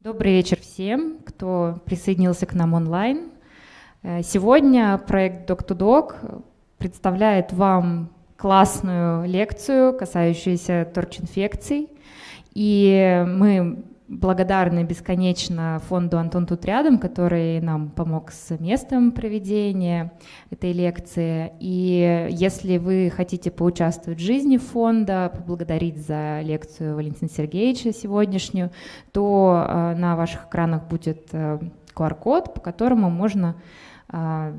Добрый вечер всем, кто присоединился к нам онлайн. Э, сегодня проект Doc2Doc представляет вам классную лекцию, касающуюся торч-инфекций. И мы благодарны бесконечно фонду «Антон тут рядом», который нам помог с местом проведения этой лекции. И если вы хотите поучаствовать в жизни фонда, поблагодарить за лекцию Валентина Сергеевича сегодняшнюю, то э, на ваших экранах будет QR-код, э, по которому можно э,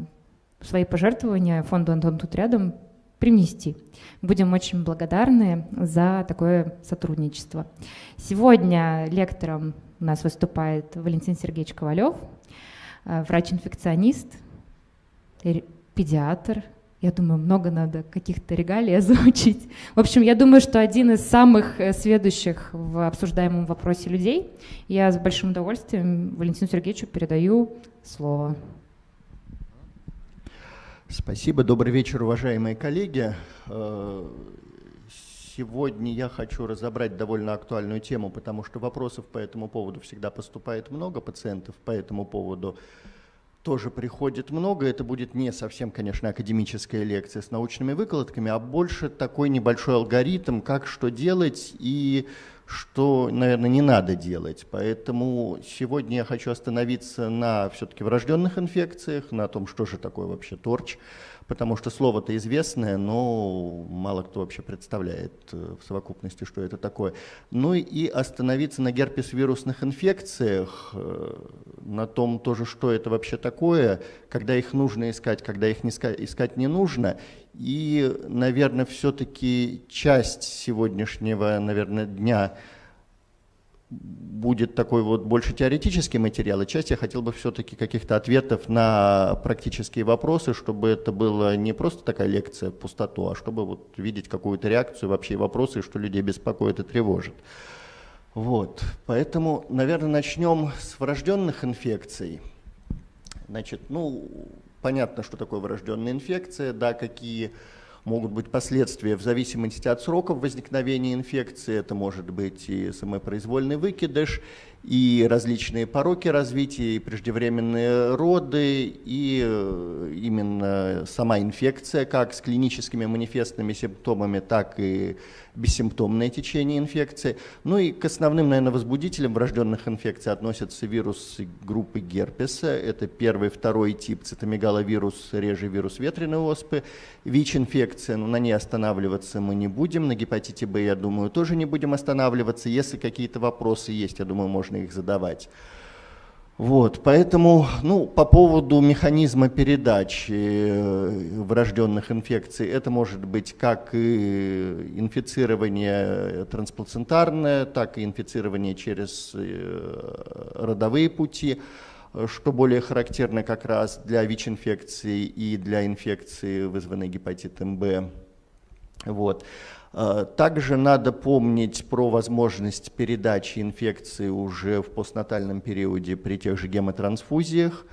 свои пожертвования фонду «Антон тут рядом» принести. Будем очень благодарны за такое сотрудничество. Сегодня лектором у нас выступает Валентин Сергеевич Ковалев, э, врач-инфекционист, педиатр. Я думаю, много надо каких-то регалий озвучить. В общем, я думаю, что один из самых э, сведущих в обсуждаемом вопросе людей. Я с большим удовольствием Валентину Сергеевичу передаю слово. Спасибо. Добрый вечер, уважаемые коллеги. Э, сегодня я хочу разобрать довольно актуальную тему, потому что вопросов по этому поводу всегда поступает много, пациентов по этому поводу тоже приходит много. Это будет не совсем, конечно, академическая лекция с научными выкладками, а больше такой небольшой алгоритм, как что делать и что, наверное, не надо делать. Поэтому сегодня я хочу остановиться на все-таки врожденных инфекциях, на том, что же такое вообще торч, потому что слово-то известное, но мало кто вообще представляет э, в совокупности, что это такое. Ну и остановиться на герпес-вирусных инфекциях, э, на том тоже, что это вообще такое, когда их нужно искать, когда их не искать не нужно. И, наверное, все-таки часть сегодняшнего, наверное, дня будет такой вот больше теоретический материал, и часть я хотел бы все-таки каких-то ответов на практические вопросы, чтобы это было не просто такая лекция пустоту, а чтобы вот видеть какую-то реакцию вообще вопросы, что людей беспокоит и тревожит. Вот, поэтому, наверное, начнем с врожденных инфекций. Значит, ну, понятно, что такое врожденная инфекция, да, какие могут быть последствия в зависимости от сроков возникновения инфекции. Это может быть и самопроизвольный выкидыш, и различные пороки развития, и преждевременные роды, и э, именно сама инфекция, как с клиническими манифестными симптомами, так и бессимптомное течение инфекции. Ну и к основным, наверное, возбудителям врожденных инфекций относятся вирусы группы герпеса. Это первый, второй тип цитомегаловирус, реже вирус ветреной оспы. ВИЧ-инфекция, ну, на ней останавливаться мы не будем. На гепатите Б, я думаю, тоже не будем останавливаться. Если какие-то вопросы есть, я думаю, можно можно их задавать. Вот, поэтому, ну, по поводу механизма передачи э, врожденных инфекций, это может быть как и инфицирование трансплацентарное, так и инфицирование через э, родовые пути, что более характерно как раз для ВИЧ-инфекции и для инфекции, вызванной гепатитом Б. Вот. А, также надо помнить про возможность передачи инфекции уже в постнатальном периоде при тех же гемотрансфузиях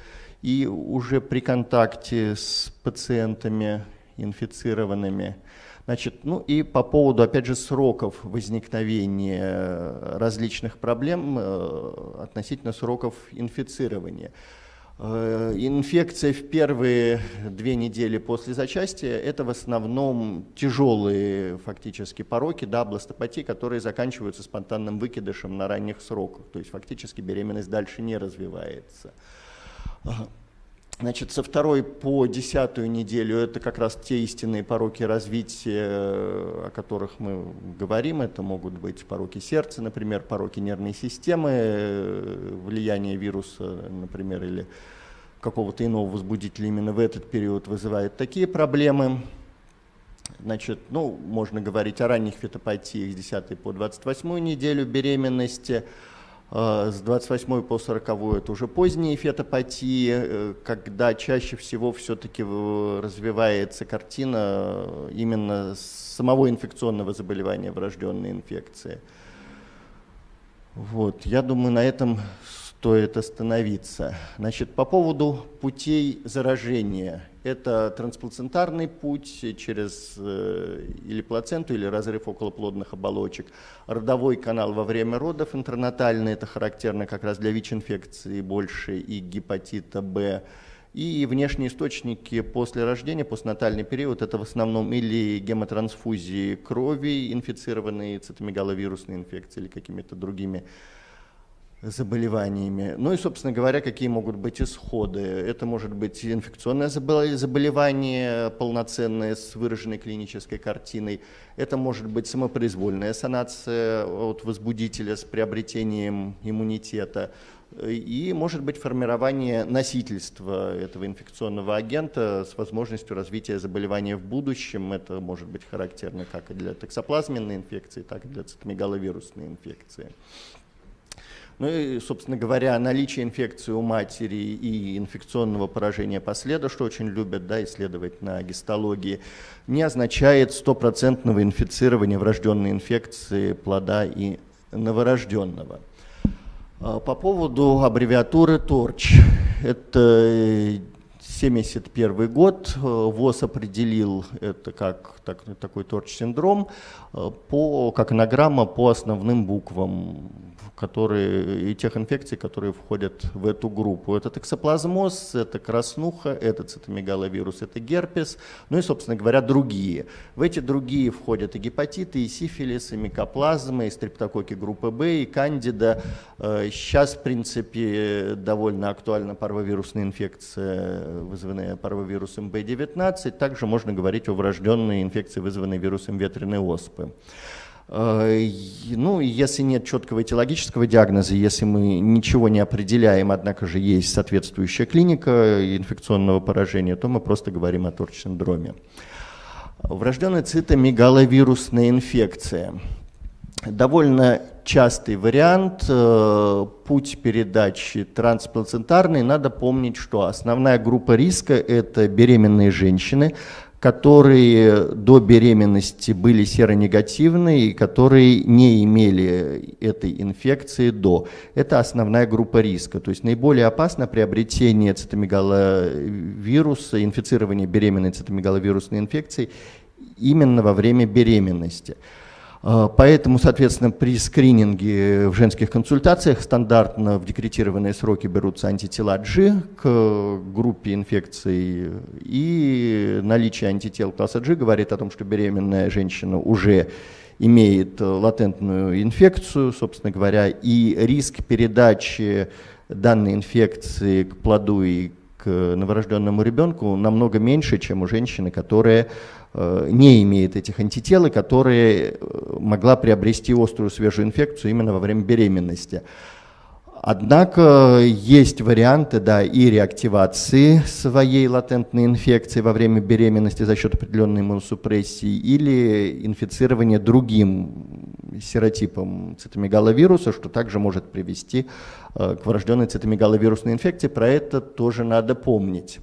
и уже при контакте с пациентами инфицированными. Значит, ну и по поводу, опять же, сроков возникновения различных проблем э, относительно сроков инфицирования. Э, инфекция в первые две недели после зачастия – это в основном тяжелые фактически пороки, да, бластопатии, которые заканчиваются спонтанным выкидышем на ранних сроках. То есть фактически беременность дальше не развивается. Значит, со второй по десятую неделю это как раз те истинные пороки развития, о которых мы говорим. Это могут быть пороки сердца, например, пороки нервной системы, влияние вируса, например, или какого-то иного возбудителя именно в этот период вызывает такие проблемы. Значит, ну, можно говорить о ранних фетопатиях с 10 по 28 неделю беременности – Э, с 28 по 40 это уже поздние фетопатии, э, когда чаще всего все-таки развивается картина именно самого инфекционного заболевания, врожденной инфекции. Вот, я думаю, на этом стоит остановиться. Значит, по поводу путей заражения. Это трансплацентарный путь через э, или плаценту, или разрыв околоплодных оболочек. Родовой канал во время родов интернатальный, это характерно как раз для ВИЧ-инфекции больше и гепатита Б. И внешние источники после рождения, постнатальный период, это в основном или гемотрансфузии крови, инфицированные цитомегаловирусной инфекцией или какими-то другими заболеваниями. Ну и, собственно говоря, какие могут быть исходы. Это может быть инфекционное заболевание полноценное с выраженной клинической картиной. Это может быть самопроизвольная санация от возбудителя с приобретением иммунитета. И может быть формирование носительства этого инфекционного агента с возможностью развития заболевания в будущем. Это может быть характерно как и для токсоплазменной инфекции, так и для цитомегаловирусной инфекции. Ну и, собственно говоря, наличие инфекции у матери и инфекционного поражения последа, что очень любят да, исследовать на гистологии, не означает стопроцентного инфицирования врожденной инфекции плода и новорожденного. А, по поводу аббревиатуры ТОРЧ. Это 1971 год. ВОЗ определил это как так, такой ТОРЧ-синдром а, по, как анаграмма по основным буквам которые, и тех инфекций, которые входят в эту группу. Это токсоплазмоз, это краснуха, это цитомегаловирус, это герпес, ну и, собственно говоря, другие. В эти другие входят и гепатиты, и сифилис, и микоплазмы, и стрептококи группы В, и кандида. Э, сейчас, в принципе, довольно актуальна парвовирусная инфекция, вызванная парвовирусом B19. Также можно говорить о врожденной инфекции, вызванной вирусом ветреной оспы. Э, ну, если нет четкого этиологического диагноза, если мы ничего не определяем, однако же есть соответствующая клиника инфекционного поражения, то мы просто говорим о торч-синдроме. Врожденная цитомегаловирусная инфекция. Довольно частый вариант, э, путь передачи трансплацентарный. Надо помнить, что основная группа риска – это беременные женщины, которые до беременности были серонегативны и которые не имели этой инфекции до. Это основная группа риска. То есть наиболее опасно приобретение цитомегаловируса, инфицирование беременной цитомегаловирусной инфекцией именно во время беременности. А, поэтому, соответственно, при скрининге в женских консультациях стандартно в декретированные сроки берутся антитела G к группе инфекций, и наличие антител класса G говорит о том, что беременная женщина уже имеет латентную инфекцию, собственно говоря, и риск передачи данной инфекции к плоду и к новорожденному ребенку намного меньше, чем у женщины, которая Э, не имеет этих антител, и которая э, могла приобрести острую свежую инфекцию именно во время беременности. Однако есть варианты да, и реактивации своей латентной инфекции во время беременности за счет определенной иммуносупрессии или инфицирования другим серотипом цитомегаловируса, что также может привести э, к врожденной цитомегаловирусной инфекции. Про это тоже надо помнить.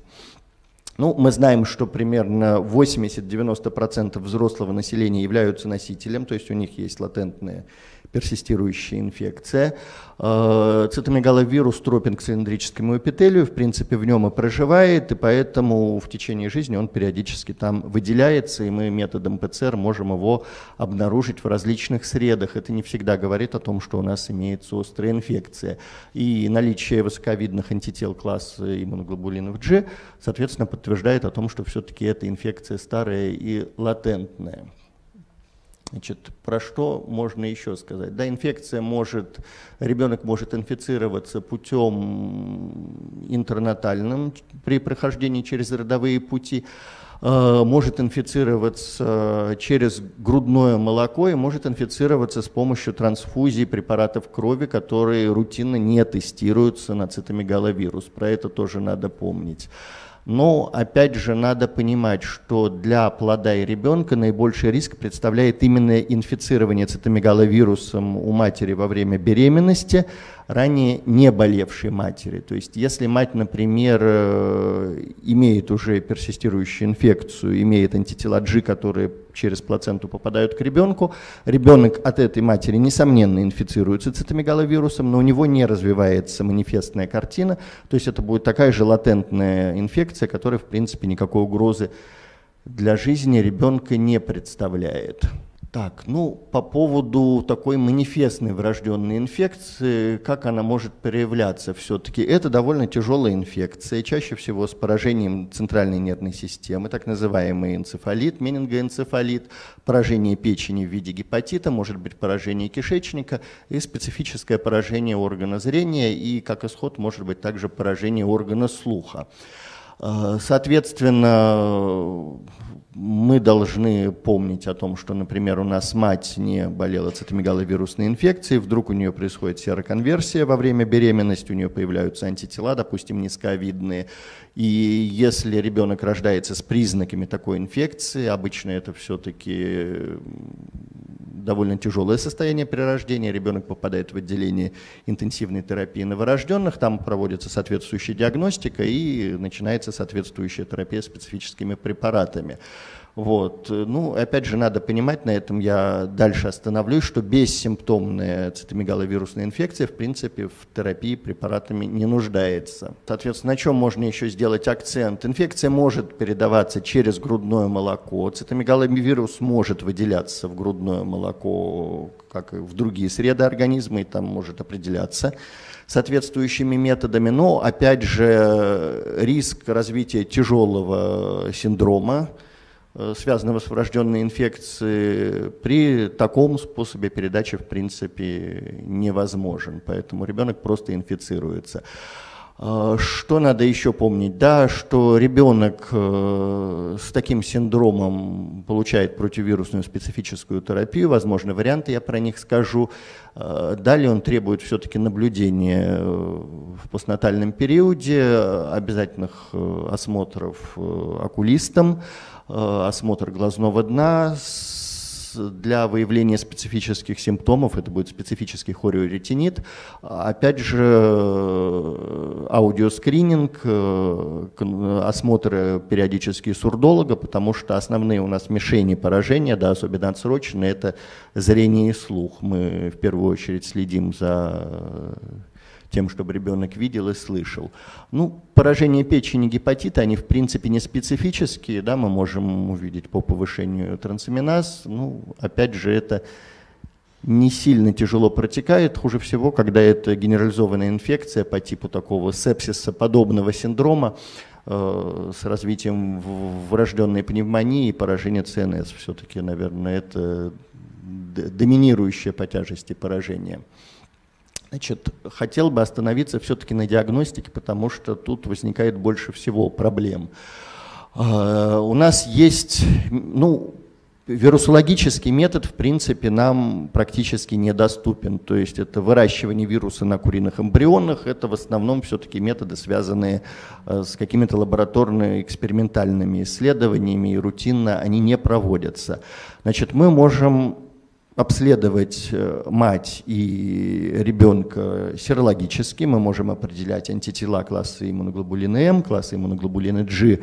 Ну, мы знаем, что примерно 80-90% взрослого населения являются носителем, то есть у них есть латентные персистирующая инфекция. Э, цитомегаловирус тропен к цилиндрическому эпителию, в принципе, в нем и проживает, и поэтому в течение жизни он периодически там выделяется, и мы методом ПЦР можем его обнаружить в различных средах. Это не всегда говорит о том, что у нас имеется острая инфекция. И наличие высоковидных антител класса иммуноглобулинов G, соответственно, подтверждает о том, что все-таки эта инфекция старая и латентная. Значит, про что можно еще сказать? Да, инфекция может, ребенок может инфицироваться путем интернатальным при прохождении через родовые пути, э, может инфицироваться через грудное молоко и может инфицироваться с помощью трансфузии препаратов крови, которые рутинно не тестируются на цитомегаловирус. Про это тоже надо помнить. Но, опять же, надо понимать, что для плода и ребенка наибольший риск представляет именно инфицирование цитомегаловирусом у матери во время беременности, ранее не болевшей матери. То есть, если мать, например, э, имеет уже персистирующую инфекцию, имеет антитела G, которые через плаценту попадают к ребенку. Ребенок от этой матери, несомненно, инфицируется цитомегаловирусом, но у него не развивается манифестная картина, то есть это будет такая же латентная инфекция, которая, в принципе, никакой угрозы для жизни ребенка не представляет. Так, ну, по поводу такой манифестной врожденной инфекции, как она может проявляться все-таки? Это довольно тяжелая инфекция, чаще всего с поражением центральной нервной системы, так называемый энцефалит, менингоэнцефалит, поражение печени в виде гепатита, может быть поражение кишечника и специфическое поражение органа зрения, и как исход может быть также поражение органа слуха. Э, соответственно, мы должны помнить о том, что, например, у нас мать не болела цитомегаловирусной инфекцией, вдруг у нее происходит сероконверсия во время беременности, у нее появляются антитела, допустим, низковидные, и если ребенок рождается с признаками такой инфекции, обычно это все-таки довольно тяжелое состояние при рождении, ребенок попадает в отделение интенсивной терапии новорожденных, там проводится соответствующая диагностика и начинается соответствующая терапия специфическими препаратами. Вот. Ну, опять же, надо понимать, на этом я дальше остановлюсь, что бессимптомная цитомегаловирусная инфекция, в принципе, в терапии препаратами не нуждается. Соответственно, на чем можно еще сделать акцент? Инфекция может передаваться через грудное молоко. Цитомегаловирус может выделяться в грудное молоко, как и в другие среды организма, и там может определяться соответствующими методами, но, опять же, риск развития тяжелого синдрома, связанного с врожденной инфекцией, при таком способе передачи в принципе невозможен. Поэтому ребенок просто инфицируется. Э, что надо еще помнить? Да, что ребенок э, с таким синдромом получает противирусную специфическую терапию, возможно, варианты, я про них скажу. Далее он требует все-таки наблюдения в постнатальном периоде, обязательных осмотров окулистом, Э, осмотр глазного дна для выявления специфических симптомов, это будет специфический хориоретинит. Опять же, э, аудиоскрининг, э, осмотры периодические сурдолога, потому что основные у нас мишени поражения, да, особенно отсроченные, это зрение и слух. Мы в первую очередь следим за тем, чтобы ребенок видел и слышал. Ну, поражение печени гепатита, они в принципе не специфические, да, мы можем увидеть по повышению трансаминаз, ну, опять же, это не сильно тяжело протекает. Хуже всего, когда это генерализованная инфекция по типу такого сепсиса подобного синдрома э, с развитием врожденной пневмонии и поражения ЦНС. Все-таки, наверное, это доминирующее по тяжести поражение. Значит, хотел бы остановиться все-таки на диагностике, потому что тут возникает больше всего проблем. А, у нас есть, ну, вирусологический метод, в принципе, нам практически недоступен. То есть это выращивание вируса на куриных эмбрионах, это в основном все-таки методы, связанные э, с какими-то лабораторно-экспериментальными исследованиями, и рутинно они не проводятся. Значит, мы можем обследовать э, мать и ребенка серологически. Мы можем определять антитела класса иммуноглобулина М, класса иммуноглобулина G э,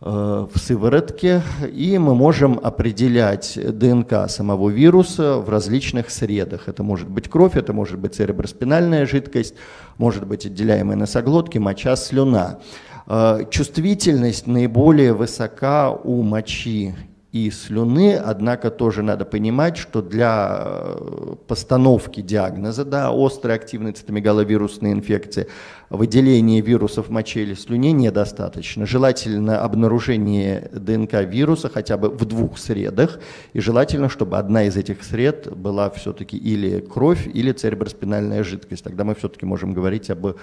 в сыворотке, и мы можем определять ДНК самого вируса в различных средах. Это может быть кровь, это может быть цереброспинальная жидкость, может быть отделяемые носоглотки, моча, слюна. Э, чувствительность наиболее высока у мочи и слюны, однако тоже надо понимать, что для э, постановки диагноза, да, острой активной цитомегаловирусной инфекции, выделения вирусов в моче или слюне недостаточно. Желательно обнаружение ДНК вируса хотя бы в двух средах, и желательно, чтобы одна из этих сред была все-таки или кровь, или цереброспинальная жидкость. Тогда мы все-таки можем говорить об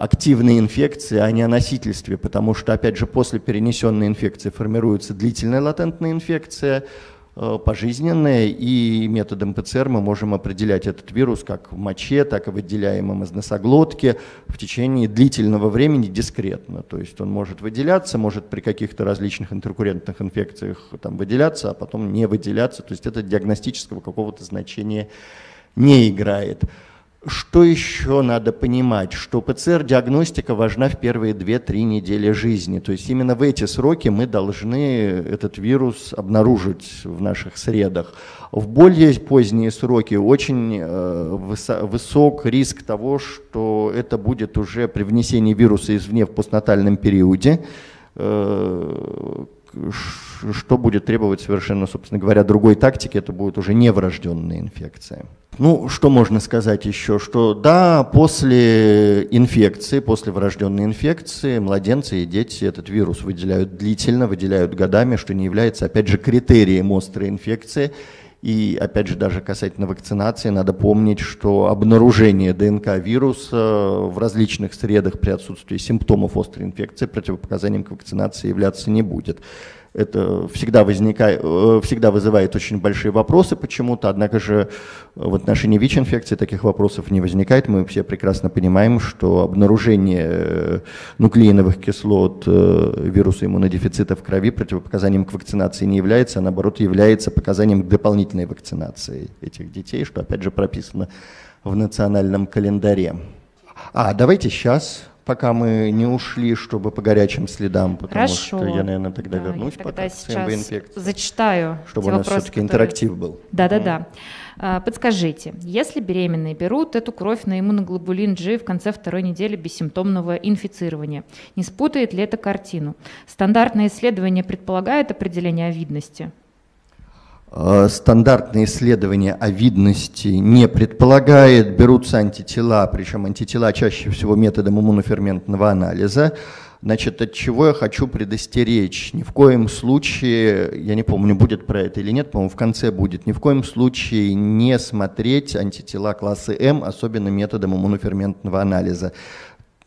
активной инфекции, а не о носительстве, потому что, опять же, после перенесенной инфекции формируется длительная латентная инфекция, э, пожизненная, и методом ПЦР мы можем определять этот вирус как в моче, так и в отделяемом из носоглотки в течение длительного времени дискретно. То есть он может выделяться, может при каких-то различных интеркуррентных инфекциях там, выделяться, а потом не выделяться. То есть это диагностического какого-то значения не играет. Что еще надо понимать? Что ПЦР-диагностика важна в первые 2-3 недели жизни. То есть именно в эти сроки мы должны этот вирус обнаружить в наших средах. В более поздние сроки очень э, высок риск того, что это будет уже при внесении вируса извне в постнатальном периоде, э, что будет требовать совершенно, собственно говоря, другой тактики, это будет уже неврожденная инфекция. Ну, что можно сказать еще? Что да, после инфекции, после врожденной инфекции, младенцы и дети этот вирус выделяют длительно, выделяют годами, что не является, опять же, критерием острой инфекции. И опять же, даже касательно вакцинации, надо помнить, что обнаружение ДНК вируса в различных средах при отсутствии симптомов острой инфекции противопоказанием к вакцинации являться не будет. Это всегда, возникает, э, всегда вызывает очень большие вопросы почему-то, однако же в отношении ВИЧ-инфекции таких вопросов не возникает. Мы все прекрасно понимаем, что обнаружение э, нуклеиновых кислот э, вируса иммунодефицита в крови противопоказанием к вакцинации не является, а наоборот является показанием к дополнительной вакцинации этих детей, что опять же прописано в национальном календаре. А давайте сейчас пока мы не ушли, чтобы по горячим следам, потому Хорошо. что я, наверное, тогда да, вернусь я тогда сейчас зачитаю Чтобы у нас все-таки которые... интерактив был. Да-да-да. А, подскажите, если беременные берут эту кровь на иммуноглобулин G в конце второй недели бессимптомного инфицирования, не спутает ли это картину? Стандартное исследование предполагает определение овидности? Э, стандартные исследования о видности не предполагает, берутся антитела, причем антитела чаще всего методом иммуноферментного анализа. Значит, от чего я хочу предостеречь? Ни в коем случае, я не помню, будет про это или нет, по-моему, в конце будет, ни в коем случае не смотреть антитела класса М, особенно методом иммуноферментного анализа.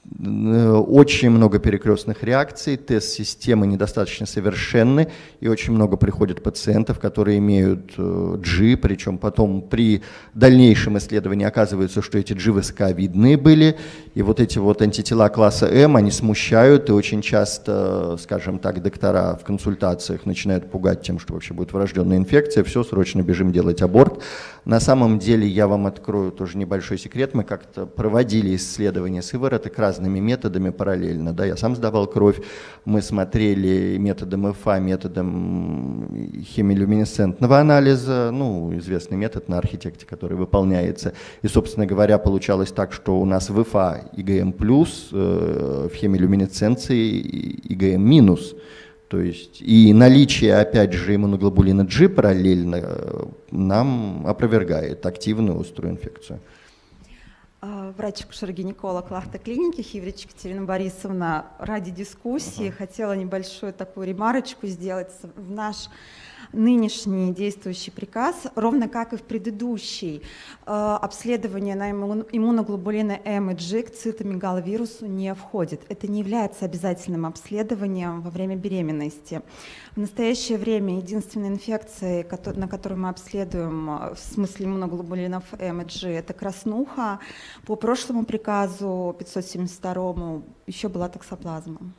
Э, очень много перекрестных реакций, тест-системы недостаточно совершенны, и очень много приходит пациентов, которые имеют G, э, причем потом при дальнейшем исследовании оказывается, что эти G высоковидные были, и вот эти вот антитела класса М, они смущают, и очень часто, скажем так, доктора в консультациях начинают пугать тем, что вообще будет врожденная инфекция, все, срочно бежим делать аборт. На самом деле, я вам открою тоже небольшой секрет, мы как-то проводили исследования сывороток разными методами параллельно. Да, я сам сдавал кровь, мы смотрели методом ИФА, методом хемилюминесцентного анализа, ну, известный метод на архитекте, который выполняется. И, собственно говоря, получалось так, что у нас в ИФА ИГМ+, э, в хемилюминесценции ИГМ-. минус. То есть и наличие, опять же, иммуноглобулина G параллельно э, нам опровергает активную острую инфекцию. А, врач-акушер-гинеколог Лахта клиники Хиврич Екатерина Борисовна ради дискуссии хотела небольшую такую ремарочку сделать в наш нынешний действующий приказ, ровно как и в предыдущий, э, обследование на иммуноглобулины М и G к цитомегаловирусу не входит. Это не является обязательным обследованием во время беременности. В настоящее время единственной инфекцией, на которую мы обследуем э, в смысле иммуноглобулинов М и G, это краснуха. По прошлому приказу 572 еще была токсоплазма.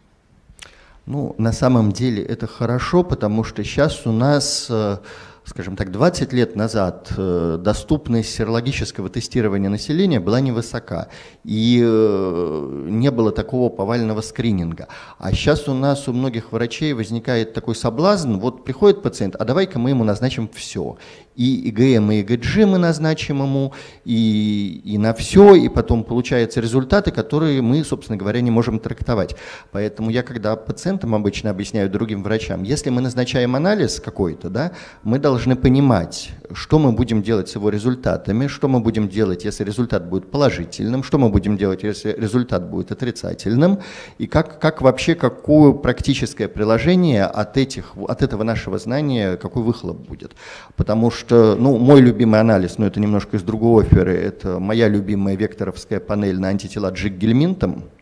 Ну, на самом деле это хорошо, потому что сейчас у нас э, скажем так, 20 лет назад э, доступность серологического тестирования населения была невысока, и э, не было такого повального скрининга. А сейчас у нас у многих врачей возникает такой соблазн, вот приходит пациент, а давай-ка мы ему назначим все. И ИГМ, и ИГГ мы назначим ему, и, и на все, и потом получаются результаты, которые мы, собственно говоря, не можем трактовать. Поэтому я, когда пациентам обычно объясняю другим врачам, если мы назначаем анализ какой-то, да, мы должны должны понимать, что мы будем делать с его результатами, что мы будем делать, если результат будет положительным, что мы будем делать, если результат будет отрицательным, и как, как вообще, какое практическое приложение от, этих, от этого нашего знания, какой выхлоп будет. Потому что, ну, мой любимый анализ, но это немножко из другой оперы, это моя любимая векторовская панель на антитела джиг-гельминтом, Э,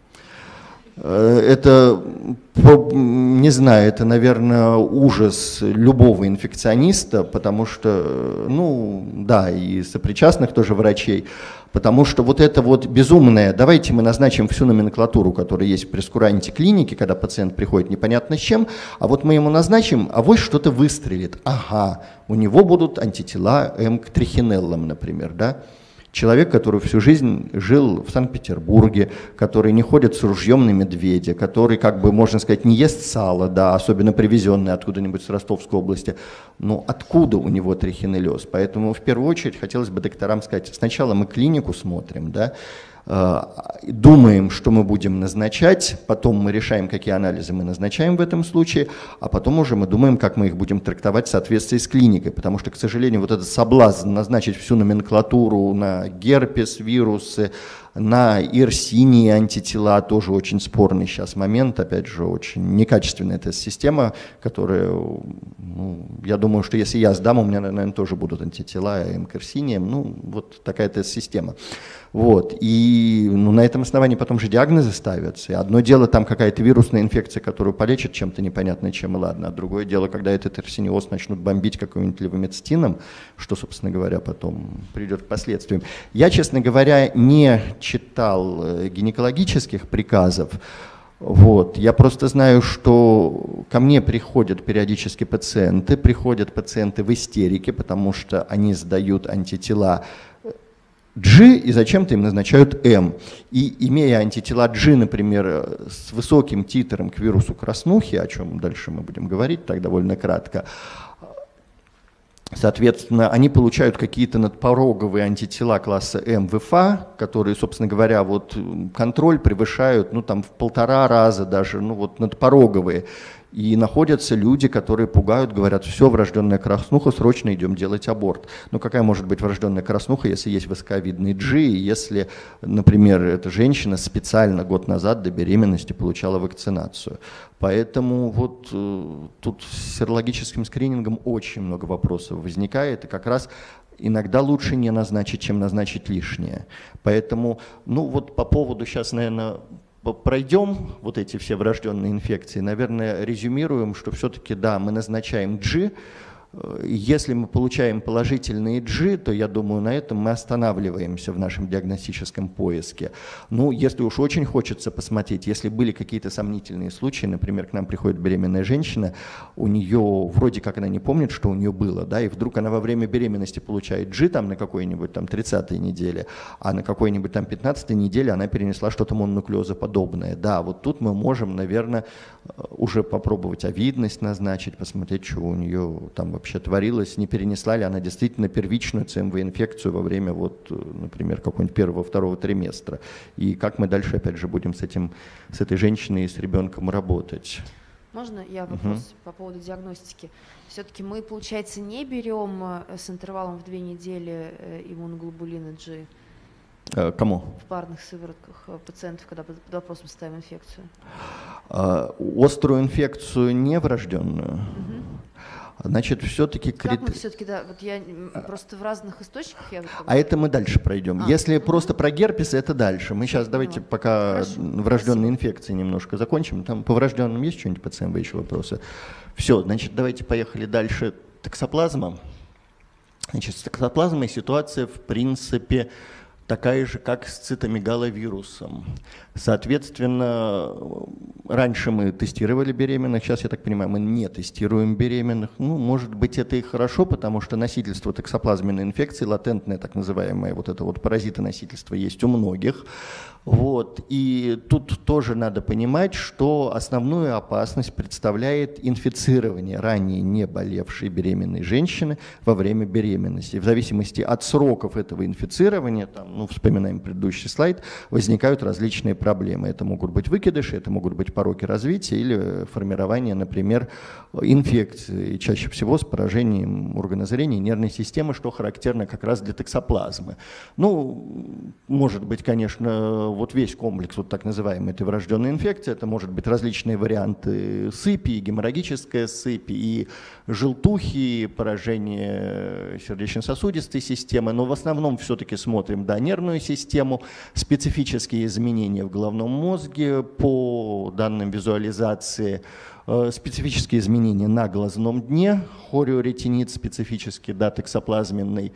это, не знаю, это, наверное, ужас любого инфекциониста, потому что, ну, да, и сопричастных тоже врачей, потому что вот это вот безумное, давайте мы назначим всю номенклатуру, которая есть в прескуранте клиники, когда пациент приходит непонятно с чем, а вот мы ему назначим, а вот что-то выстрелит. Ага, у него будут антитела М к трихинеллам, например, да, Человек, который всю жизнь жил в Санкт-Петербурге, который не ходит с ружьем на медведя, который, как бы, можно сказать, не ест сало, да, особенно привезенное откуда-нибудь с Ростовской области. Ну, откуда у него трихинеллез? Поэтому в первую очередь хотелось бы докторам сказать, сначала мы клинику смотрим, да, думаем, что мы будем назначать, потом мы решаем, какие анализы мы назначаем в этом случае, а потом уже мы думаем, как мы их будем трактовать в соответствии с клиникой, потому что, к сожалению, вот этот соблазн назначить всю номенклатуру на герпес, вирусы, на ирсинии антитела тоже очень спорный сейчас момент, опять же, очень некачественная эта система, которая, ну, я думаю, что если я сдам, у меня, наверное, тоже будут антитела им к ирсиниям, ну, вот такая-то система. Вот. И ну, на этом основании потом же диагнозы ставятся. И одно дело там какая-то вирусная инфекция, которую полечат чем-то непонятно чем, и ладно. А другое дело, когда этот эрсиниоз начнут бомбить каким-нибудь левомецтином, что, собственно говоря, потом придет к последствиям. Я, честно говоря, не читал э, гинекологических приказов, вот. Я просто знаю, что ко мне приходят периодически пациенты, приходят пациенты в истерике, потому что они сдают антитела G и зачем-то им назначают M. И имея антитела G, например, с высоким титром к вирусу краснухи, о чем дальше мы будем говорить так довольно кратко, Соответственно, они получают какие-то надпороговые антитела класса М в ИФА, которые, собственно говоря, вот контроль превышают ну, там, в полтора раза даже, ну вот надпороговые. И находятся люди, которые пугают, говорят, все, врожденная краснуха, срочно идем делать аборт. Но какая может быть врожденная краснуха, если есть высоковидный G, и если, например, эта женщина специально год назад до беременности получала вакцинацию. Поэтому вот э, тут с серологическим скринингом очень много вопросов возникает, и как раз иногда лучше не назначить, чем назначить лишнее. Поэтому, ну вот по поводу сейчас, наверное, пройдем вот эти все врожденные инфекции, наверное, резюмируем, что все-таки да, мы назначаем G, если мы получаем положительные G, то я думаю, на этом мы останавливаемся в нашем диагностическом поиске. Ну, если уж очень хочется посмотреть, если были какие-то сомнительные случаи, например, к нам приходит беременная женщина, у нее вроде как она не помнит, что у нее было, да, и вдруг она во время беременности получает G там на какой-нибудь там 30-й неделе, а на какой-нибудь там 15-й неделе она перенесла что-то мононуклеозоподобное. Да, вот тут мы можем, наверное, уже попробовать овидность назначить, посмотреть, что у нее там вообще творилось, не перенесла ли она действительно первичную ЦМВ-инфекцию во время, вот, например, какого-нибудь первого-второго триместра. И как мы дальше, опять же, будем с, этим, с этой женщиной и с ребенком работать. Можно я вопрос угу. по поводу диагностики? Все-таки мы, получается, не берем э, с интервалом в две недели э, иммуноглобулины G? Э, кому? В парных сыворотках пациентов, когда под вопросом ставим инфекцию. Острую инфекцию не врожденную. Угу. Значит, все-таки... Мы все-таки, да, вот я просто в разных источниках... Я а это мы дальше пройдем. А, Если угу. просто про герпес, это дальше. Мы сейчас давайте ну, пока Хорошо. врожденные Спасибо. инфекции немножко закончим. Там по врожденным есть что-нибудь по ЦМВ еще вопросы? Все, значит, давайте поехали дальше. Токсоплазма. Значит, с токсоплазмой ситуация, в принципе, такая же, как с цитомегаловирусом. Соответственно, раньше мы тестировали беременных, сейчас, я так понимаю, мы не тестируем беременных. Ну, может быть, это и хорошо, потому что носительство токсоплазменной инфекции, латентное так называемое, вот это вот паразитоносительство есть у многих. Вот. И тут тоже надо понимать, что основную опасность представляет инфицирование ранее не болевшей беременной женщины во время беременности. В зависимости от сроков этого инфицирования, там, ну, вспоминаем предыдущий слайд, возникают различные проблемы. Это могут быть выкидыши, это могут быть пороки развития или формирование, например, инфекции, чаще всего с поражением органозрения и нервной системы, что характерно как раз для токсоплазмы. Ну, может быть, конечно, вот весь комплекс вот так называемой этой врожденной инфекции, это может быть различные варианты сыпи, геморрагическая сыпь, и желтухи, и поражение сердечно-сосудистой системы, но в основном все-таки смотрим, да, нервную систему, специфические изменения в головном мозге по данным визуализации, э, специфические изменения на глазном дне, хориоретинит специфический, да, токсоплазменный,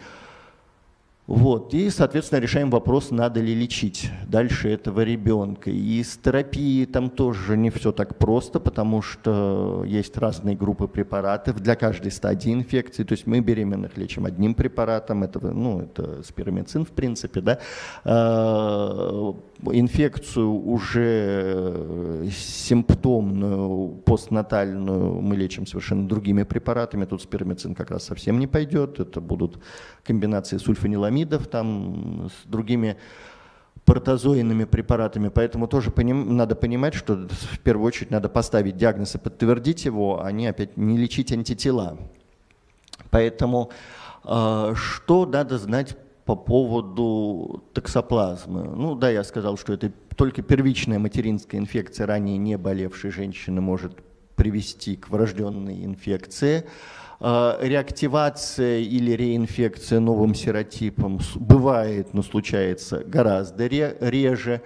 Вот. И, соответственно, решаем вопрос, надо ли лечить дальше этого ребенка. И с терапией там тоже не все так просто, потому что есть разные группы препаратов для каждой стадии инфекции. То есть мы беременных лечим одним препаратом, это, ну, это спиромицин в принципе, да. Инфекцию уже симптомную, постнатальную мы лечим совершенно другими препаратами. Тут спиромицин как раз совсем не пойдет. Это будут комбинации сульфаниламидов там с другими протозоинными препаратами, поэтому тоже поним, надо понимать, что в первую очередь надо поставить диагноз и подтвердить его, а не опять не лечить антитела. Поэтому э, что надо знать по поводу токсоплазмы? Ну да, я сказал, что это только первичная материнская инфекция ранее не болевшей женщины может привести к врожденной инфекции. А, реактивация или реинфекция новым серотипом бывает, но случается гораздо реже.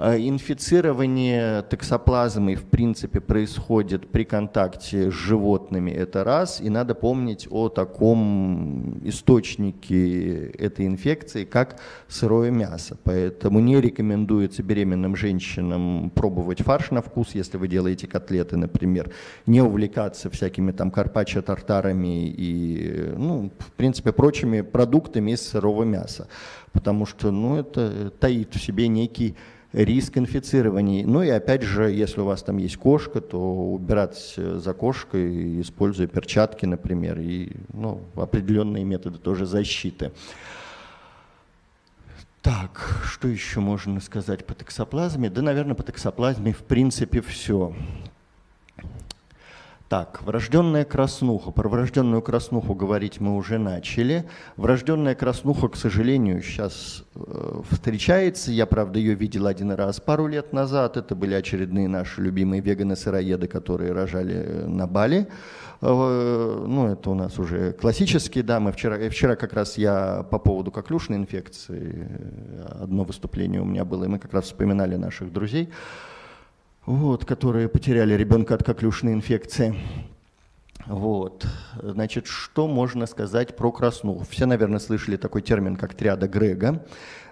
Э, инфицирование токсоплазмой в принципе происходит при контакте с животными, это раз, и надо помнить о таком источнике этой инфекции, как сырое мясо. Поэтому не рекомендуется беременным женщинам пробовать фарш на вкус, если вы делаете котлеты, например, не увлекаться всякими там карпаччо-тартарами и, ну, в принципе, прочими продуктами из сырого мяса, потому что, ну, это таит в себе некий риск инфицирования. Ну и опять же, если у вас там есть кошка, то убирать за кошкой, используя перчатки, например, и ну, определенные методы тоже защиты. Так, что еще можно сказать по токсоплазме? Да, наверное, по токсоплазме в принципе все. Так, врожденная краснуха. Про врожденную краснуху говорить мы уже начали. Врожденная краснуха, к сожалению, сейчас э, встречается. Я, правда, ее видел один раз пару лет назад. Это были очередные наши любимые веганы-сыроеды, которые рожали э, на Бали. Э, ну, это у нас уже классические, да, мы вчера, э, вчера как раз я по поводу коклюшной инфекции, э, одно выступление у меня было, и мы как раз вспоминали наших друзей вот, которые потеряли ребенка от коклюшной инфекции. Вот. Значит, что можно сказать про краснуху? Все, наверное, слышали такой термин, как триада Грега.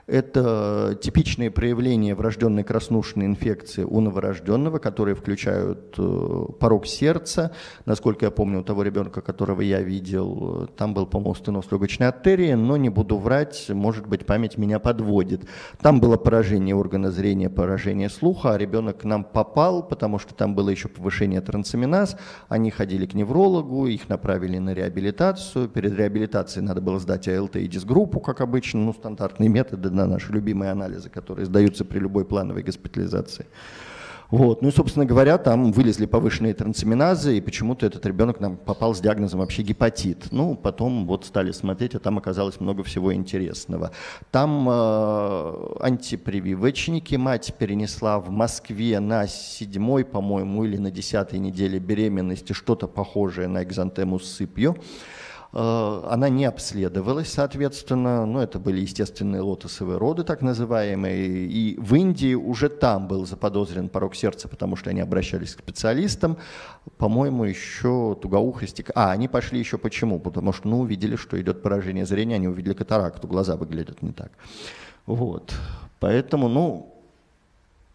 Это типичные проявления врожденной краснушной инфекции у новорожденного, которые включают э, порог сердца. Насколько я помню, у того ребенка, которого я видел, там был, по-моему, стеноз легочной артерии, но не буду врать, может быть, память меня подводит. Там было поражение органа зрения, поражение слуха, а ребенок к нам попал, потому что там было еще повышение трансаминаз. Они ходили к неврологу, их направили на реабилитацию. Перед реабилитацией надо было сдать АЛТ и дисгруппу, как обычно, ну, стандартные методы на наши любимые анализы, которые сдаются при любой плановой госпитализации. Вот. Ну и, собственно говоря, там вылезли повышенные трансаминазы, и почему-то этот ребенок нам попал с диагнозом вообще гепатит. Ну, потом вот стали смотреть, а там оказалось много всего интересного. Там э, антипрививочники мать перенесла в Москве на седьмой, по-моему, или на десятой неделе беременности что-то похожее на экзантему с сыпью. Э, она не обследовалась, соответственно, ну, это были естественные лотосовые роды, так называемые, и в Индии уже там был заподозрен порог сердца, потому что они обращались к специалистам, по-моему, еще тугоухости. А, они пошли еще почему? Потому что, ну, увидели, что идет поражение зрения, они увидели катаракту, глаза выглядят не так. Вот. Поэтому, ну,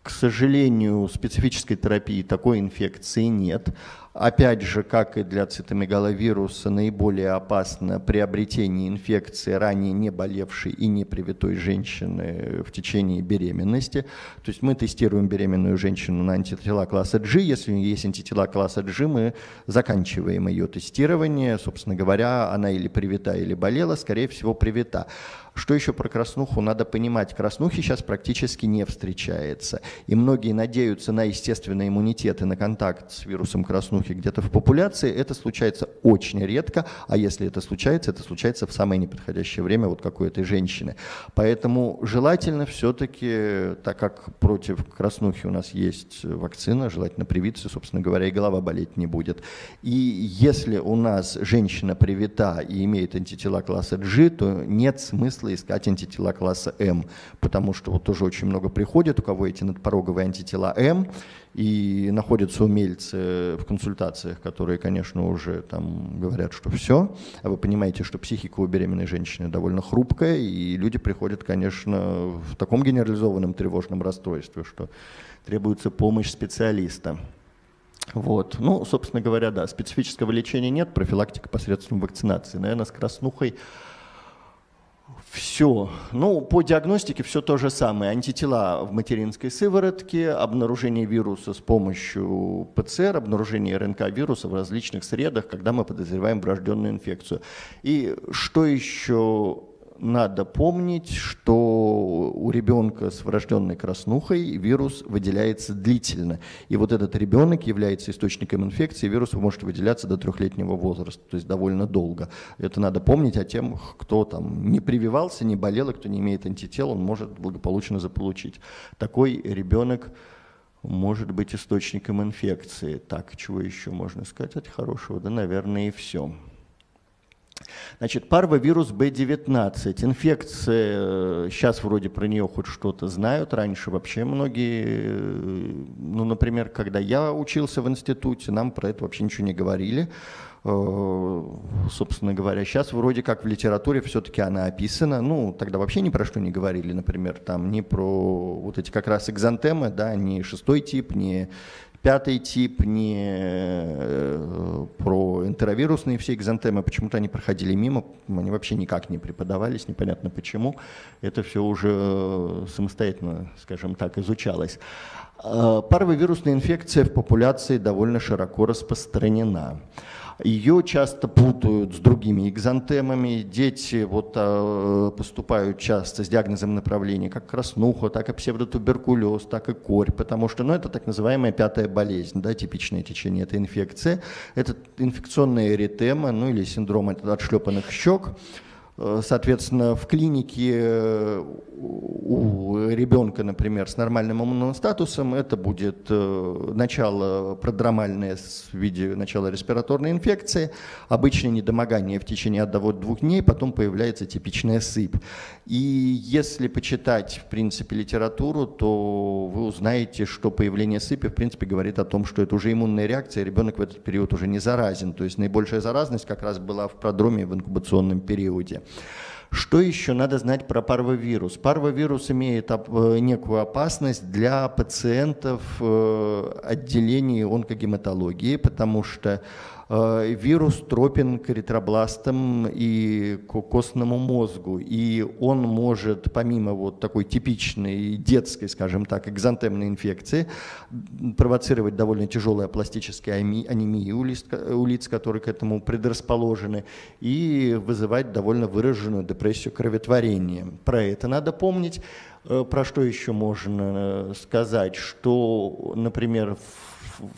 к сожалению, специфической терапии такой инфекции нет. Опять же, как и для цитомегаловируса, наиболее опасно приобретение инфекции ранее не болевшей и не привитой женщины в течение беременности. То есть мы тестируем беременную женщину на антитела класса G. Если у нее есть антитела класса G, мы заканчиваем ее тестирование. Собственно говоря, она или привита, или болела, скорее всего, привита. Что еще про краснуху надо понимать? Краснухи сейчас практически не встречается. И многие надеются на естественный иммунитет и на контакт с вирусом краснухи где-то в популяции. Это случается очень редко, а если это случается, это случается в самое неподходящее время, вот как у этой женщины. Поэтому желательно все-таки, так как против краснухи у нас есть вакцина, желательно привиться, собственно говоря, и голова болеть не будет. И если у нас женщина привита и имеет антитела класса G, то нет смысла смысла искать антитела класса М, потому что вот тоже очень много приходит, у кого эти надпороговые антитела М, и находятся умельцы в консультациях, которые, конечно, уже там говорят, что все, а вы понимаете, что психика у беременной женщины довольно хрупкая, и люди приходят, конечно, в таком генерализованном тревожном расстройстве, что требуется помощь специалиста. Вот. Ну, собственно говоря, да, специфического лечения нет, профилактика посредством вакцинации. Наверное, с краснухой все. Ну, по диагностике все то же самое. Антитела в материнской сыворотке, обнаружение вируса с помощью ПЦР, обнаружение РНК вируса в различных средах, когда мы подозреваем врожденную инфекцию. И что еще надо помнить, что у ребенка с врожденной краснухой вирус выделяется длительно. И вот этот ребенок является источником инфекции, вирус может выделяться до трехлетнего возраста, то есть довольно долго. Это надо помнить о тем, кто там не прививался, не болел, и кто не имеет антител, он может благополучно заполучить. Такой ребенок может быть источником инфекции. Так, чего еще можно сказать хорошего? Да, наверное, и все. Значит, парвовирус B19. Инфекция, сейчас вроде про нее хоть что-то знают, раньше вообще многие, э, ну, например, когда я учился в институте, нам про это вообще ничего не говорили. Э, собственно говоря, сейчас вроде как в литературе все-таки она описана, ну, тогда вообще ни про что не говорили, например, там, ни про вот эти как раз экзантемы, да, ни шестой тип, ни Пятый тип не э, про энтеровирусные все экзантемы, почему-то они проходили мимо, они вообще никак не преподавались, непонятно почему. Это все уже э, самостоятельно, скажем так, изучалось. Э, паровирусная инфекция в популяции довольно широко распространена. Ее часто путают с другими экзантемами. Дети вот, а, поступают часто с диагнозом направления как краснуха, так и псевдотуберкулез, так и корь, потому что ну, это так называемая пятая болезнь, да, типичное течение этой инфекции. Это инфекционная эритема, ну или синдром отшлепанных щек. Э, соответственно, в клинике э, у ребенка, например, с нормальным иммунным статусом, это будет э, начало продромальное в виде начала респираторной инфекции, обычное недомогание в течение одного-двух дней, потом появляется типичная сыпь. И если почитать, в принципе, литературу, то вы узнаете, что появление сыпи, в принципе, говорит о том, что это уже иммунная реакция, ребенок в этот период уже не заразен. То есть наибольшая заразность как раз была в продроме в инкубационном периоде. Что еще надо знать про парвовирус? Парвовирус имеет э, некую опасность для пациентов э, отделений онкогематологии, потому что вирус тропен к эритробластам и к костному мозгу. И он может, помимо вот такой типичной детской, скажем так, экзантемной инфекции, провоцировать довольно тяжелые пластические анемии у лиц, у лиц, которые к этому предрасположены, и вызывать довольно выраженную депрессию кроветворения. Про это надо помнить. Э, про что еще можно э, сказать? Что, например, в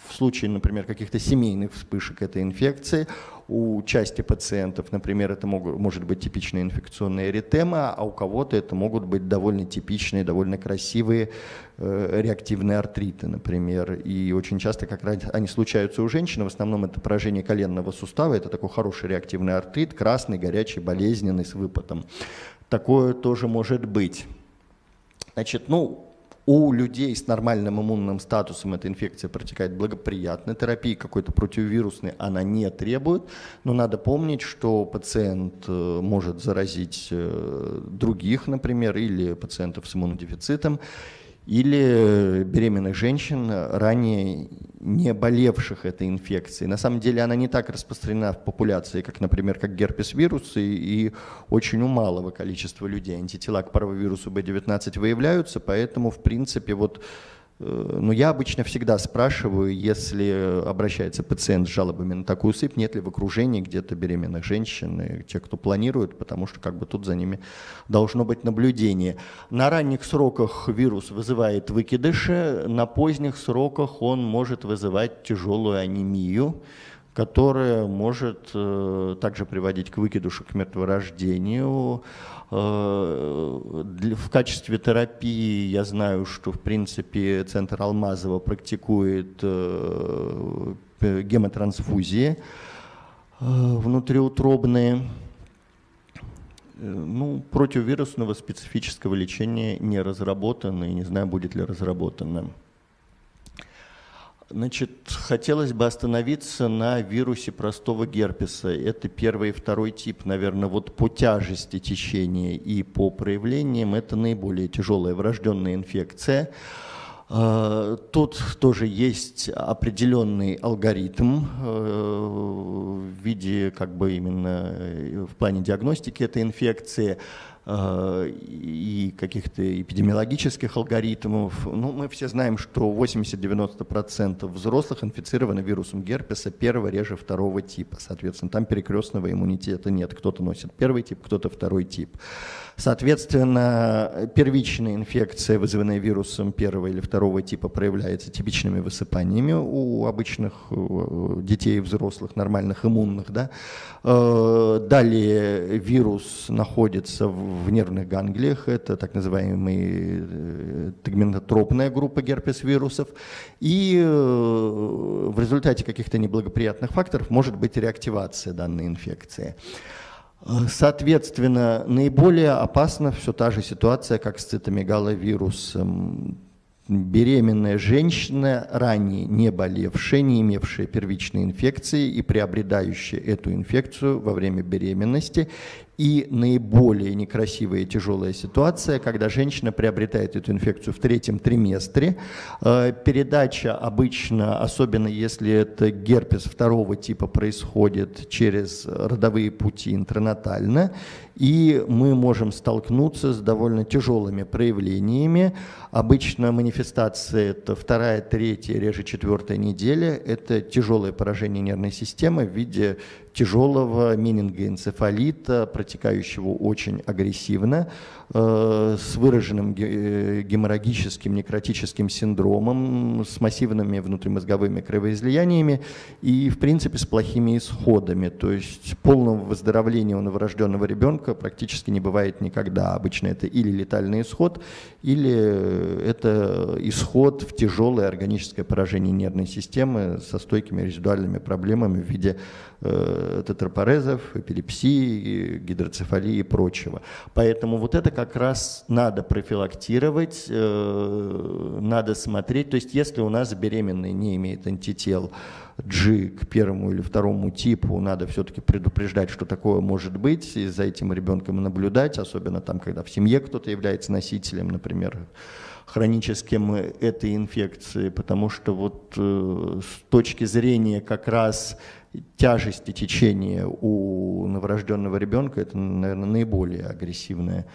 в случае, например, каких-то семейных вспышек этой инфекции у части пациентов, например, это могут, может быть типичная инфекционная эритема, а у кого-то это могут быть довольно типичные, довольно красивые э, реактивные артриты, например. И очень часто как раз они случаются у женщин, в основном это поражение коленного сустава, это такой хороший реактивный артрит, красный, горячий, болезненный, с выпотом. Такое тоже может быть. Значит, ну, у людей с нормальным иммунным статусом эта инфекция протекает благоприятно, терапии какой-то противовирусной она не требует, но надо помнить, что пациент э, может заразить э, других, например, или пациентов с иммунодефицитом, или беременных женщин, ранее не болевших этой инфекцией. На самом деле она не так распространена в популяции, как, например, как герпес-вирус, и, и очень у малого количества людей антитела к паровирусу B19 выявляются, поэтому, в принципе, вот Э, но я обычно всегда спрашиваю, если обращается пациент с жалобами на такую сыпь, нет ли в окружении где-то беременных женщин, и те, кто планирует, потому что как бы тут за ними должно быть наблюдение. На ранних сроках вирус вызывает выкидыши, на поздних сроках он может вызывать тяжелую анемию, которая может э, также приводить к выкидышу, к мертворождению. Э, в качестве терапии я знаю, что в принципе центр Алмазова практикует э, гемотрансфузии внутриутробные. Ну, противовирусного специфического лечения не разработано, и не знаю, будет ли разработано. Значит, хотелось бы остановиться на вирусе простого герпеса. Это первый и второй тип, наверное, вот по тяжести течения и по проявлениям это наиболее тяжелая врожденная инфекция. А, тут тоже есть определенный алгоритм э, в виде как бы именно э, в плане диагностики этой инфекции. Э, и каких-то эпидемиологических алгоритмов. Ну, мы все знаем, что 80-90% взрослых инфицированы вирусом герпеса первого, реже второго типа. Соответственно, там перекрестного иммунитета нет. Кто-то носит первый тип, кто-то второй тип. Соответственно, первичная инфекция, вызванная вирусом первого или второго типа, проявляется типичными высыпаниями у обычных э, детей взрослых, нормальных, иммунных. Да? Э, далее вирус находится в нервных ганглиях, это так называемая э, тегментотропная группа герпес-вирусов, и в результате каких-то неблагоприятных факторов может быть реактивация данной инфекции. Соответственно, наиболее опасна все та же ситуация, как с цитомегаловирусом. Беременная женщина, ранее не болевшая, не имевшая первичной инфекции и приобретающая эту инфекцию во время беременности и наиболее некрасивая и тяжелая ситуация, когда женщина приобретает эту инфекцию в третьем триместре. Э, передача обычно, особенно если это герпес второго типа, происходит через родовые пути интернатально, и мы можем столкнуться с довольно тяжелыми проявлениями. Обычно манифестация это вторая, третья, реже четвертая неделя. Это тяжелое поражение нервной системы в виде тяжелого менингоэнцефалита, протекающего очень агрессивно, с выраженным э, геморрагическим некротическим синдромом, с массивными внутримозговыми кровоизлияниями и, в принципе, с плохими исходами. То есть полного выздоровления у новорожденного ребенка практически не бывает никогда. Обычно это или летальный исход, или это исход в тяжелое органическое поражение нервной системы со стойкими резидуальными проблемами в виде э, тетрапорезов, эпилепсии, гидроцефалии и прочего. Поэтому вот это как раз надо профилактировать, э, надо смотреть. То есть если у нас беременный не имеет антител, G к первому или второму типу, надо все-таки предупреждать, что такое может быть, и за этим ребенком наблюдать, особенно там, когда в семье кто-то является носителем, например, хроническим этой инфекции, потому что вот э, с точки зрения как раз тяжести течения у новорожденного ребенка это, наверное, наиболее агрессивная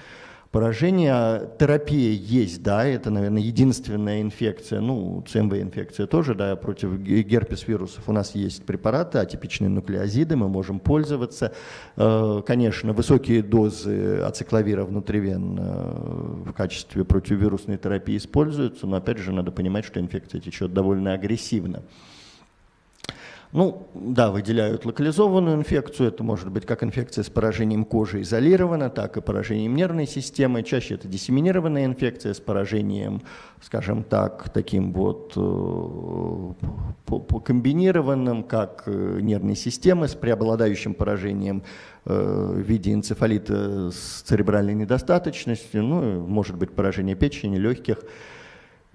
поражение. Терапия есть, да, это, наверное, единственная инфекция, ну, ЦМВ-инфекция тоже, да, против герпес-вирусов у нас есть препараты, атипичные нуклеозиды, мы можем пользоваться. Э, конечно, высокие дозы ацикловира внутривенно э, в качестве противовирусной терапии используются, но, опять же, надо понимать, что инфекция течет довольно агрессивно. Ну, да, выделяют локализованную инфекцию, это может быть как инфекция с поражением кожи изолирована, так и поражением нервной системы. Чаще это диссеминированная инфекция с поражением, скажем так, таким вот э, комбинированным, как э, нервной системы с преобладающим поражением э, в виде энцефалита с церебральной недостаточностью, ну, может быть поражение печени, легких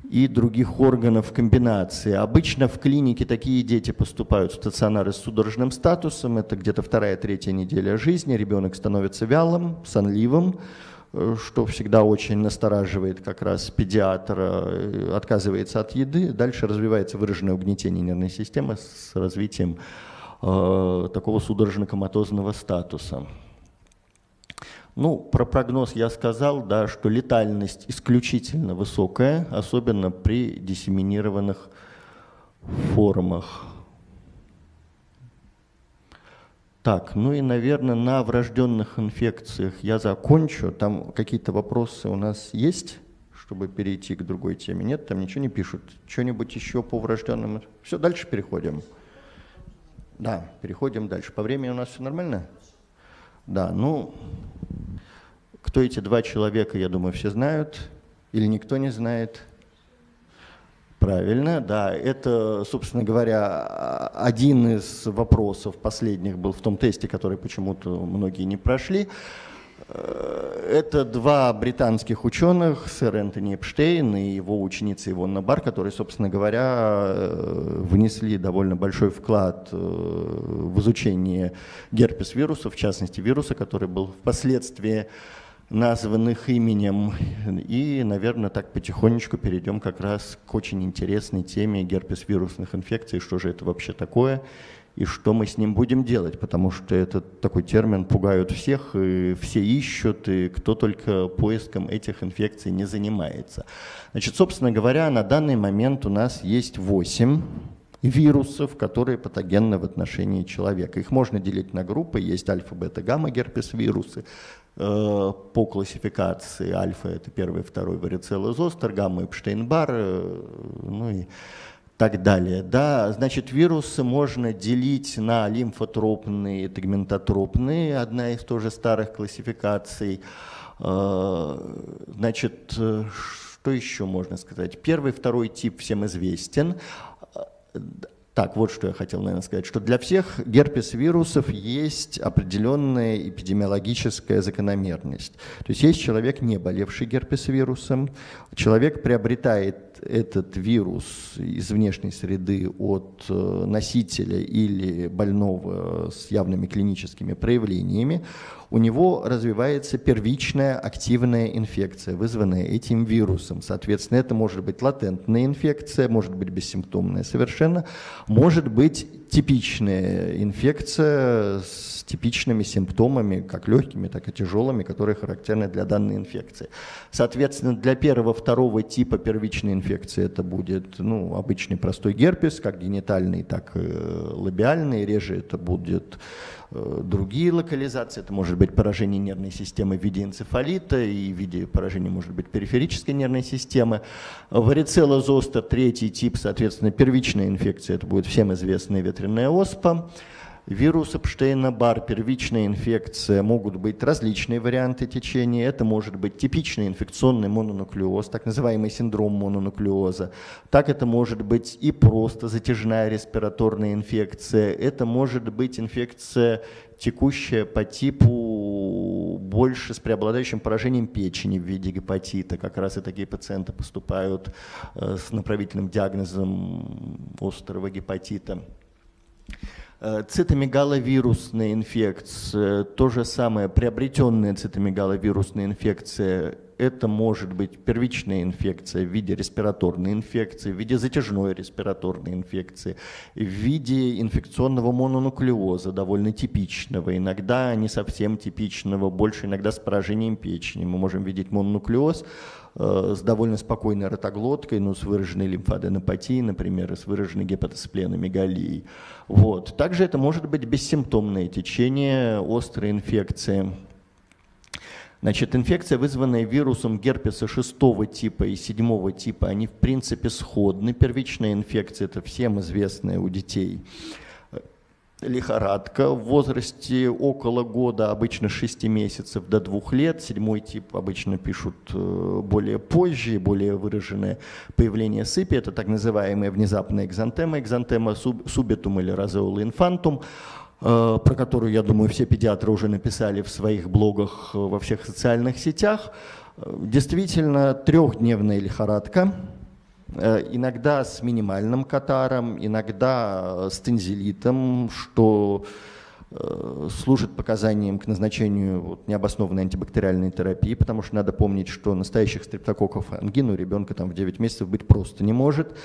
и других органов комбинации. Обычно в клинике такие дети поступают в стационары с судорожным статусом, это где-то вторая-третья неделя жизни, ребенок становится вялым, сонливым, э, что всегда очень настораживает как раз педиатра, э, отказывается от еды, дальше развивается выраженное угнетение нервной системы с развитием э, такого судорожно-коматозного статуса. Ну, про прогноз я сказал, да, что летальность исключительно высокая, особенно при диссеминированных формах. Так, ну и, наверное, на врожденных инфекциях я закончу. Там какие-то вопросы у нас есть, чтобы перейти к другой теме? Нет, там ничего не пишут. Что-нибудь еще по врожденным? Все, дальше переходим. Да, переходим дальше. По времени у нас все нормально? Да, ну, кто эти два человека, я думаю, все знают. Или никто не знает? Правильно, да. Это, собственно говоря, один из вопросов последних был в том тесте, который почему-то многие не прошли. Э, это два британских ученых, сэр Энтони Эпштейн и его ученица Ивонна Бар, которые, собственно говоря, э, внесли довольно большой вклад э, в изучение герпес-вируса, в частности вируса, который был впоследствии назван их именем. И, наверное, так потихонечку перейдем как раз к очень интересной теме герпес-вирусных инфекций, что же это вообще такое и что мы с ним будем делать, потому что этот такой термин пугают всех, и все ищут, и кто только поиском этих инфекций не занимается. Значит, собственно говоря, на данный момент у нас есть 8 вирусов, которые патогенны в отношении человека. Их можно делить на группы, есть альфа, бета, гамма герпес вирусы, э, по классификации альфа это первый, второй варицелла зостер, гамма Эпштейн-Бар, э, ну и так далее. Да, значит, вирусы можно делить на лимфотропные и тегментотропные, одна из тоже старых классификаций. Э, значит, что еще можно сказать? Первый, второй тип всем известен. Так, вот что я хотел, наверное, сказать, что для всех герпес-вирусов есть определенная эпидемиологическая закономерность. То есть есть человек, не болевший герпес-вирусом, человек приобретает этот вирус из внешней среды от э, носителя или больного с явными клиническими проявлениями, у него развивается первичная активная инфекция, вызванная этим вирусом. Соответственно, это может быть латентная инфекция, может быть бессимптомная совершенно, может быть типичная инфекция с типичными симптомами, как легкими, так и тяжелыми, которые характерны для данной инфекции. Соответственно, для первого, второго типа первичной инфекции это будет ну, обычный простой герпес, как генитальный, так и лабиальный. Реже это будет другие локализации. Это может быть поражение нервной системы в виде энцефалита и в виде поражения может быть периферической нервной системы. Варицелла зоста, третий тип, соответственно, первичная инфекция, это будет всем известная ветряная оспа. Вирус Эпштейна-Бар, первичная инфекция, могут быть различные варианты течения. Это может быть типичный инфекционный мононуклеоз, так называемый синдром мононуклеоза. Так это может быть и просто затяжная респираторная инфекция. Это может быть инфекция текущая по типу больше с преобладающим поражением печени в виде гепатита. Как раз и такие пациенты поступают э, с направительным диагнозом острого гепатита. Э, цитомегаловирусная инфекция, то же самое, приобретенная цитомегаловирусная инфекция, это может быть первичная инфекция в виде респираторной инфекции, в виде затяжной респираторной инфекции, в виде инфекционного мононуклеоза, довольно типичного, иногда не совсем типичного, больше иногда с поражением печени. Мы можем видеть мононуклеоз, с довольно спокойной ротоглоткой, но с выраженной лимфаденопатией, например, и с выраженной гепатоспленомегалией. Вот. Также это может быть бессимптомное течение, острая инфекция. Значит, инфекция, вызванная вирусом герпеса шестого типа и седьмого типа, они в принципе сходны. Первичная инфекция – это всем известная у детей лихорадка в возрасте около года, обычно 6 месяцев до 2 лет. Седьмой тип обычно пишут э, более позже, более выраженное появление сыпи. Это так называемая внезапная экзантема, экзантема субитум или розеола инфантум э, про которую, я думаю, все педиатры уже написали в своих блогах э, во всех социальных сетях. Действительно, трехдневная лихорадка, иногда с минимальным катаром, иногда с тензилитом, что э, служит показанием к назначению необоснованной антибактериальной терапии, потому что надо помнить, что настоящих стрептококков ангину ребенка там в 9 месяцев быть просто не может.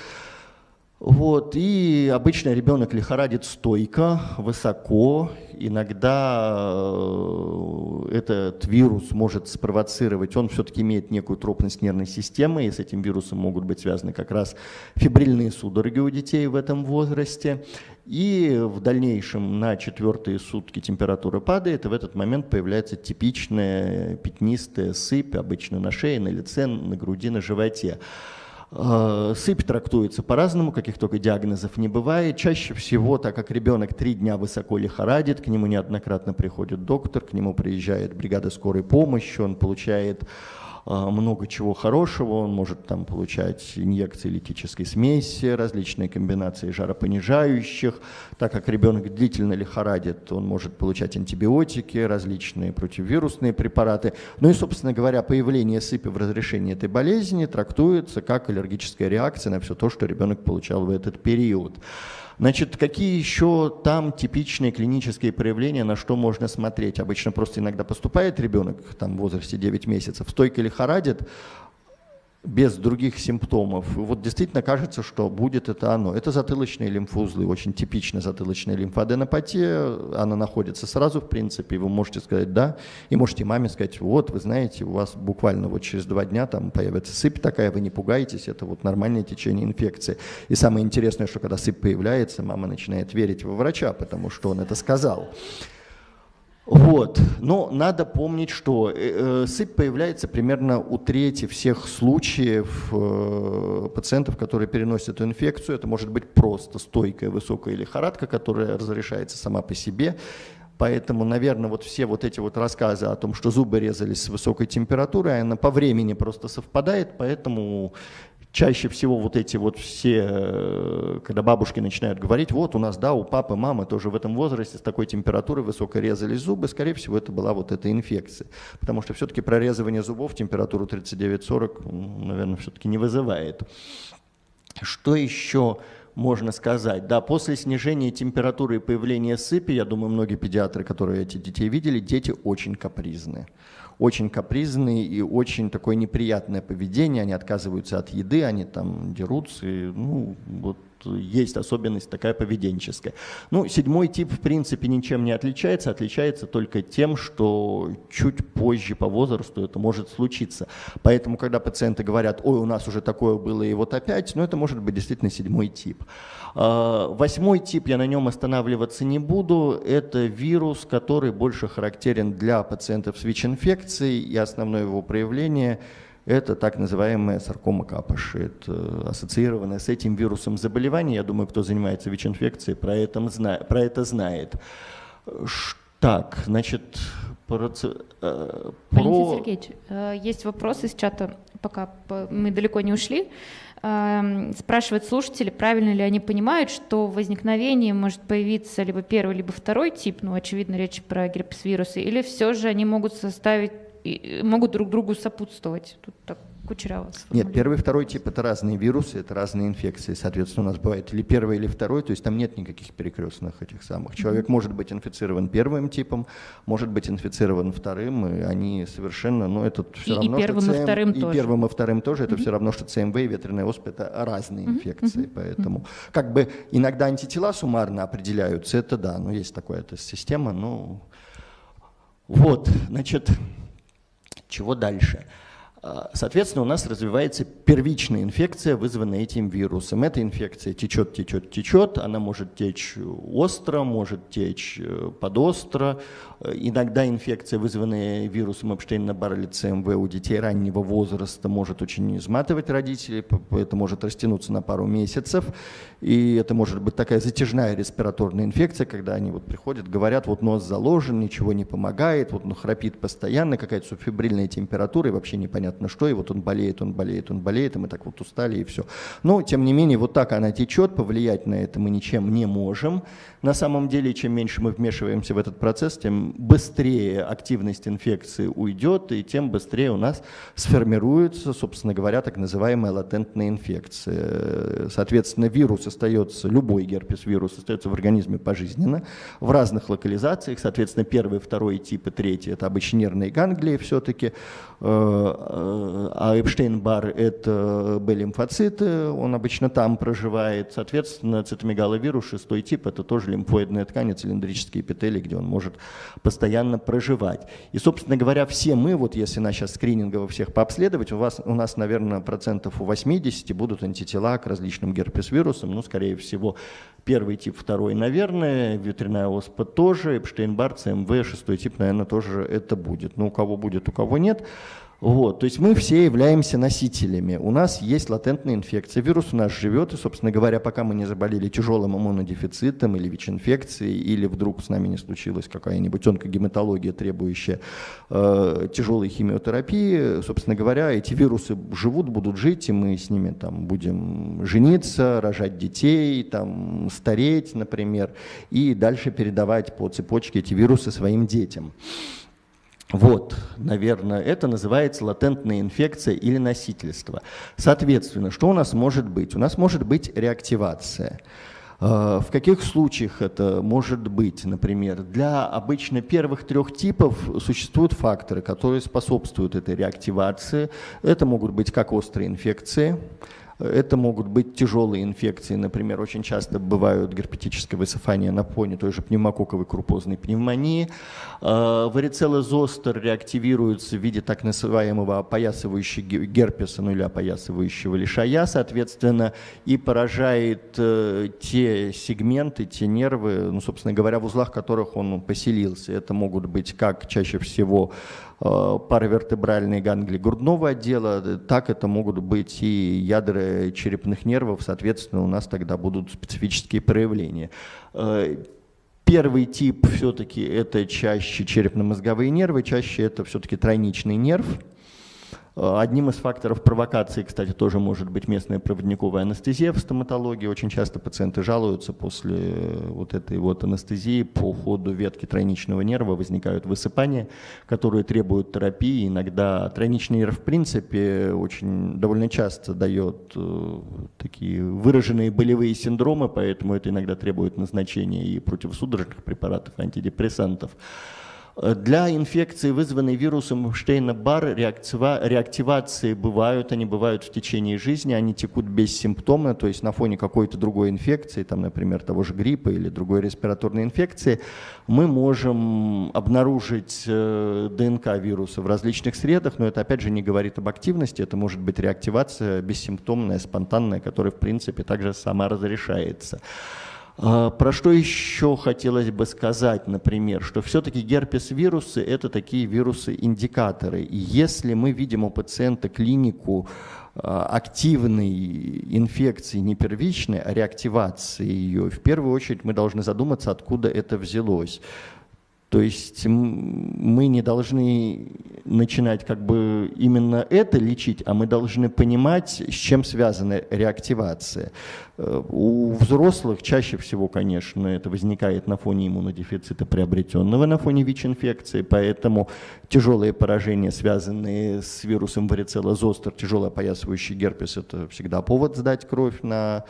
Вот, и обычно ребенок лихорадит стойко, высоко. Иногда э, этот вирус может спровоцировать, он все-таки имеет некую тропность нервной системы, и с этим вирусом могут быть связаны как раз фибрильные судороги у детей в этом возрасте. И в дальнейшем на четвертые сутки температура падает, и в этот момент появляется типичная пятнистая сыпь, обычно на шее, на лице, на груди, на животе. Э, сыпь трактуется по-разному, каких только диагнозов не бывает. Чаще всего, так как ребенок три дня высоко лихорадит, к нему неоднократно приходит доктор, к нему приезжает бригада скорой помощи, он получает много чего хорошего, он может там получать инъекции литической смеси, различные комбинации жаропонижающих, так как ребенок длительно лихорадит, он может получать антибиотики, различные противовирусные препараты. Ну и, собственно говоря, появление сыпи в разрешении этой болезни трактуется как аллергическая реакция на все то, что ребенок получал в этот период. Значит, какие еще там типичные клинические проявления, на что можно смотреть? Обычно просто иногда поступает ребенок там, в возрасте 9 месяцев, стойко лихорадит, без других симптомов. Вот действительно кажется, что будет это оно. Это затылочные лимфоузлы, очень типичная затылочная лимфоденопатия. Она находится сразу, в принципе, и вы можете сказать «да», и можете маме сказать «вот, вы знаете, у вас буквально вот через два дня там появится сыпь такая, вы не пугайтесь, это вот нормальное течение инфекции». И самое интересное, что когда сыпь появляется, мама начинает верить во врача, потому что он это сказал. Вот. Но надо помнить, что э, э, сыпь появляется примерно у трети всех случаев э, пациентов, которые переносят эту инфекцию. Это может быть просто стойкая высокая лихорадка, которая разрешается сама по себе. Поэтому, наверное, вот все вот эти вот рассказы о том, что зубы резались с высокой температурой, она по времени просто совпадает, поэтому чаще всего вот эти вот все, э, когда бабушки начинают говорить, вот у нас, да, у папы, мамы тоже в этом возрасте с такой температурой высокой резались зубы, скорее всего, это была вот эта инфекция. Потому что все-таки прорезывание зубов температуру 39-40, наверное, все-таки не вызывает. Что еще можно сказать? Да, после снижения температуры и появления сыпи, я думаю, многие педиатры, которые эти детей видели, дети очень капризные очень капризные и очень такое неприятное поведение, они отказываются от еды, они там дерутся, и, ну, вот есть особенность такая поведенческая. Ну, седьмой тип, в принципе, ничем не отличается, отличается только тем, что чуть позже по возрасту это может случиться. Поэтому, когда пациенты говорят, ой, у нас уже такое было и вот опять, ну, это может быть действительно седьмой тип. А, восьмой тип, я на нем останавливаться не буду, это вирус, который больше характерен для пациентов с ВИЧ-инфекцией, и основное его проявление – это так называемая саркома капыши, это ассоциированное с этим вирусом заболевание. Я думаю, кто занимается ВИЧ-инфекцией, про это, про это знает. Так, значит, про... Э, Валентин Сергеевич, э, есть вопрос из чата, пока мы далеко не ушли. Эм, спрашивают слушатели, правильно ли они понимают, что возникновение может появиться либо первый, либо второй тип, ну, очевидно, речь про герпес вирусы, или все же они могут составить и могут друг другу сопутствовать. Тут так кучеряво Нет, первый и второй тип – это разные вирусы, это разные инфекции. Соответственно, у нас бывает или первый, или второй, то есть там нет никаких перекрестных этих самых. Человек mm-hmm. может быть инфицирован первым типом, может быть инфицирован вторым, и они совершенно, ну, это все и, равно, и первым, что ЦМ, и вторым и тоже. первым, и вторым тоже, это mm-hmm. все равно, что ЦМВ и ветряная оспа – это разные mm-hmm. инфекции, mm-hmm. поэтому как бы иногда антитела суммарно определяются, это да, но есть такая эта система, ну, вот, значит, чего дальше? А, соответственно, у нас развивается первичная инфекция, вызванная этим вирусом. Эта инфекция течет, течет, течет. Она может течь остро, может течь э, подостро. Э, иногда инфекция, вызванная вирусом Эпштейна-Барр или ЦМВ у детей раннего возраста, может очень изматывать родителей. Это может растянуться на пару месяцев. И это может быть такая затяжная респираторная инфекция, когда они вот приходят, говорят, вот нос заложен, ничего не помогает, вот он храпит постоянно, какая-то субфибрильная температура, и вообще непонятно что, и вот он болеет, он болеет, он болеет, и мы так вот устали, и все. Но, тем не менее, вот так она течет, повлиять на это мы ничем не можем. На самом деле, чем меньше мы вмешиваемся в этот процесс, тем быстрее активность инфекции уйдет, и тем быстрее у нас сформируется, собственно говоря, так называемая латентная инфекция. Соответственно, вирус остается, любой герпес-вирус остается в организме пожизненно, в разных локализациях, соответственно, первый, второй тип и третий – это обычно нервные ганглии все-таки, э, а Эпштейн-Бар – это Б-лимфоциты, он обычно там проживает, соответственно, цитомегаловирус, шестой тип – это тоже лимфоидная ткань, цилиндрические эпители, где он может постоянно проживать. И, собственно говоря, все мы, вот если нас сейчас скринингово всех пообследовать, у, вас, у нас, наверное, процентов у 80 будут антитела к различным герпес-вирусам, ну, скорее всего, первый тип, второй, наверное, ветряная оспа тоже, Эпштейн-Бар, ЦМВ, шестой тип, наверное, тоже это будет. Но у кого будет, у кого нет. Вот, то есть мы все являемся носителями. У нас есть латентная инфекция. Вирус у нас живет, и, собственно говоря, пока мы не заболели тяжелым иммунодефицитом или ВИЧ-инфекцией, или вдруг с нами не случилась какая-нибудь онкогематология, требующая э, тяжелой химиотерапии, собственно говоря, эти вирусы живут, будут жить, и мы с ними там будем жениться, рожать детей, там, стареть, например, и дальше передавать по цепочке эти вирусы своим детям. Вот, наверное, это называется латентная инфекция или носительство. Соответственно, что у нас может быть? У нас может быть реактивация. Э, в каких случаях это может быть, например? Для обычно первых трех типов существуют факторы, которые способствуют этой реактивации. Это могут быть как острые инфекции, это могут быть тяжелые инфекции, например, очень часто бывают герпетическое высыпание на фоне той же пневмококковой крупозной пневмонии. А, варицелла зостер реактивируется в виде так называемого опоясывающего герпеса, ну или опоясывающего лишая, соответственно, и поражает э, те сегменты, те нервы, ну, собственно говоря, в узлах которых он поселился. Это могут быть как чаще всего паравертебральные ганглии грудного отдела, так это могут быть и ядра черепных нервов, соответственно, у нас тогда будут специфические проявления. Э, первый тип все-таки это чаще черепно-мозговые нервы, чаще это все-таки тройничный нерв – Э, одним из факторов провокации, кстати, тоже может быть местная проводниковая анестезия в стоматологии. Очень часто пациенты жалуются после э, вот этой вот анестезии по ходу ветки тройничного нерва возникают высыпания, которые требуют терапии. Иногда тройничный нерв в принципе очень довольно часто дает э, такие выраженные болевые синдромы, поэтому это иногда требует назначения и противосудорожных препаратов, антидепрессантов. Для инфекции, вызванной вирусом Штейна-Бар, реактивации бывают, они бывают в течение жизни, они текут бессимптомно, то есть на фоне какой-то другой инфекции, там, например, того же гриппа или другой респираторной инфекции, мы можем обнаружить э, ДНК вируса в различных средах, но это опять же не говорит об активности, это может быть реактивация бессимптомная, спонтанная, которая в принципе также сама разрешается. А, про что еще хотелось бы сказать, например, что все-таки герпес-вирусы – это такие вирусы-индикаторы. И если мы видим у пациента клинику а, активной инфекции, не первичной, а реактивации ее, в первую очередь мы должны задуматься, откуда это взялось. То есть мы не должны начинать как бы именно это лечить, а мы должны понимать, с чем связана реактивация. У взрослых чаще всего, конечно, это возникает на фоне иммунодефицита приобретенного, на фоне ВИЧ-инфекции, поэтому тяжелые поражения, связанные с вирусом варицелла зостер, тяжелый опоясывающий герпес, это всегда повод сдать кровь на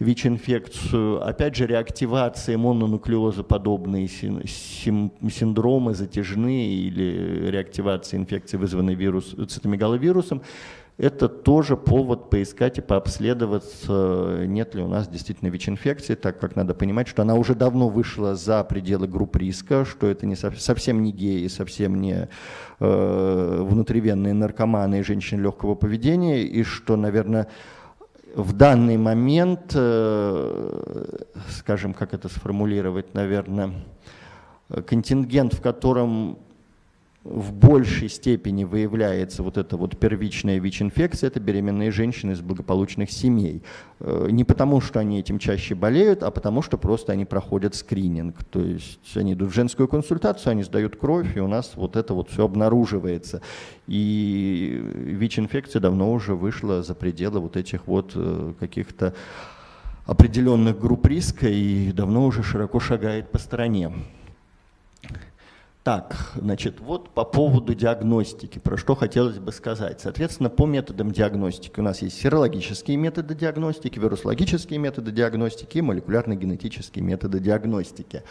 ВИЧ-инфекцию. Опять же, реактивация мононуклеозоподобные синдромы затяжные или реактивация инфекции, вызванной вирус, цитомегаловирусом, это тоже повод поискать и пообследоваться, нет ли у нас действительно ВИЧ-инфекции, так как надо понимать, что она уже давно вышла за пределы групп риска, что это не совсем не геи, совсем не э, внутривенные наркоманы и женщины легкого поведения, и что, наверное, в данный момент, э, скажем, как это сформулировать, наверное, контингент, в котором в большей степени выявляется вот эта вот первичная ВИЧ-инфекция, это беременные женщины из благополучных семей. Э, не потому, что они этим чаще болеют, а потому, что просто они проходят скрининг. То есть они идут в женскую консультацию, они сдают кровь, и у нас вот это вот все обнаруживается. И ВИЧ-инфекция давно уже вышла за пределы вот этих вот э, каких-то определенных групп риска и давно уже широко шагает по стране. Так, значит, вот по поводу диагностики, про что хотелось бы сказать. Соответственно, по методам диагностики у нас есть серологические методы диагностики, вирусологические методы диагностики и молекулярно-генетические методы диагностики.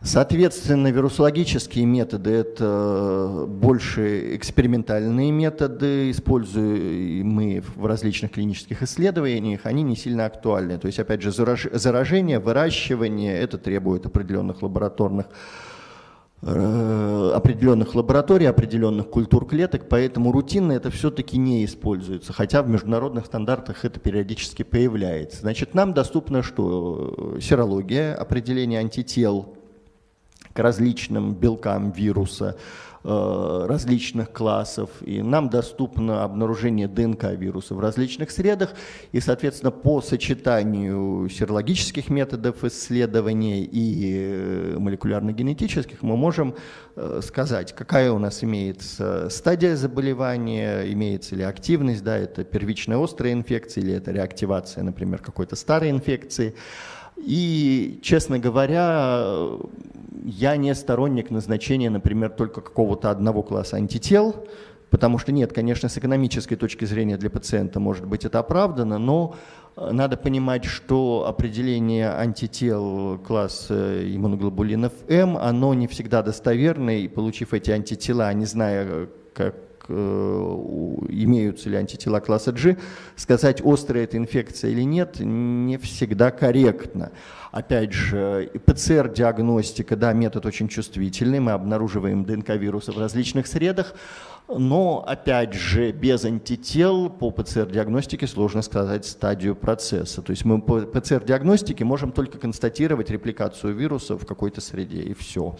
Соответственно, вирусологические методы – это больше экспериментальные методы, используемые в различных клинических исследованиях, они не сильно актуальны. То есть, опять же, заражение, выращивание – это требует определенных лабораторных определенных лабораторий, определенных культур клеток, поэтому рутинно это все-таки не используется, хотя в международных стандартах это периодически появляется. Значит, нам доступно что? Серология, определение антител к различным белкам вируса, э, различных классов, и нам доступно обнаружение ДНК вируса в различных средах, и, соответственно, по сочетанию серологических методов исследования и э, молекулярно-генетических мы можем э, сказать, какая у нас имеется стадия заболевания, имеется ли активность, да, это первичная острая инфекция или это реактивация, например, какой-то старой инфекции. И, честно говоря, я не сторонник назначения, например, только какого-то одного класса антител, потому что нет, конечно, с экономической точки зрения для пациента, может быть, это оправдано, но э, надо понимать, что определение антител класса иммуноглобулинов М, оно не всегда достоверное, и получив эти антитела, не зная, как имеются ли антитела класса G, сказать, острая эта инфекция или нет, не всегда корректно. Опять же, ПЦР-диагностика, да, метод очень чувствительный, мы обнаруживаем ДНК-вирусы в различных средах, но, опять же, без антител по ПЦР-диагностике сложно сказать стадию процесса. То есть мы по ПЦР-диагностике можем только констатировать репликацию вируса в какой-то среде, и все.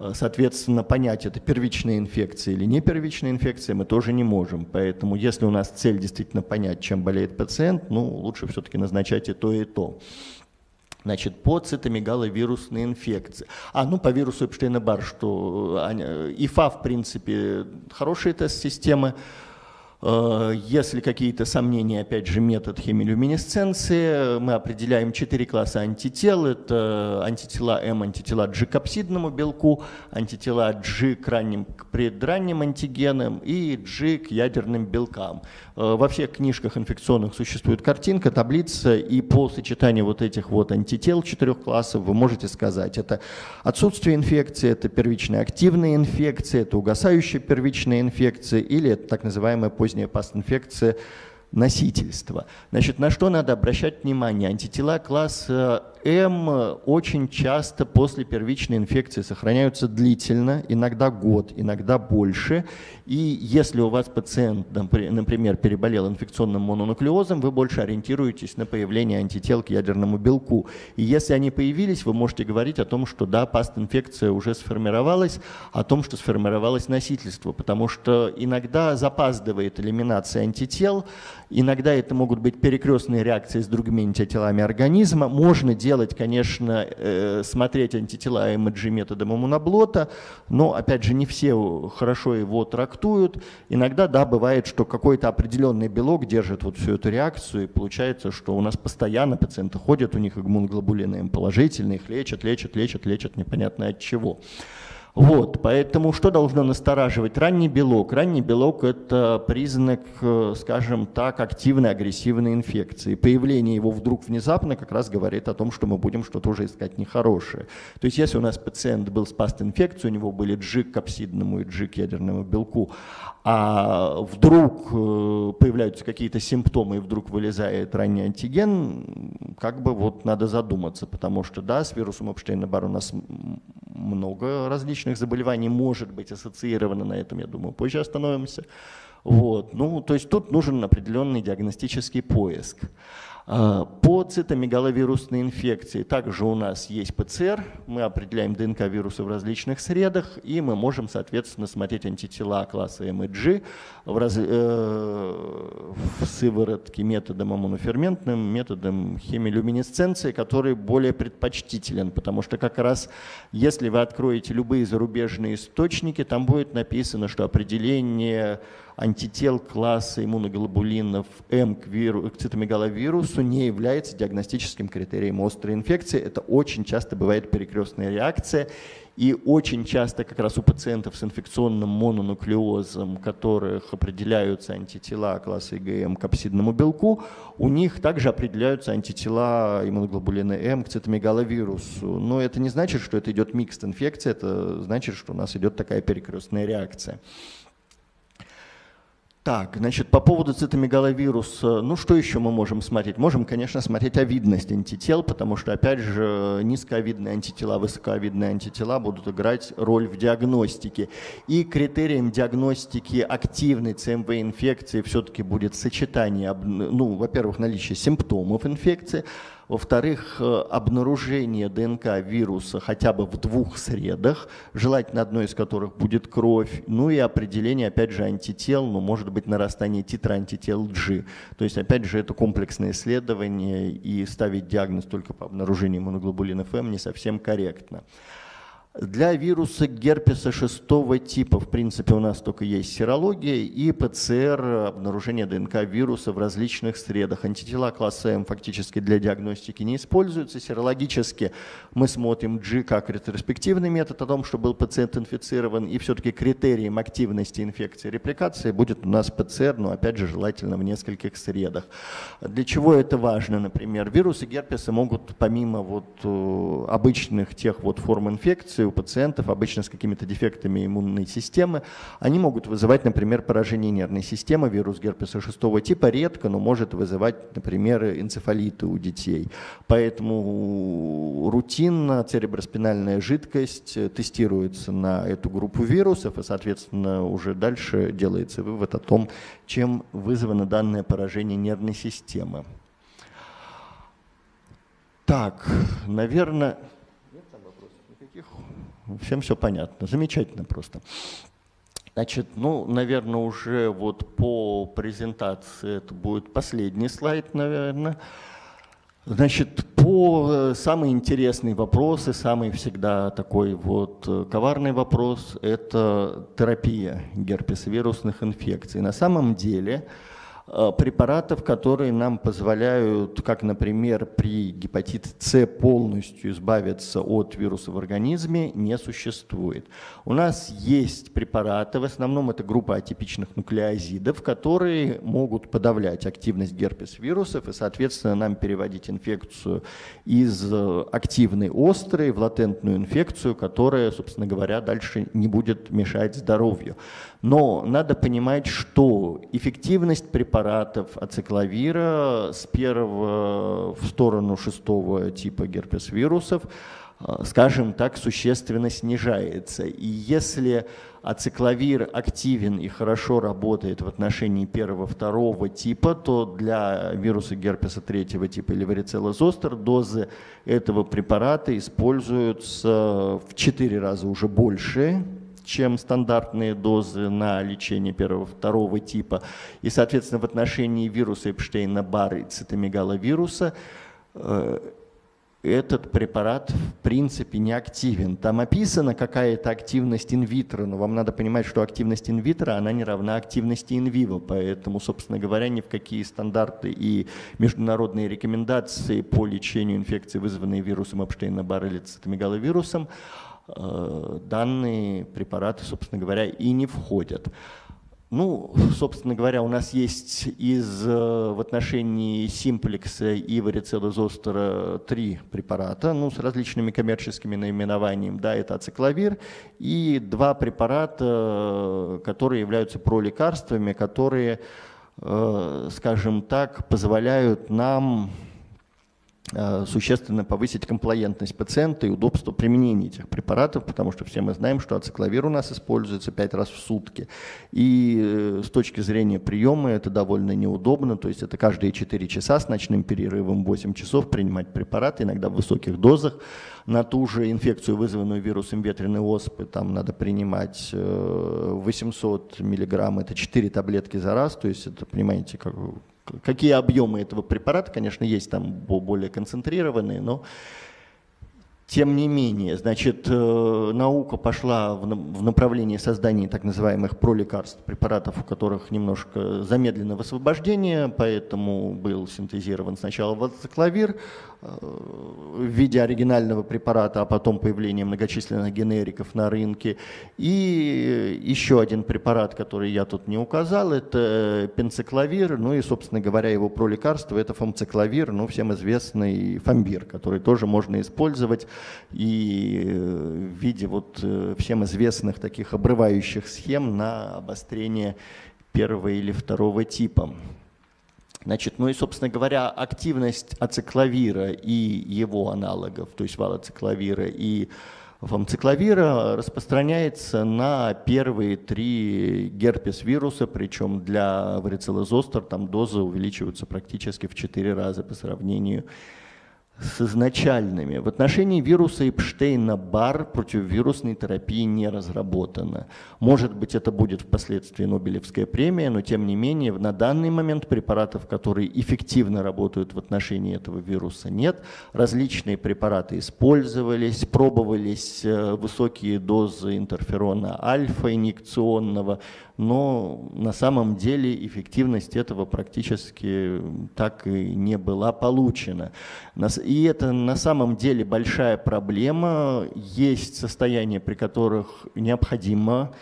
Э, соответственно, понять, это первичная инфекция или не первичная инфекция, мы тоже не можем. Поэтому, если у нас цель действительно понять, чем болеет пациент, ну, лучше все-таки назначать и то, и то. Значит, по цитомегаловирусной инфекции. А, ну, по вирусу Эпштейна-Бар, что э, ИФА, в принципе, хорошая тест-система, Э, если какие-то сомнения, опять же, метод хемилюминесценции, мы определяем четыре класса антител. Это антитела М, антитела G к апсидному белку, антитела G к, ранним, к предранним антигенам и G к ядерным белкам. Э, во всех книжках инфекционных существует картинка, таблица, и по сочетанию вот этих вот антител четырех классов вы можете сказать, это отсутствие инфекции, это первичная активная инфекция, это угасающая первичная инфекция или это так называемая поздняя пастинфекция носительства. Значит, на что надо обращать внимание? Антитела класса М очень часто после первичной инфекции сохраняются длительно, иногда год, иногда больше. И если у вас пациент, например, переболел инфекционным мононуклеозом, вы больше ориентируетесь на появление антител к ядерному белку. И если они появились, вы можете говорить о том, что да, паст-инфекция уже сформировалась, о том, что сформировалось носительство, потому что иногда запаздывает элиминация антител, иногда это могут быть перекрестные реакции с другими антителами организма. Можно делать делать, конечно, э, смотреть антитела MG методом иммуноблота, но, опять же, не все хорошо его трактуют. Иногда, да, бывает, что какой-то определенный белок держит вот всю эту реакцию, и получается, что у нас постоянно пациенты ходят, у них иммуноглобулины М положительные, их лечат, лечат, лечат, лечат, непонятно от чего. Вот, поэтому что должно настораживать? Ранний белок. Ранний белок – это признак, э, скажем так, активной агрессивной инфекции. Появление его вдруг внезапно как раз говорит о том, что мы будем что-то уже искать нехорошее. То есть если у нас пациент был с паст-инфекцией, у него были джик к апсидному и джик к ядерному белку, а вдруг э, появляются какие-то симптомы, и вдруг вылезает ранний антиген, как бы вот надо задуматься, потому что, да, с вирусом Эпштейна-Бар у нас много различных заболеваний может быть ассоциировано на этом, я думаю, позже остановимся. Вот. Ну, то есть тут нужен определенный диагностический поиск. А, по цитомегаловирусной инфекции. Также у нас есть ПЦР, мы определяем ДНК вируса в различных средах, и мы можем, соответственно, смотреть антитела класса МЭГ в, раз, э, в сыворотке методом иммуноферментным, методом хемилюминесценции, который более предпочтителен, потому что как раз если вы откроете любые зарубежные источники, там будет написано, что определение антител класса иммуноглобулинов М к, виру, к цитомегаловирусу не является диагностическим критерием острой инфекции. Это очень часто бывает перекрестная реакция. И очень часто как раз у пациентов с инфекционным мононуклеозом, которых определяются антитела класса ИГМ к апсидному белку, у них также определяются антитела иммуноглобулина М к цитомегаловирусу. Но это не значит, что это идет микст инфекция, это значит, что у нас идет такая перекрестная реакция. Так, значит, по поводу цитомегаловируса, ну что еще мы можем смотреть? Можем, конечно, смотреть овидность антител, потому что, опять же, низковидные антитела, высоковидные антитела будут играть роль в диагностике. И критерием диагностики активной ЦМВ-инфекции все-таки будет сочетание, ну, во-первых, наличие симптомов инфекции, Во-вторых, э, обнаружение ДНК вируса хотя бы в двух средах, желательно одной из которых будет кровь, ну и определение, опять же, антител, ну, может быть, нарастание титра антител G. То есть, опять же, это комплексное исследование, и ставить диагноз только по обнаружению иммуноглобулинов М не совсем корректно. Для вируса герпеса шестого типа, в принципе, у нас только есть серология и ПЦР, обнаружение ДНК вируса в различных средах. Антитела класса М фактически для диагностики не используются. Серологически мы смотрим G как ретроспективный метод о том, что был пациент инфицирован, и все-таки критерием активности инфекции репликации будет у нас ПЦР, но опять же желательно в нескольких средах. Для чего это важно? Например, вирусы герпеса могут помимо вот э, обычных тех вот форм инфекции, инфекции у пациентов, обычно с какими-то дефектами иммунной системы, они могут вызывать, например, поражение нервной системы. Вирус герпеса шестого типа редко, но может вызывать, например, энцефалиты у детей. Поэтому рутинно цереброспинальная жидкость тестируется на эту группу вирусов, и, соответственно, уже дальше делается вывод о том, чем вызвано данное поражение нервной системы. Так, наверное, Всем все понятно. Замечательно просто. Значит, ну, наверное, уже вот по презентации это будет последний слайд, наверное. Значит, по э, самые интересные вопросы, самый всегда такой вот э, коварный вопрос – это терапия герпесвирусных инфекций. На самом деле, препаратов, которые нам позволяют, как, например, при гепатите С полностью избавиться от вируса в организме, не существует. У нас есть препараты, в основном это группа атипичных нуклеозидов, которые могут подавлять активность герпес-вирусов и, соответственно, нам переводить инфекцию из э, активной острой в латентную инфекцию, которая, собственно говоря, дальше не будет мешать здоровью. Но надо понимать, что эффективность препаратов ацикловира с первого в сторону шестого типа герпес-вирусов, э, скажем так, существенно снижается. И если ацикловир активен и хорошо работает в отношении первого-второго типа, то для вируса герпеса третьего типа или варицелла зостер дозы этого препарата используются в 4 раза уже больше, чем стандартные дозы на лечение первого, второго типа. И, соответственно, в отношении вируса Эпштейна-Барр и цитомегаловируса э, этот препарат в принципе не активен. Там описана какая-то активность инвитро, но вам надо понимать, что активность инвитро, она не равна активности инвиво, поэтому, собственно говоря, ни в какие стандарты и международные рекомендации по лечению инфекции, вызванной вирусом Эпштейна-Барр или цитомегаловирусом, данные препараты, собственно говоря, и не входят. Ну, собственно говоря, у нас есть из, э, в отношении симплекса и варицелла зостера три препарата, ну, с различными коммерческими наименованиями. Да, это ацикловир и два препарата, которые являются пролекарствами, которые, э, скажем так, позволяют нам Э, существенно повысить комплаентность пациента и удобство применения этих препаратов, потому что все мы знаем, что ацикловир у нас используется 5 раз в сутки. И э, с точки зрения приема это довольно неудобно, то есть это каждые 4 часа с ночным перерывом 8 часов принимать препараты, иногда в высоких дозах. На ту же инфекцию, вызванную вирусом ветреной оспы, там надо принимать 800 э, миллиграмм, это 4 таблетки за раз, то есть это, понимаете, как какие объемы этого препарата, конечно, есть там более концентрированные, но тем не менее, значит, э, наука пошла в направлении создания так называемых пролекарств, препаратов, у которых немножко замедлено высвобождение, поэтому был синтезирован сначала вазоклавир, в виде оригинального препарата, а потом появление многочисленных генериков на рынке. И еще один препарат, который я тут не указал, это пенцикловир, ну и, собственно говоря, его пролекарство, это фомцикловир, ну, всем известный фамбир, который тоже можно использовать и в виде вот э, всем известных таких обрывающих схем на обострение первого или второго типа. Значит, ну и, собственно говоря, активность ацикловира и его аналогов, то есть валоцикловира и фамцикловира распространяется на первые три герпес-вируса, причем для варицеллозостер там дозы увеличиваются практически в четыре раза по сравнению с изначальными. В отношении вируса Эпштейна-Бар противовирусной терапии не разработано. Может быть, это будет впоследствии Нобелевская премия, но тем не менее на данный момент препаратов, которые эффективно работают в отношении этого вируса, нет. Различные препараты использовались, пробовались э, высокие дозы интерферона альфа инъекционного, но на самом деле эффективность этого практически так и не была получена. И это на самом деле большая проблема. Есть состояния, при которых необходимо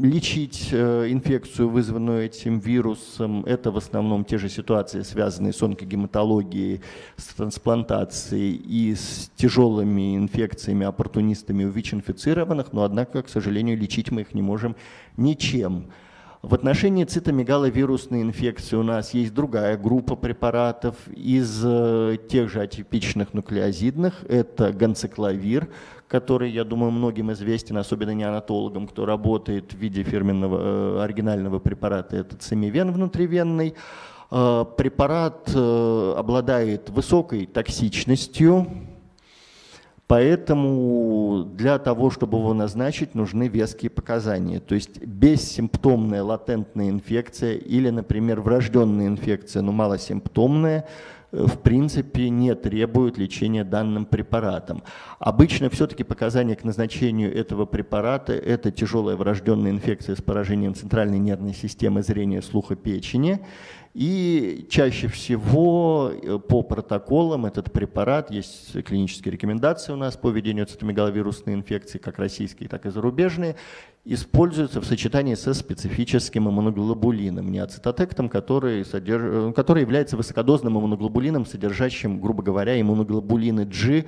лечить э, инфекцию, вызванную этим вирусом. Это в основном те же ситуации, связанные с онкогематологией, с трансплантацией и с тяжелыми инфекциями, оппортунистами у ВИЧ-инфицированных, но однако, к сожалению, лечить мы их не можем ничем. В отношении цитомегаловирусной инфекции у нас есть другая группа препаратов из э, тех же атипичных нуклеозидных. Это ганцикловир, который, я думаю, многим известен, особенно неонатологам, кто работает в виде фирменного э, оригинального препарата, это цимивен внутривенный. Э, препарат обладает высокой токсичностью, Поэтому для того, чтобы его назначить, нужны веские показания. То есть бессимптомная латентная инфекция или, например, врожденная инфекция, но малосимптомная, в принципе не требуют лечения данным препаратом. Обычно все-таки показания к назначению этого препарата – это тяжелая врожденная инфекция с поражением центральной нервной системы зрения, слуха, печени. И чаще всего э, по протоколам этот препарат, есть клинические рекомендации у нас по ведению цитомегаловирусной инфекции, как российские, так и зарубежные, используется в сочетании со специфическим иммуноглобулином, неоцитотектом, который, содерж... Э, который является высокодозным иммуноглобулином, содержащим, грубо говоря, иммуноглобулины G,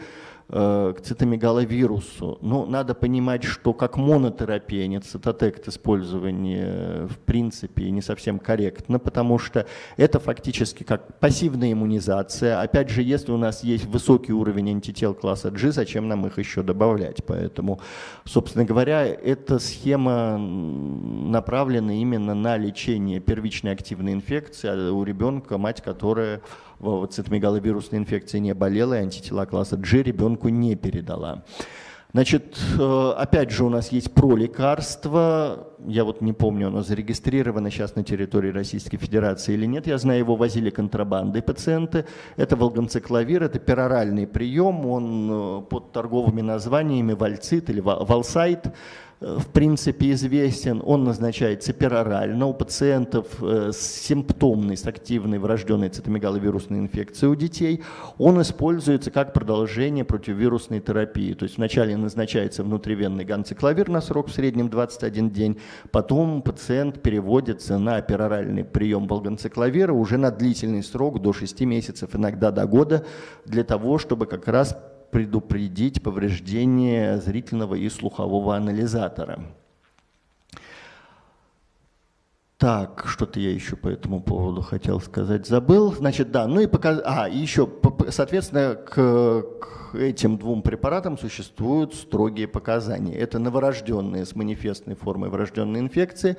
к цитомегаловирусу. Но надо понимать, что как монотерапия нецитотект использование в принципе не совсем корректно, потому что это фактически как пассивная иммунизация. Опять же, если у нас есть высокий уровень антител класса G, зачем нам их еще добавлять? Поэтому, собственно говоря, эта схема направлена именно на лечение первичной активной инфекции а у ребенка, мать которая цитомегаловирусной инфекцией не болела, и антитела класса G ребенку не передала. Значит, э, опять же у нас есть пролекарство, я вот не помню, оно зарегистрировано сейчас на территории Российской Федерации или нет, я знаю, его возили контрабандой пациенты, это волганцикловир, это пероральный прием, он э, под торговыми названиями вальцит или валсайт, в принципе известен, он назначается перорально у пациентов э, с симптомной, с активной врожденной цитомегаловирусной инфекцией у детей. Он используется как продолжение противовирусной терапии. То есть вначале назначается внутривенный ганцикловир на срок в среднем 21 день, потом пациент переводится на пероральный прием волганцикловира уже на длительный срок до 6 месяцев, иногда до года, для того, чтобы как раз предупредить повреждение зрительного и слухового анализатора. Так, что-то я еще по этому поводу хотел сказать, забыл. Значит, да, ну и показ... А, и еще, соответственно, к, к этим двум препаратам существуют строгие показания. Это новорожденные с манифестной формой врожденной инфекции,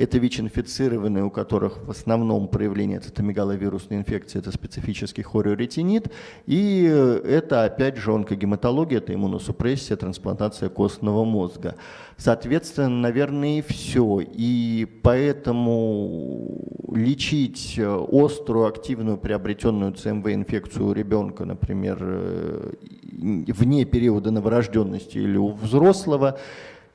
это ВИЧ-инфицированные, у которых в основном проявление цитомегаловирусной инфекции – это специфический хориоретинит, и это, опять же, онкогематология, это иммуносупрессия, трансплантация костного мозга. Соответственно, наверное, и все. И поэтому лечить острую, активную, приобретенную ЦМВ-инфекцию у ребенка, например, э, вне периода новорожденности или у взрослого,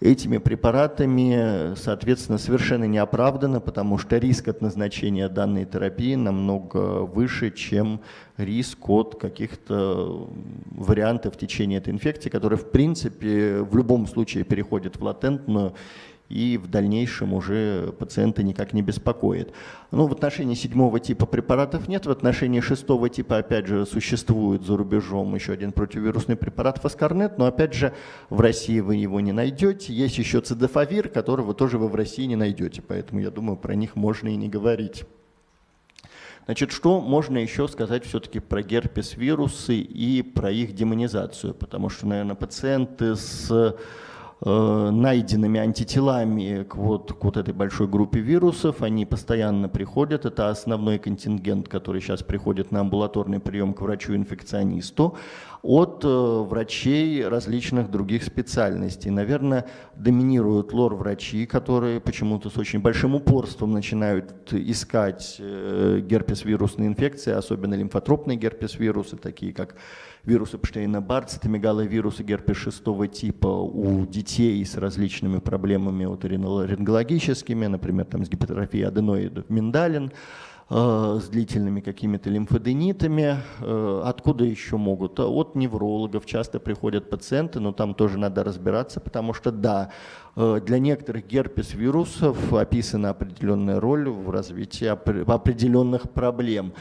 этими препаратами, соответственно, совершенно неоправданно, потому что риск от назначения данной терапии намного выше, чем риск от каких-то вариантов течения этой инфекции, которые, в принципе, в любом случае переходят в латентную и в дальнейшем уже пациента никак не беспокоит. Ну, в отношении седьмого типа препаратов нет, в отношении шестого типа, опять же, существует за рубежом еще один противовирусный препарат фаскарнет, но, опять же, в России вы его не найдете. Есть еще цидофавир, которого тоже вы в России не найдете, поэтому, я думаю, про них можно и не говорить. Значит, что можно еще сказать все-таки про герпес-вирусы и про их демонизацию? Потому что, наверное, пациенты с найденными антителами к вот, к вот этой большой группе вирусов. Они постоянно приходят. Это основной контингент, который сейчас приходит на амбулаторный прием к врачу-инфекционисту от э, врачей различных других специальностей. Наверное, доминируют лор-врачи, которые почему-то с очень большим упорством начинают искать э, герпес-вирусные инфекции, особенно лимфотропные герпес-вирусы, такие как вирусы Пштейна-Барт, цитомегаловирусы герпес шестого типа у детей с различными проблемами оториноларингологическими, например, там, с гипертрофией аденоидов миндалин, э, с длительными какими-то лимфоденитами. Э, откуда еще могут? От неврологов часто приходят пациенты, но там тоже надо разбираться, потому что да, э, для некоторых герпес-вирусов описана определенная роль в развитии определенных проблем.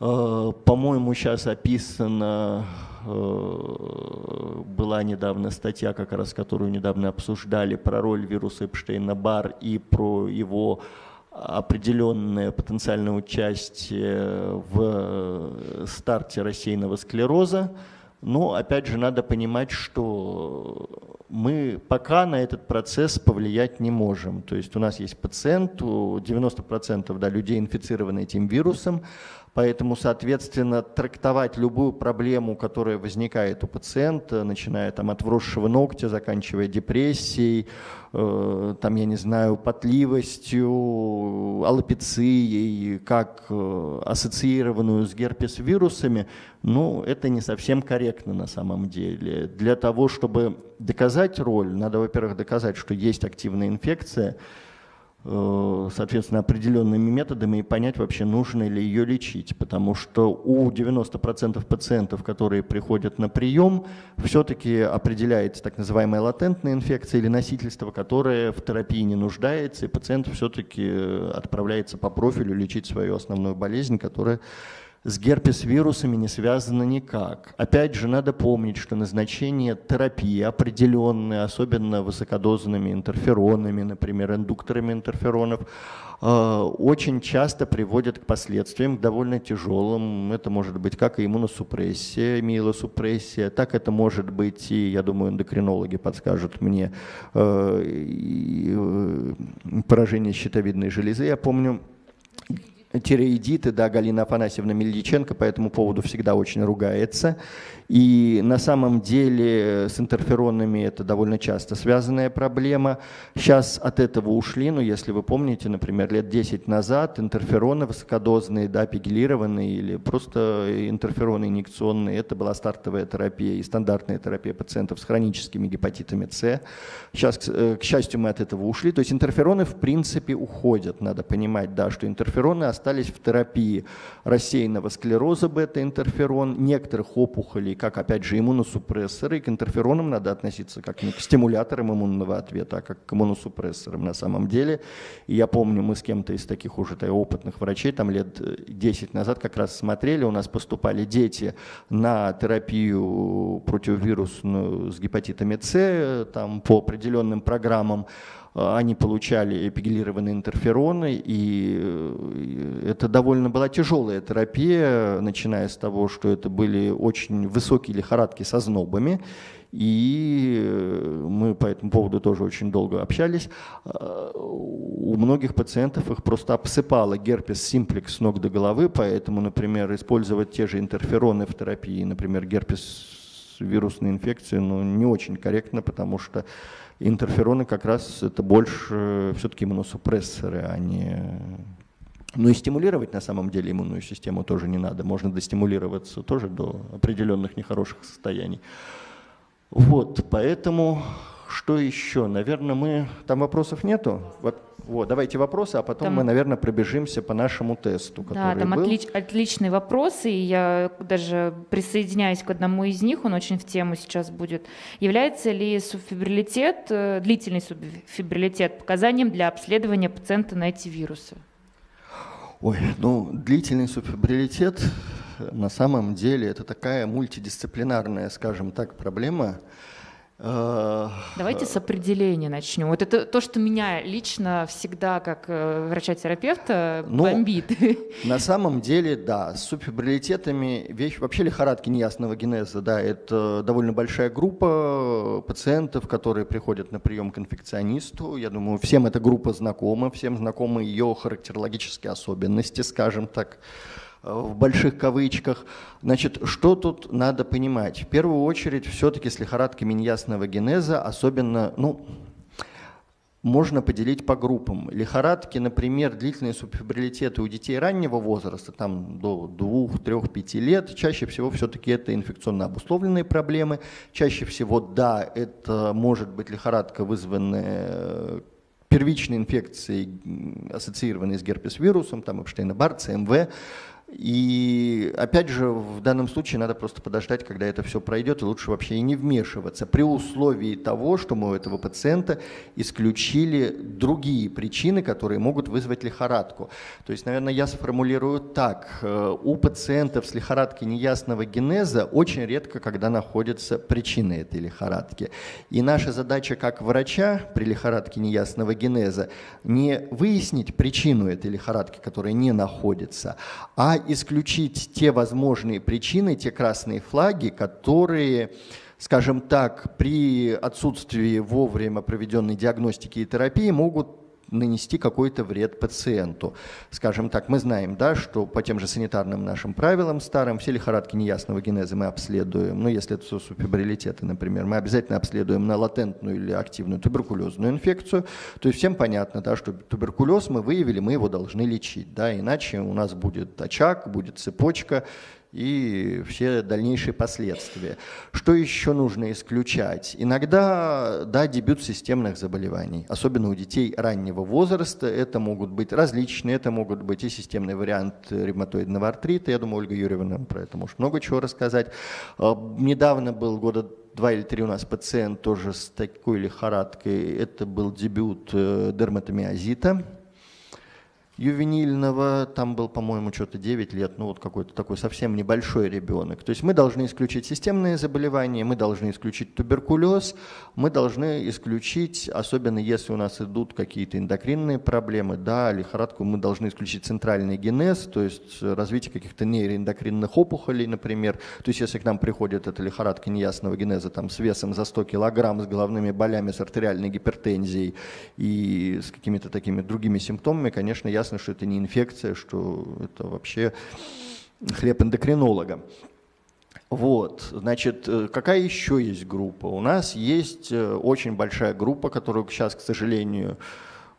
Э, по-моему, сейчас описана, э, была недавно статья, как раз которую недавно обсуждали, про роль вируса Эпштейна-Бар и про его определенное потенциальное участие в старте рассеянного склероза. Но, опять же, надо понимать, что мы пока на этот процесс повлиять не можем. То есть у нас есть пациент, 90% да, людей инфицированы этим вирусом, Поэтому, соответственно, трактовать любую проблему, которая возникает у пациента, начиная там, от вросшего ногтя, заканчивая депрессией, э, там, я не знаю, потливостью, аллопецией, как э, ассоциированную с герпес-вирусами, ну, это не совсем корректно на самом деле. Для того, чтобы доказать роль, надо, во-первых, доказать, что есть активная инфекция, соответственно, определенными методами и понять вообще, нужно ли ее лечить. Потому что у 90% пациентов, которые приходят на прием, все-таки определяется так называемая латентная инфекция или носительство, которое в терапии не нуждается, и пациент все-таки отправляется по профилю лечить свою основную болезнь, которая с герпес-вирусами не связано никак. Опять же, надо помнить, что назначение терапии определенные, особенно высокодозными интерферонами, например, индукторами интерферонов, э, очень часто приводят к последствиям, к довольно тяжелым. Это может быть как и иммуносупрессия, миелосупрессия, так это может быть и, я думаю, эндокринологи подскажут мне, э, э, поражение щитовидной железы. Я помню, тиреидиты, да, Галина Афанасьевна Мельниченко по этому поводу всегда очень ругается. И на самом деле с интерферонами это довольно часто связанная проблема. Сейчас от этого ушли, но если вы помните, например, лет 10 назад интерфероны высокодозные, да, пегилированные или просто интерфероны инъекционные, это была стартовая терапия и стандартная терапия пациентов с хроническими гепатитами С. Сейчас, к э, счастью, мы от этого ушли. То есть интерфероны в принципе уходят. Надо понимать, да, что интерфероны остались в терапии рассеянного склероза бета-интерферон, некоторых опухолей, как, опять же, иммуносупрессоры, и к интерферонам надо относиться как не к стимуляторам иммунного ответа, а как к иммуносупрессорам на самом деле. И я помню, мы с кем-то из таких уже опытных врачей, там лет 10 назад как раз смотрели, у нас поступали дети на терапию противовирусную с гепатитами С, там по определенным программам, Э, они получали эпигелированные интерфероны, и э, это довольно была тяжелая терапия, начиная с того, что это были очень высокие лихорадки со знобами, и э, мы по этому поводу тоже очень долго общались. У многих пациентов их просто обсыпало герпес симплекс с ног до головы, поэтому, например, использовать те же интерфероны в терапии, например, герпес вирусной инфекции, ну, не очень корректно, потому что интерфероны как раз это больше все-таки иммуносупрессоры, а не... Ну и стимулировать на самом деле иммунную систему тоже не надо. Можно достимулироваться тоже до определенных нехороших состояний. Вот, поэтому что еще? Наверное, мы... Там вопросов нету? Вот, давайте вопросы, а потом там... мы, наверное, пробежимся по нашему тесту, который Да, там был. Отлич, отличные вопросы, и я даже присоединяюсь к одному из них, он очень в тему сейчас будет. Является ли субфибрилитет, э, длительный субфибрилитет показанием для обследования пациента на эти вирусы? Ой, ну, длительный субфибрилитет на самом деле это такая мультидисциплинарная, скажем так, проблема, Э, Давайте с определения начнем. Вот это то, что меня лично всегда, как э, врача-терапевта, ну, бомбит. На самом деле, да, с субфибрилитетами вещь, вообще лихорадки неясного генеза, да, это довольно большая группа пациентов, которые приходят на прием к инфекционисту. Я думаю, всем эта группа знакома, всем знакомы ее характерологические особенности, скажем так в больших кавычках. Значит, что тут надо понимать? В первую очередь, все-таки с лихорадками неясного генеза, особенно, ну, можно поделить по группам. Лихорадки, например, длительные субфибрилитеты у детей раннего возраста, там до 2, 3, 5 лет, чаще всего все-таки это инфекционно обусловленные проблемы. Чаще всего, да, это может быть лихорадка, вызванная первичной инфекцией, ассоциированной с герпес-вирусом, там Эпштейна-Бар, ЦМВ, и опять же, в данном случае надо просто подождать, когда это все пройдет, и лучше вообще и не вмешиваться, при условии того, что мы у этого пациента исключили другие причины, которые могут вызвать лихорадку. То есть, наверное, я сформулирую так. Э, у пациентов с лихорадкой неясного генеза очень редко, когда находятся причины этой лихорадки. И наша задача как врача при лихорадке неясного генеза не выяснить причину этой лихорадки, которая не находится, а исключить те возможные причины, те красные флаги, которые скажем так, при отсутствии вовремя проведенной диагностики и терапии могут нанести какой-то вред пациенту. Скажем так, мы знаем, да, что по тем же санитарным нашим правилам старым все лихорадки неясного генеза мы обследуем. Ну, если это субфибрилитеты, например, мы обязательно обследуем на латентную или активную туберкулезную инфекцию. То есть всем понятно, да, что туберкулез мы выявили, мы его должны лечить. Да, иначе у нас будет очаг, будет цепочка, и все дальнейшие последствия. Что еще нужно исключать? Иногда, да, дебют системных заболеваний, особенно у детей раннего возраста, это могут быть различные, это могут быть и системный вариант ревматоидного артрита, я думаю, Ольга Юрьевна про это может много чего рассказать. А, недавно был года два или три у нас пациент тоже с такой лихорадкой, это был дебют э, дерматомиозита, ювенильного, там был, по-моему, что-то 9 лет, ну вот какой-то такой совсем небольшой ребенок. То есть мы должны исключить системные заболевания, мы должны исключить туберкулез, мы должны исключить, особенно если у нас идут какие-то эндокринные проблемы, да, лихорадку, мы должны исключить центральный генез, то есть развитие каких-то нейроэндокринных опухолей, например. То есть если к нам приходит эта лихорадка неясного генеза там, с весом за 100 килограмм, с головными болями, с артериальной гипертензией и с какими-то такими другими симптомами, конечно, ясно, ясно, что это не инфекция, что это вообще хлеб эндокринолога. Вот, значит, э, какая еще есть группа? У нас есть э, очень большая группа, которую сейчас, к сожалению,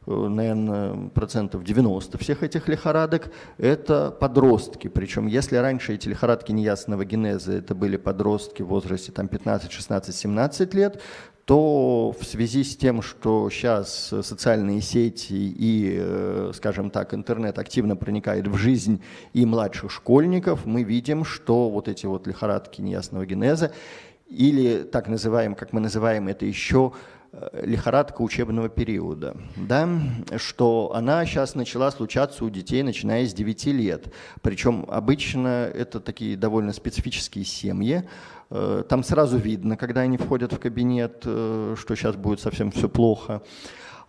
э, наверное, процентов 90 всех этих лихорадок, это подростки. Причем, если раньше эти лихорадки неясного генеза, это были подростки в возрасте там, 15, 16, 17 лет, то в связи с тем, что сейчас социальные сети и, э, скажем так, интернет активно проникает в жизнь и младших школьников, мы видим, что вот эти вот лихорадки неясного генеза или так называем, как мы называем это еще, э, лихорадка учебного периода, да, что она сейчас начала случаться у детей, начиная с 9 лет. Причем обычно это такие довольно специфические семьи, Э, там сразу видно, когда они входят в кабинет, э, что сейчас будет совсем все плохо.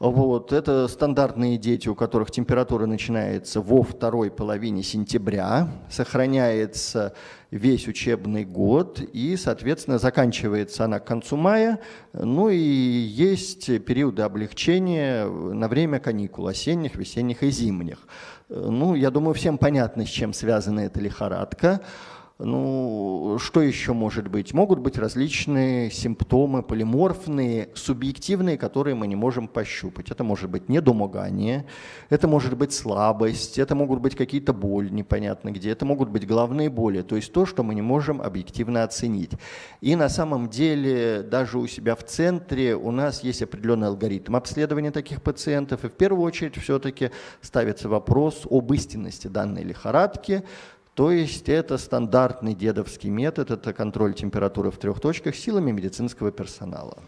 Вот. Это стандартные дети, у которых температура начинается во второй половине сентября, сохраняется весь учебный год и, соответственно, заканчивается она к концу мая. Ну и есть периоды облегчения на время каникул осенних, весенних и зимних. Э, ну, я думаю, всем понятно, с чем связана эта лихорадка. Ну, что еще может быть? Могут быть различные симптомы, полиморфные, субъективные, которые мы не можем пощупать. Это может быть недомогание, это может быть слабость, это могут быть какие-то боли непонятно где, это могут быть головные боли. То есть то, что мы не можем объективно оценить. И на самом деле даже у себя в центре у нас есть определенный алгоритм обследования таких пациентов. И в первую очередь все-таки ставится вопрос об истинности данной лихорадки, то есть это стандартный дедовский метод, это контроль температуры в трех точках силами медицинского персонала.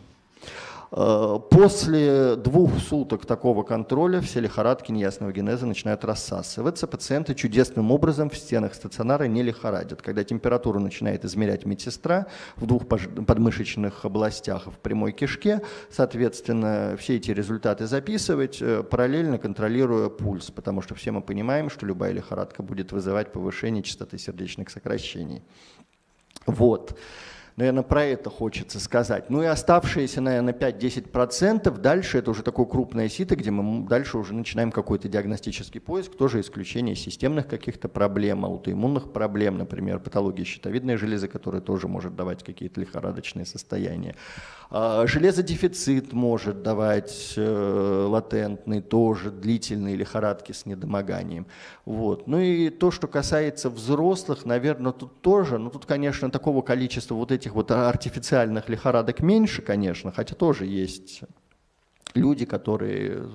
Э, после двух суток такого контроля все лихорадки неясного генеза начинают рассасываться. Пациенты чудесным образом в стенах стационара не лихорадят. Когда температуру начинает измерять медсестра в двух подмышечных областях в прямой кишке, соответственно, все эти результаты записывать, э, параллельно контролируя пульс, потому что все мы понимаем, что любая лихорадка будет вызывать повышение частоты сердечных сокращений. Вот. Наверное, про это хочется сказать. Ну и оставшиеся, наверное, 5-10% дальше, это уже такое крупное сито, где мы дальше уже начинаем какой-то диагностический поиск, тоже исключение системных каких-то проблем, аутоиммунных проблем, например, патологии щитовидной железы, которая тоже может давать какие-то лихорадочные состояния. А, железодефицит может давать э, латентный, тоже длительные лихорадки с недомоганием. Вот. Ну и то, что касается взрослых, наверное, тут тоже, ну тут, конечно, такого количества вот этих вот артифициальных лихорадок меньше, конечно, хотя тоже есть люди, которые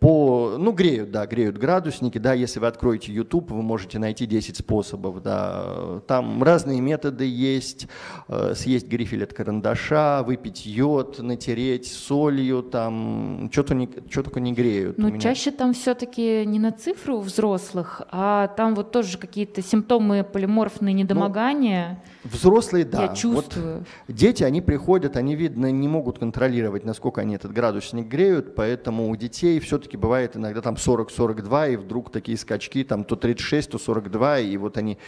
по, ну, греют, да, греют градусники, да, если вы откроете YouTube, вы можете найти 10 способов, да, там разные методы есть, э, съесть грифель от карандаша, выпить йод, натереть солью, там, что-то не, что только не греют. Ну, чаще там все-таки не на цифру взрослых, а там вот тоже какие-то симптомы полиморфные недомогания. Ну, Взрослые, да. Я чувствую. Вот дети, они приходят, они, видно, не могут контролировать, насколько они этот градусник греют, поэтому у детей все-таки бывает иногда там 40-42, и вдруг такие скачки, там то 36, то 42, и вот они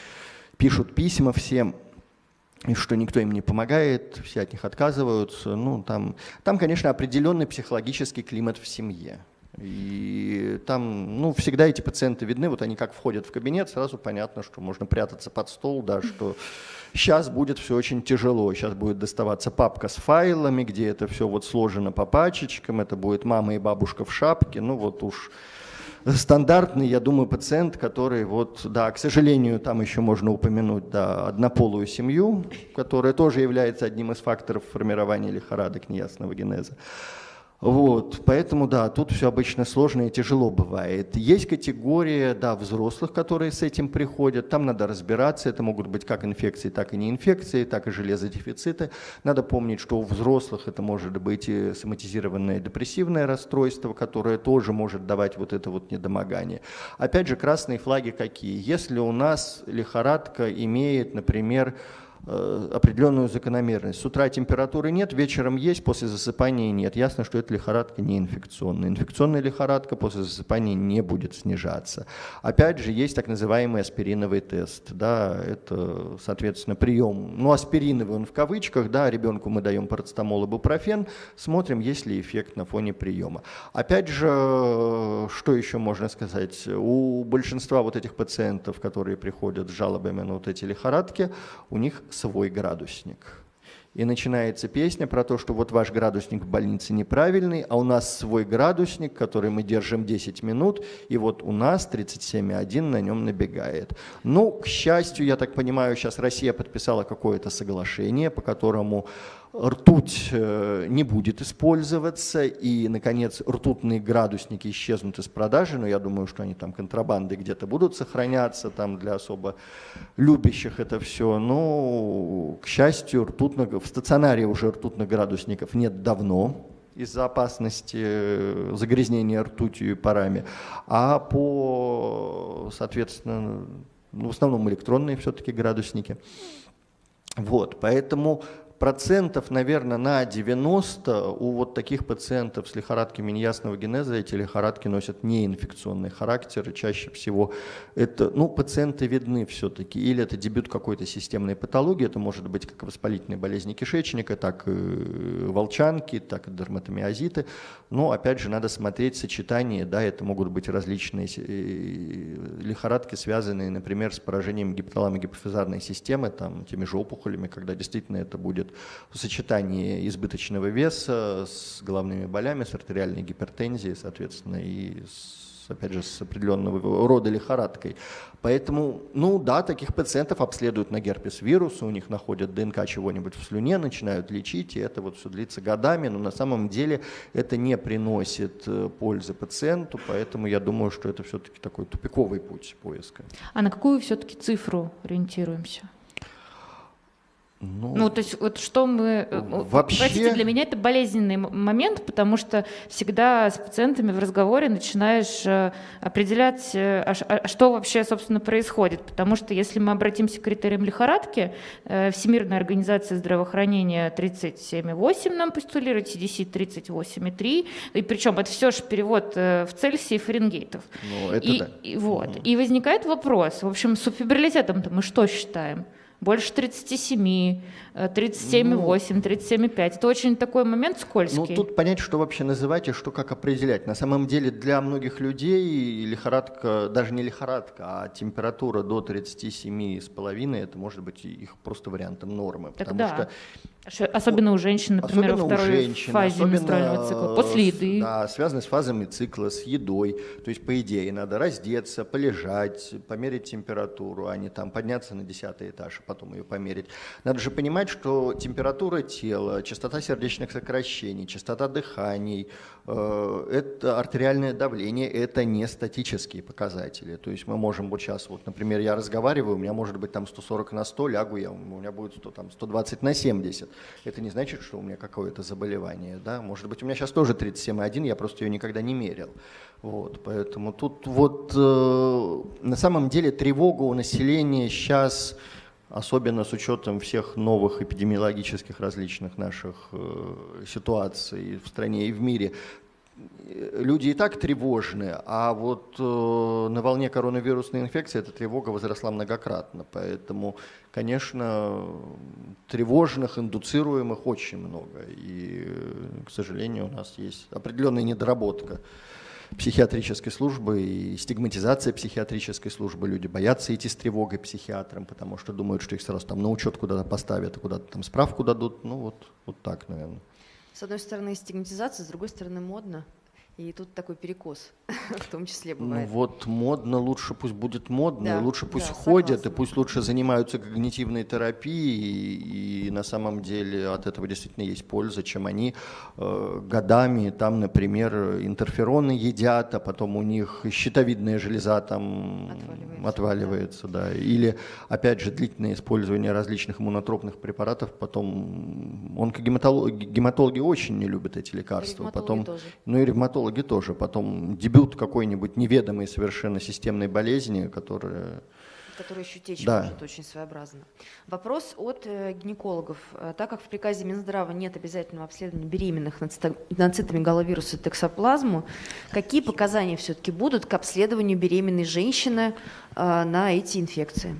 пишут письма всем, и что никто им не помогает, все от них отказываются. Ну, там, там, конечно, определенный психологический климат в семье. И там, ну, всегда эти пациенты видны, вот они как входят в кабинет, сразу понятно, что можно прятаться под стол, да, что сейчас будет все очень тяжело, сейчас будет доставаться папка с файлами, где это все вот сложено по пачечкам, это будет мама и бабушка в шапке, ну вот уж стандартный, я думаю, пациент, который вот, да, к сожалению, там еще можно упомянуть, да, однополую семью, которая тоже является одним из факторов формирования лихорадок неясного генеза. Вот, поэтому, да, тут все обычно сложно и тяжело бывает. Есть категория, да, взрослых, которые с этим приходят, там надо разбираться, это могут быть как инфекции, так и не инфекции, так и железодефициты. Надо помнить, что у взрослых это может быть и соматизированное депрессивное расстройство, которое тоже может давать вот это вот недомогание. Опять же, красные флаги какие? Если у нас лихорадка имеет, например, определенную закономерность. С утра температуры нет, вечером есть, после засыпания нет. Ясно, что эта лихорадка не инфекционная. Инфекционная лихорадка после засыпания не будет снижаться. Опять же, есть так называемый аспириновый тест. Да, это, соответственно, прием, ну, аспириновый он в кавычках, да, ребенку мы даем парацетамол и бупрофен, смотрим, есть ли эффект на фоне приема. Опять же, что еще можно сказать? У большинства вот этих пациентов, которые приходят с жалобами на вот эти лихорадки, у них свой градусник. И начинается песня про то, что вот ваш градусник в больнице неправильный, а у нас свой градусник, который мы держим 10 минут, и вот у нас 37,1 на нем набегает. Ну, к счастью, я так понимаю, сейчас Россия подписала какое-то соглашение, по которому ртуть э, не будет использоваться, и, наконец, ртутные градусники исчезнут из продажи, но я думаю, что они там контрабанды где-то будут сохраняться там для особо любящих это все. Но, к счастью, ртутных, в стационаре уже ртутных градусников нет давно, из-за опасности э, загрязнения ртутью и парами, а по, соответственно, ну, в основном электронные все-таки градусники. Вот, поэтому процентов, наверное, на 90 у вот таких пациентов с лихорадками неясного генеза эти лихорадки носят неинфекционный характер, и чаще всего это, ну, пациенты видны все-таки, или это дебют какой-то системной патологии, это может быть как воспалительные болезни кишечника, так и волчанки, так и дерматомиозиты, но, опять же, надо смотреть сочетание, да, это могут быть различные лихорадки, связанные, например, с поражением гипоталамо-гипофизарной системы, там, теми же опухолями, когда действительно это будет происходит сочетание избыточного веса с головными болями, с артериальной гипертензией, соответственно, и с, опять же, с определенного рода лихорадкой. Поэтому, ну да, таких пациентов обследуют на герпес вируса, у них находят ДНК чего-нибудь в слюне, начинают лечить, и это вот все длится годами, но на самом деле это не приносит э, пользы пациенту, поэтому я думаю, что это все-таки такой тупиковый путь поиска. А на какую все-таки цифру ориентируемся? Ну, ну, то есть вот что мы... Э, вообще... Простите, для меня это болезненный момент, потому что всегда с пациентами в разговоре начинаешь э, определять, э, а, а что вообще, собственно, происходит. Потому что если мы обратимся к критериям лихорадки, Всемирная организация здравоохранения 37,8 нам постулирует, CDC 38,3, и причем это все же перевод в Цельсии и Фаренгейтов. Ну, это и, да. и, вот. Mm. и возникает вопрос, в общем, с субфибрилитетом-то мы что считаем? Больше 37, 37,8, ну, 37,5. Это очень такой момент скользкий. Ну, тут понять, что вообще называть и что как определять. На самом деле для многих людей лихорадка, даже не лихорадка, а температура до 37,5, это может быть их просто вариантом нормы. Так потому да. что Особенно у женщин, например, особенно во второй женщин, фазе менструального цикла, после еды. Да, связано с фазами цикла, с едой. То есть, по идее, надо раздеться, полежать, померить температуру, а не там подняться на десятый этаж, а потом ее померить. Надо же понимать, что температура тела, частота сердечных сокращений, частота дыханий, э, это артериальное давление, это не статические показатели. То есть мы можем вот сейчас, вот, например, я разговариваю, у меня может быть там 140 на 100, лягу я, у меня будет 100, там, 120 на 70. Это не значит, что у меня какое-то заболевание. Да? Может быть, у меня сейчас тоже 37,1, я просто ее никогда не мерил. Вот, поэтому тут вот э, на самом деле тревога у населения сейчас особенно с учетом всех новых эпидемиологических различных наших э, ситуаций в стране и в мире, люди и так тревожны, а вот э, на волне коронавирусной инфекции эта тревога возросла многократно. Поэтому, конечно, тревожных, индуцируемых очень много. И, к сожалению, у нас есть определенная недоработка психиатрической службы и стигматизация психиатрической службы. Люди боятся идти с тревогой психиатрам, потому что думают, что их сразу там на учет куда-то поставят, куда-то там справку дадут. Ну вот, вот так, наверное. С одной стороны стигматизация, с другой стороны модно. И тут такой перекос в том числе ну бывает. Ну вот модно, лучше пусть будет модно, да, лучше пусть да, ходят, согласна. и пусть лучше занимаются когнитивной терапией, и, и на самом деле от этого действительно есть польза, чем они э, годами там, например, интерфероны едят, а потом у них щитовидная железа там отваливается, отваливается да. да. Или, опять же, длительное использование различных иммунотропных препаратов, потом онкогематологи гематологи очень не любят эти лекарства. Потом, тоже. Ну и ревматологи онкологи тоже. Потом дебют какой-нибудь неведомой совершенно системной болезни, которая которая еще течь да. может очень своеобразно. Вопрос от э, гинекологов. Э, так как в приказе Минздрава нет обязательного обследования беременных на, цито, на цитомегаловируса токсоплазму, какие показания все-таки будут к обследованию беременной женщины э, на эти инфекции?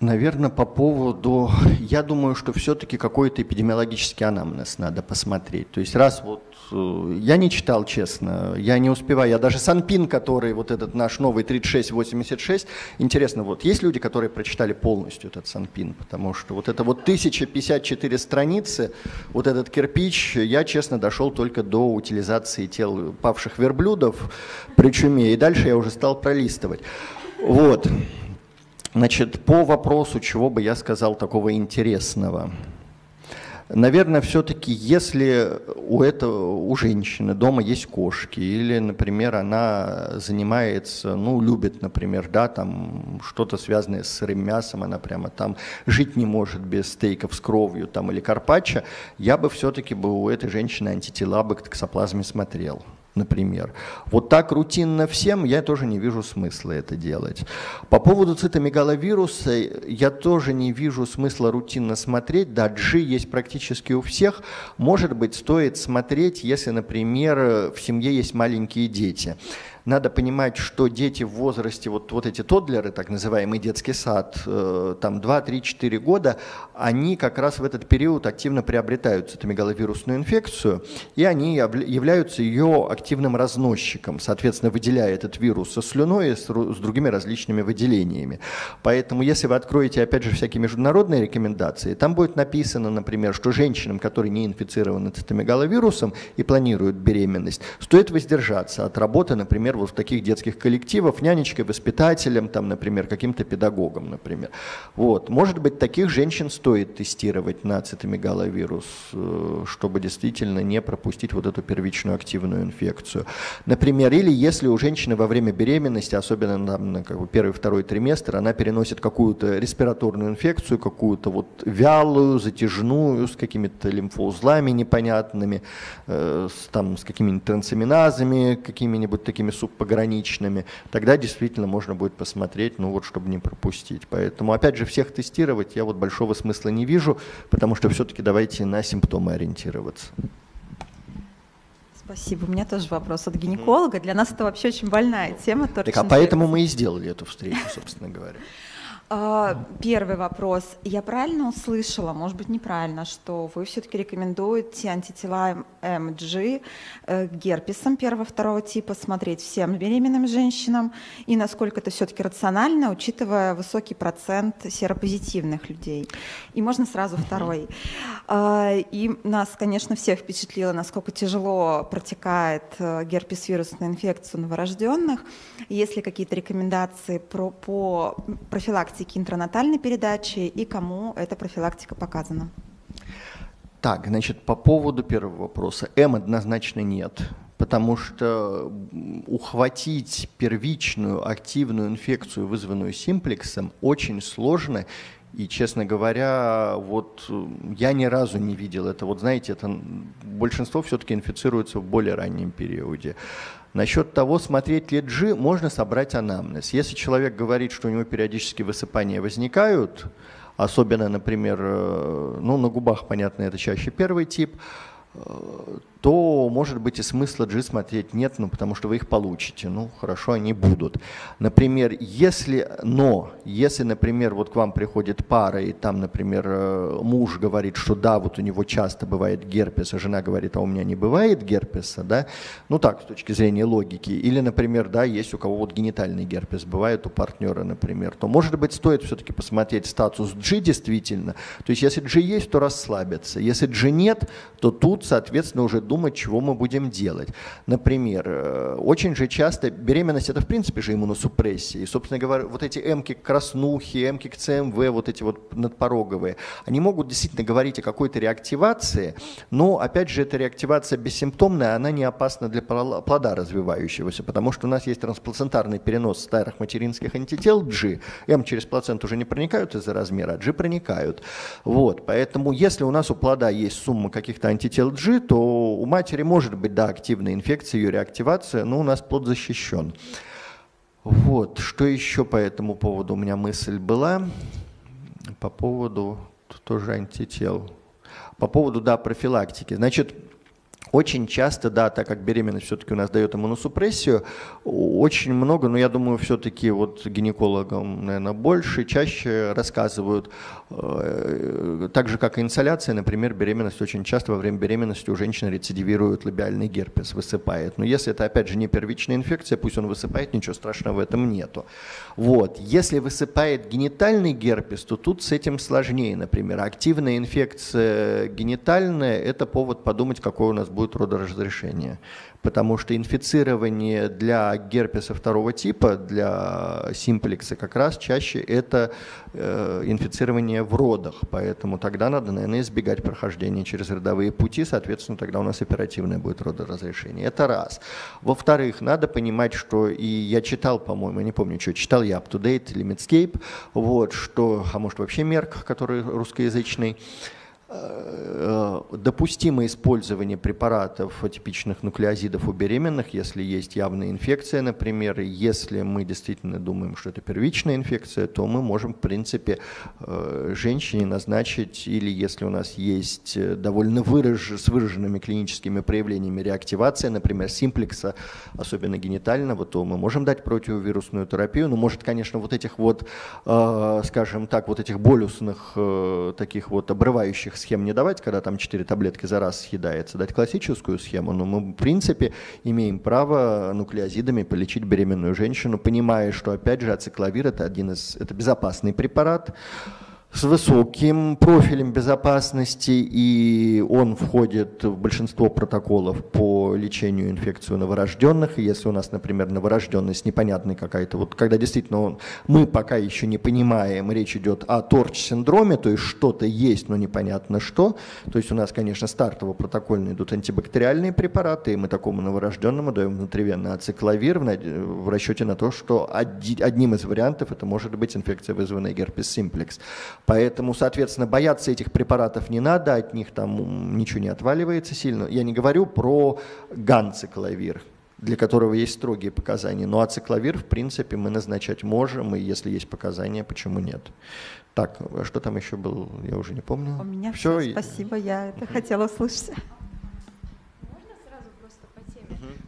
Наверное, по поводу, я думаю, что все-таки какой-то эпидемиологический анамнез надо посмотреть. То есть раз вот я не читал, честно, я не успеваю. Я даже Санпин, который вот этот наш новый 3686, интересно, вот есть люди, которые прочитали полностью этот Санпин, потому что вот это вот 1054 страницы, вот этот кирпич, я, честно, дошел только до утилизации тел павших верблюдов при чуме, и дальше я уже стал пролистывать. Вот. Значит, по вопросу, чего бы я сказал такого интересного – Наверное, все-таки, если у, этого, у женщины дома есть кошки, или, например, она занимается, ну, любит, например, да, там что-то связанное с сырым мясом, она прямо там жить не может без стейков с кровью там, или карпаччо, я бы все-таки бы у этой женщины антитела бы к токсоплазме смотрел например. Вот так рутинно всем я тоже не вижу смысла это делать. По поводу цитомегаловируса я тоже не вижу смысла рутинно смотреть. Да, G есть практически у всех. Может быть, стоит смотреть, если, например, в семье есть маленькие дети надо понимать, что дети в возрасте, вот, вот эти тодлеры, так называемый детский сад, э, там 2, 3, 4 года, они как раз в этот период активно приобретают цитомегаловирусную инфекцию, и они являются ее активным разносчиком, соответственно, выделяя этот вирус со слюной и с другими различными выделениями. Поэтому, если вы откроете, опять же, всякие международные рекомендации, там будет написано, например, что женщинам, которые не инфицированы цитомегаловирусом и планируют беременность, стоит воздержаться от работы, например, вот в таких детских коллективах, нянечкой, воспитателем, там, например, каким-то педагогом, например. Вот. Может быть, таких женщин стоит тестировать на цитомегаловирус, э, чтобы действительно не пропустить вот эту первичную активную инфекцию. Например, или если у женщины во время беременности, особенно там, на как бы, первый, второй триместр, она переносит какую-то респираторную инфекцию, какую-то вот вялую, затяжную, с какими-то лимфоузлами непонятными, э, с, там, с какими-нибудь трансаминазами, какими-нибудь такими субпограничными, тогда действительно можно будет посмотреть, ну вот, чтобы не пропустить. Поэтому, опять же, всех тестировать я вот большого смысла не вижу, потому что все-таки давайте на симптомы ориентироваться. Спасибо. У меня тоже вопрос от гинеколога. Для нас это вообще очень больная тема. Так, а поэтому мы и сделали эту встречу, собственно говоря. А, первый вопрос. Я правильно услышала, может быть неправильно, что вы все-таки рекомендуете антитела МГ э, герпесом первого-второго типа смотреть всем беременным женщинам, и насколько это все-таки рационально, учитывая высокий процент серопозитивных людей. И можно сразу второй. А, и нас, конечно, всех впечатлило, насколько тяжело протекает э, герпес-вирусная инфекция у новорожденных. Есть ли какие-то рекомендации про, по профилактике профилактики интранатальной передачи и кому эта профилактика показана? Так, значит, по поводу первого вопроса. М однозначно нет, потому что ухватить первичную активную инфекцию, вызванную симплексом, очень сложно. И, честно говоря, вот я ни разу не видел это. Вот знаете, это большинство все-таки инфицируется в более раннем периоде. Насчет того, смотреть ли G, можно собрать анамнез. Если человек говорит, что у него периодически высыпания возникают, особенно, например, э, ну, на губах, понятно, это чаще первый тип, э, то, может быть, и смысла G смотреть нет, ну, потому что вы их получите. Ну, хорошо, они будут. Например, если, но, если, например, вот к вам приходит пара, и там, например, э, муж говорит, что да, вот у него часто бывает герпес, а жена говорит, а у меня не бывает герпеса, да, ну так, с точки зрения логики. Или, например, да, есть у кого вот генитальный герпес бывает у партнера, например, то, может быть, стоит все-таки посмотреть статус G действительно. То есть, если G есть, то расслабиться. Если G нет, то тут, соответственно, уже думать, чего мы будем делать. Например, э, очень же часто беременность это в принципе же иммуносупрессия. И, собственно говоря, вот эти эмки к краснухе, эмки к ЦМВ, вот эти вот надпороговые, они могут действительно говорить о какой-то реактивации, но, опять же, эта реактивация бессимптомная, она не опасна для плода развивающегося, потому что у нас есть трансплацентарный перенос старых материнских антител G. М через плаценту уже не проникают из-за размера, а G проникают. Вот, поэтому если у нас у плода есть сумма каких-то антител G, то у матери может быть, да, активная инфекция, ее реактивация, но у нас плод защищен. Вот, что еще по этому поводу у меня мысль была? По поводу тоже антител. По поводу, да, профилактики. Значит, очень часто, да, так как беременность все-таки у нас дает иммуносупрессию, очень много, но я думаю, все-таки вот гинекологам, наверное, больше, чаще рассказывают, э, так же, как и инсоляция, например, беременность очень часто во время беременности у женщины рецидивирует лабиальный герпес, высыпает. Но если это, опять же, не первичная инфекция, пусть он высыпает, ничего страшного в этом нету. Вот. Если высыпает генитальный герпес, то тут с этим сложнее, например. Активная инфекция генитальная – это повод подумать, какой у нас будет будет родоразрешение. Потому что инфицирование для герпеса второго типа, для симплекса как раз чаще это э, инфицирование в родах. Поэтому тогда надо, наверное, избегать прохождения через родовые пути, соответственно, тогда у нас оперативное будет родоразрешение. Это раз. Во-вторых, надо понимать, что, и я читал, по-моему, не помню, что читал я, UpToDate или Medscape, вот, что, а может вообще Мерк, который русскоязычный, допустимо использование препаратов атипичных нуклеозидов у беременных, если есть явная инфекция, например, если мы действительно думаем, что это первичная инфекция, то мы можем, в принципе, э, женщине назначить, или если у нас есть э, довольно выраж, с выраженными клиническими проявлениями реактивация, например, симплекса, особенно генитального, то мы можем дать противовирусную терапию, но может, конечно, вот этих вот, скажем так, вот этих болюсных, таких вот обрывающих схем не давать, когда там 4 таблетки за раз съедается, дать классическую схему, но мы, в принципе, имеем право нуклеозидами полечить беременную женщину, понимая, что, опять же, ацикловир – это один из, это безопасный препарат, с высоким профилем безопасности, и он входит в большинство протоколов по лечению инфекции у новорожденных. И если у нас, например, новорожденность непонятная какая-то, вот когда действительно он, мы пока еще не понимаем, речь идет о торч-синдроме, то есть что-то есть, но непонятно что, то есть у нас, конечно, стартово протокольно идут антибактериальные препараты, и мы такому новорожденному даем внутривенно ацикловир в, расчете на то, что одним из вариантов это может быть инфекция, вызванная герпес симплекс. Поэтому, соответственно, бояться этих препаратов не надо, от них там ничего не отваливается сильно. Я не говорю про ганцикловир, для которого есть строгие показания. Но ацикловир, в принципе, мы назначать можем, и если есть показания, почему нет? Так, а что там еще было, я уже не помню. У меня все, все спасибо, я это хотела услышать.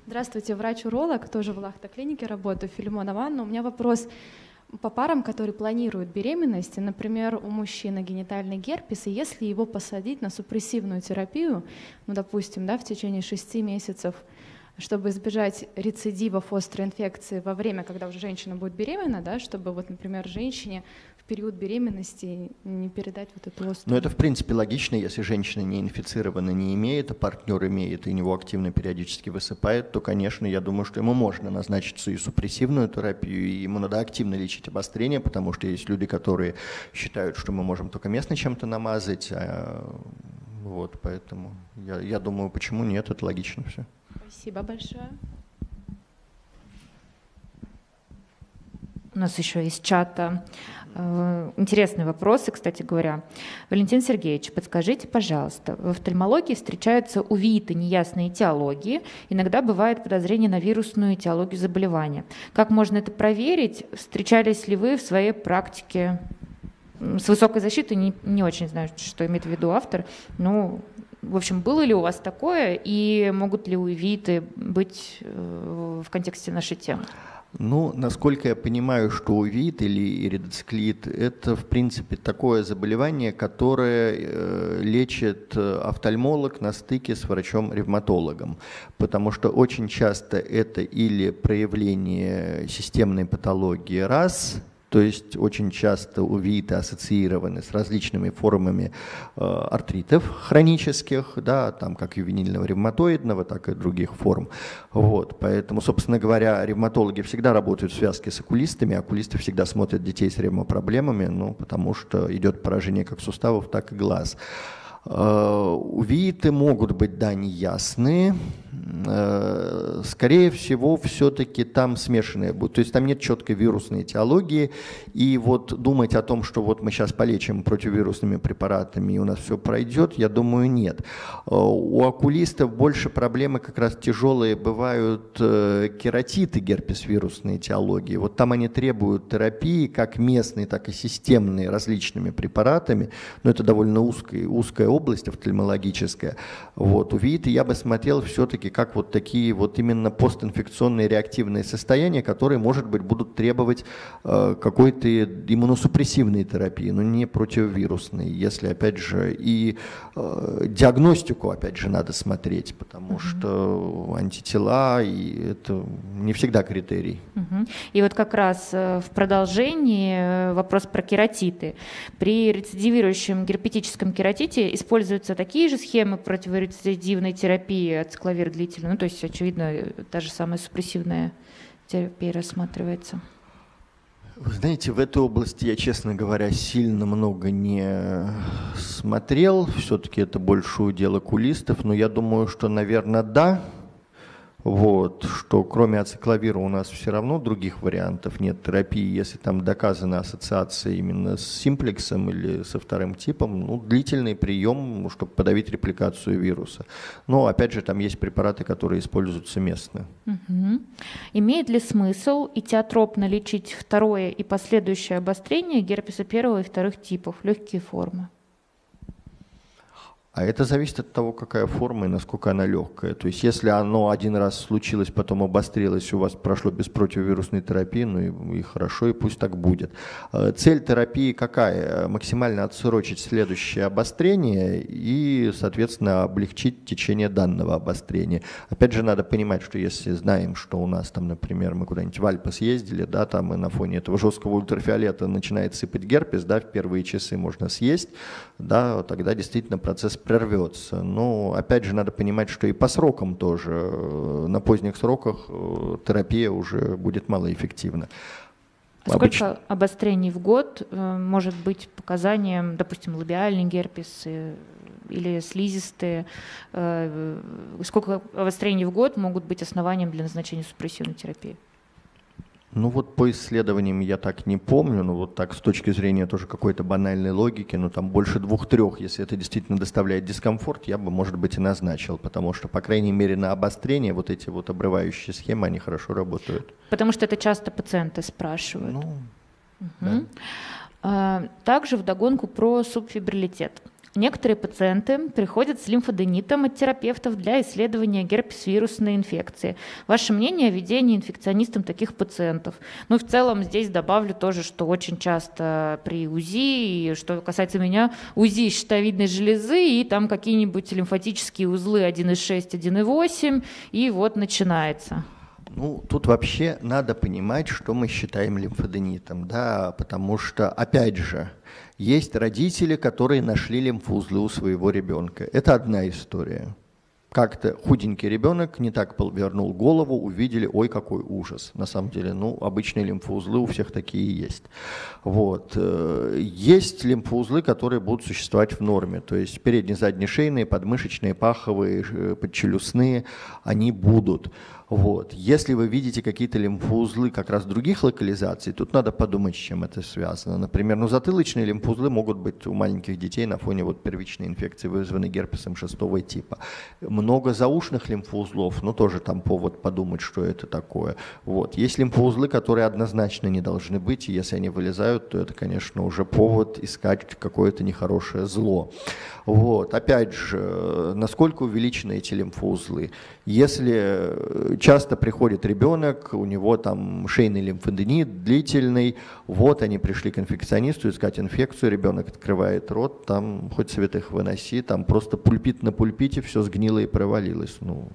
Здравствуйте, врач-уролог, тоже в Лахта-клинике работаю, Филимона Ванна. У меня вопрос по парам, которые планируют беременность, например, у мужчины генитальный герпес, и если его посадить на супрессивную терапию, ну, допустим, да, в течение шести месяцев, чтобы избежать рецидивов острой инфекции во время, когда уже женщина будет беременна, да, чтобы вот, например, женщине период беременности не передать вот эту острую. Но это, в принципе, логично, если женщина не инфицирована, не имеет, а партнер имеет, и него активно периодически высыпает, то, конечно, я думаю, что ему можно назначить и супрессивную терапию, и ему надо активно лечить обострение, потому что есть люди, которые считают, что мы можем только местно чем-то намазать, а, вот, поэтому я, я думаю, почему нет, это логично все. Спасибо большое. У нас еще из чата э, интересные вопросы, кстати говоря. Валентин Сергеевич, подскажите, пожалуйста, в офтальмологии встречаются увиты неясные этиологии, иногда бывает подозрение на вирусную этиологию заболевания. Как можно это проверить? Встречались ли вы в своей практике с высокой защитой? Не, не очень знаю, что имеет в виду автор, но в общем, было ли у вас такое и могут ли увиты быть э, в контексте нашей темы? Ну, насколько я понимаю, что увид или иридоциклит – это, в принципе, такое заболевание, которое э, лечит э, офтальмолог на стыке с врачом-ревматологом, потому что очень часто это или проявление системной патологии раз – то есть очень часто увиты ассоциированы с различными формами э, артритов хронических, да, там как ювенильного ревматоидного, так и других форм. Вот, поэтому, собственно говоря, ревматологи всегда работают в связке с окулистами, окулисты всегда смотрят детей с ревмопроблемами, ну, потому что идет поражение как суставов, так и глаз. Э, увиты могут быть, да, неясные, скорее всего, все-таки там смешанные будут. То есть там нет четкой вирусной этиологии. И вот думать о том, что вот мы сейчас полечим противовирусными препаратами и у нас все пройдет, я думаю, нет. Э, у окулистов больше проблемы как раз тяжелые бывают э, кератиты герпес-вирусной этиологии. Вот там они требуют терапии как местной, так и системной различными препаратами. Но это довольно узкая, узкая область офтальмологическая. Вот. У ВИИТа я бы смотрел все-таки как вот такие вот именно постинфекционные реактивные состояния, которые, может быть, будут требовать э, какой-то иммуносупрессивной терапии, но не противовирусной, если, опять же, и э, диагностику, опять же, надо смотреть, потому mm-hmm. что антитела, и это не всегда критерий. Mm-hmm. И вот как раз э, в продолжении вопрос про кератиты. При рецидивирующем герпетическом кератите используются такие же схемы противорецидивной терапии от склавир для длительно. Ну, то есть, очевидно, та же самая супрессивная терапия рассматривается. Вы знаете, в этой области я, честно говоря, сильно много не смотрел. Все-таки это больше удел окулистов, но я думаю, что, наверное, да, вот, что кроме ацикловира у нас все равно других вариантов нет терапии, если там доказана ассоциация именно с симплексом или со вторым типом, ну, длительный прием, чтобы подавить репликацию вируса. Но, опять же, там есть препараты, которые используются местно. Угу. Имеет ли смысл этиотропно лечить второе и последующее обострение герпеса первого и вторых типов, легкие формы? А это зависит от того, какая форма и насколько она легкая. То есть если оно один раз случилось, потом обострилось, у вас прошло без противовирусной терапии, ну и, и хорошо, и пусть так будет. Э, цель терапии какая? Максимально отсрочить следующее обострение и, соответственно, облегчить течение данного обострения. Опять же, надо понимать, что если знаем, что у нас там, например, мы куда-нибудь в Альпы съездили, да, там и на фоне этого жесткого ультрафиолета начинает сыпать герпес, да, в первые часы можно съесть, да, тогда действительно процесс прервется. Но опять же надо понимать, что и по срокам тоже, э, на поздних сроках э, терапия уже будет малоэффективна. Сколько Обычно... обострений в год э, может быть показанием, допустим, лабиальный герпес или слизистые? Сколько обострений в год могут быть основанием для назначения супрессивной терапии? Ну вот по исследованиям я так не помню, но вот так с точки зрения тоже какой-то банальной логики, ну там больше двух-трех, если это действительно доставляет дискомфорт, я бы, может быть, и назначил, потому что, по крайней мере, на обострение вот эти вот обрывающие схемы, они хорошо работают. Потому что это часто пациенты спрашивают. Ну, угу. да. Также вдогонку про субфибрилитет. Некоторые пациенты приходят с лимфоденитом от терапевтов для исследования герпес-вирусной инфекции. Ваше мнение о ведении инфекционистам таких пациентов? Ну, в целом здесь добавлю тоже, что очень часто при УЗИ, и что касается меня, УЗИ щитовидной железы, и там какие-нибудь лимфатические узлы 1,6, 1,8, и вот начинается. Ну, тут вообще надо понимать, что мы считаем лимфоденитом, да, потому что, опять же, есть родители, которые нашли лимфузлы у своего ребенка. Это одна история. Как-то худенький ребенок не так повернул голову, увидели, ой, какой ужас. На самом деле, ну, обычные лимфоузлы у всех такие есть. Вот. Э, есть лимфоузлы, которые будут существовать в норме. То есть передние, задние шейные, подмышечные, паховые, э, подчелюстные, они будут. Вот. Если вы видите какие-то лимфоузлы как раз других локализаций, тут надо подумать, с чем это связано. Например, ну, затылочные лимфоузлы могут быть у маленьких детей на фоне вот первичной инфекции, вызванной герпесом шестого типа. Много заушных лимфоузлов, ну тоже там повод подумать, что это такое. Вот. Есть лимфоузлы, которые однозначно не должны быть, и если они вылезают, то это, конечно, уже повод искать какое-то нехорошее зло. Вот. Опять же, насколько увеличены эти лимфоузлы? Если часто приходит ребенок, у него там шейный лимфоденит длительный, вот они пришли к инфекционисту искать инфекцию, ребенок открывает рот, там хоть святых выноси, там просто пульпит на пульпите, все сгнило и провалилось. Ну,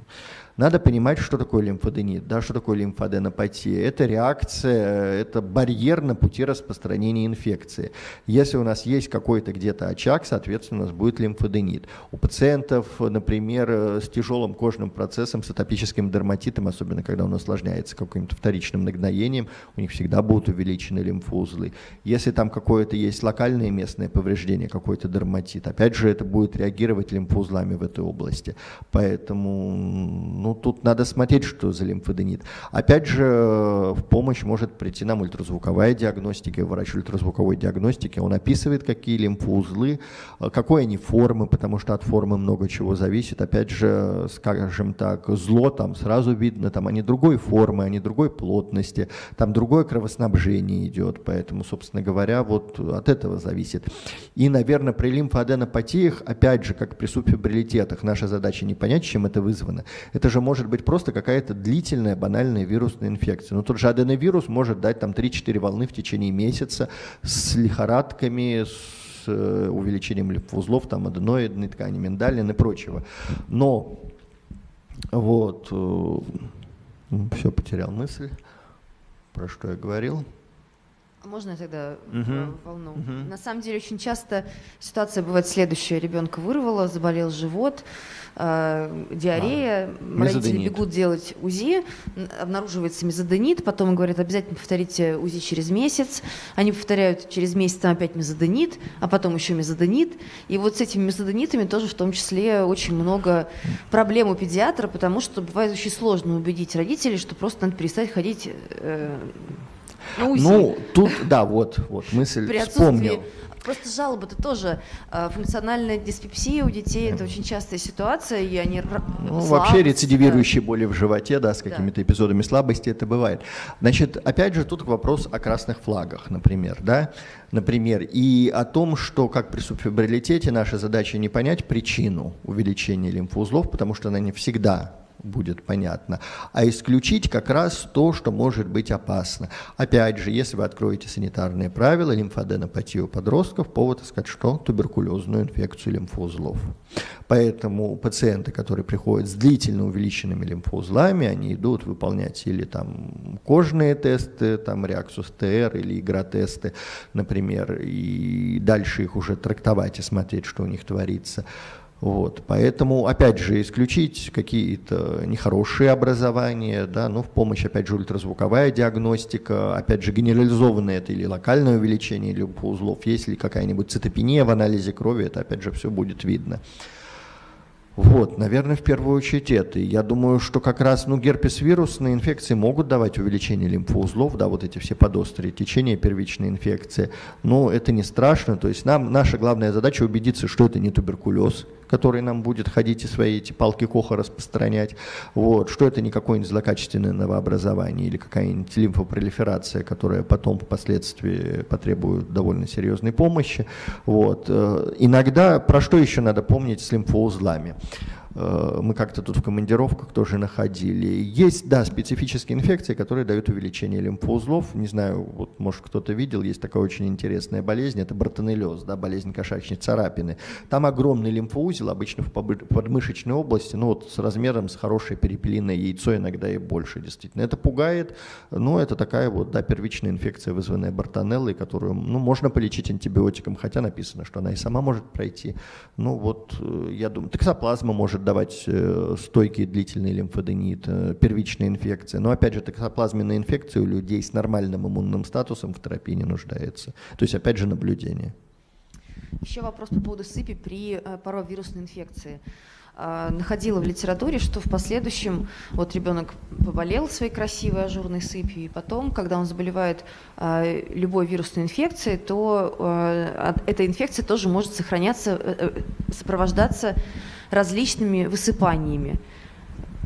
надо понимать, что такое лимфоденит, да, что такое лимфоденопатия. Это реакция, это барьер на пути распространения инфекции. Если у нас есть какой-то где-то очаг, соответственно, у нас будет лимфоденит. У пациентов, например, с тяжелым кожным процессом, с атопическим дерматитом, особенно когда он осложняется каким-то вторичным нагноением, у них всегда будут увеличены лимфоузлы. Если там какое-то есть локальное местное повреждение, какой-то дерматит, опять же, это будет реагировать лимфоузлами в этой области. Поэтому ну, тут надо смотреть, что за лимфоденит. Опять же, в помощь может прийти нам ультразвуковая диагностика, врач ультразвуковой диагностики, он описывает, какие лимфоузлы, какой они формы, потому что от формы много чего зависит. Опять же, скажем так, зло там сразу видно, там они другой формы, они другой плотности, там другое кровоснабжение идет, поэтому, собственно говоря, вот от этого зависит. И, наверное, при лимфоаденопатиях, опять же, как при субфибрилитетах, наша задача не понять, чем это вызвано. Это же же может быть просто какая-то длительная банальная вирусная инфекция. Но тот же аденовирус может дать там 3-4 волны в течение месяца с лихорадками, с э, увеличением лимфоузлов, там аденоидной ткани, миндалин и прочего. Но вот, э, все, потерял мысль, про что я говорил. Можно я тогда uh-huh. волну? Uh-huh. На самом деле очень часто ситуация бывает следующая. Ребенка вырвало, заболел живот, э, диарея, а, родители бегут делать УЗИ, обнаруживается мезодонит, потом говорят, обязательно повторите УЗИ через месяц. Они повторяют через месяц, там опять мезодонит, а потом еще мезодонит. И вот с этими мезодонитами тоже в том числе очень много проблем у педиатра, потому что бывает очень сложно убедить родителей, что просто надо перестать ходить э, Ну, тут, да, вот, вот, мысль При вспомнил. Просто жалобы-то тоже э, функциональная диспепсия у детей, это очень частая ситуация, и они ну, Вообще рецидивирующие боли в животе, да, с какими-то да. эпизодами слабости, это бывает. Значит, опять же, тут вопрос о красных флагах, например, да, например, и о том, что как при субфибрилитете наша задача не понять причину увеличения лимфоузлов, потому что она не всегда будет понятно, а исключить как раз то, что может быть опасно. Опять же, если вы откроете санитарные правила, лимфоденопатию у подростков, повод искать что? Туберкулезную инфекцию лимфоузлов. Поэтому пациенты, которые приходят с длительно увеличенными лимфоузлами, они идут выполнять или там кожные тесты, там реакцию ТР или игротесты, например, и дальше их уже трактовать и смотреть, что у них творится. Вот, поэтому, опять же, исключить какие-то нехорошие образования, да, ну, в помощь, опять же, ультразвуковая диагностика, опять же, генерализованное это или локальное увеличение лимфоузлов, ли какая-нибудь цитопения в анализе крови, это, опять же, все будет видно. Вот, наверное, в первую очередь это. Я думаю, что как раз ну, герпес-вирусные инфекции могут давать увеличение лимфоузлов, да, вот эти все подострые течения первичной инфекции. Но это не страшно. То есть нам наша главная задача убедиться, что это не туберкулез, который нам будет ходить и свои эти палки Коха распространять, вот, что это не какое-нибудь злокачественное новообразование или какая-нибудь лимфопролиферация, которая потом впоследствии потребует довольно серьезной помощи. Вот. Э, иногда, про что еще надо помнить с лимфоузлами? Э, мы как-то тут в командировках тоже находили. Есть, да, специфические инфекции, которые дают увеличение лимфоузлов. Не знаю, вот, может, кто-то видел, есть такая очень интересная болезнь, это бартонеллез, да, болезнь кошачьей царапины. Там огромный лимфоузел, обычно в подмышечной области, ну вот с размером с хорошее перепелиное яйцо, иногда и больше, действительно. Это пугает, но это такая вот, да, первичная инфекция, вызванная бартонеллой, которую, ну, можно полечить антибиотиком, хотя написано, что она и сама может пройти. Ну вот, э, я думаю, токсоплазма может давать э, стойкий длительный лимфоденит, э, первичная инфекция. Но опять же, токсоплазменная инфекция у людей с нормальным иммунным статусом в терапии не нуждается. То есть опять же наблюдение. Еще вопрос по поводу сыпи при э, паровирусной инфекции. А, находила в литературе, что в последующем вот ребенок поболел своей красивой ажурной сыпью, и потом, когда он заболевает а, любой вирусной инфекцией, то а, эта инфекция тоже может сохраняться, сопровождаться различными высыпаниями.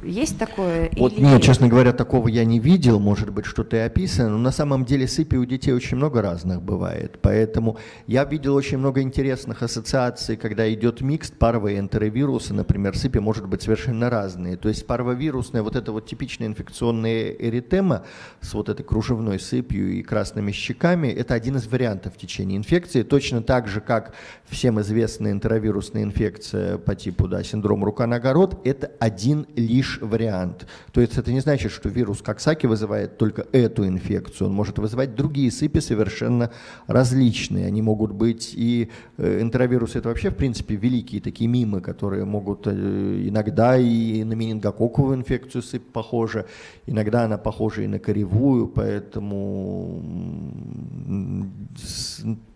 Есть такое? Вот или... нет, честно говоря, такого я не видел, может быть, что-то и описано, но на самом деле сыпи у детей очень много разных бывает, поэтому я видел очень много интересных ассоциаций, когда идет микс паровые энтеровирусы, например, сыпи может быть совершенно разные, то есть паровирусная, вот эта вот типичная инфекционная эритема с вот этой кружевной сыпью и красными щеками, это один из вариантов течения инфекции, точно так же, как всем известная энтеровирусная инфекция по типу да, синдром рука-нога-рот, это один лишь лишь вариант. То есть это не значит, что вирус Коксаки вызывает только эту инфекцию. Он может вызывать другие сыпи совершенно различные. Они могут быть и э, энтеровирусы это вообще в принципе великие такие мимы, которые могут э, иногда и на менингококковую инфекцию сыпь похожа, иногда она похожа и на коревую, поэтому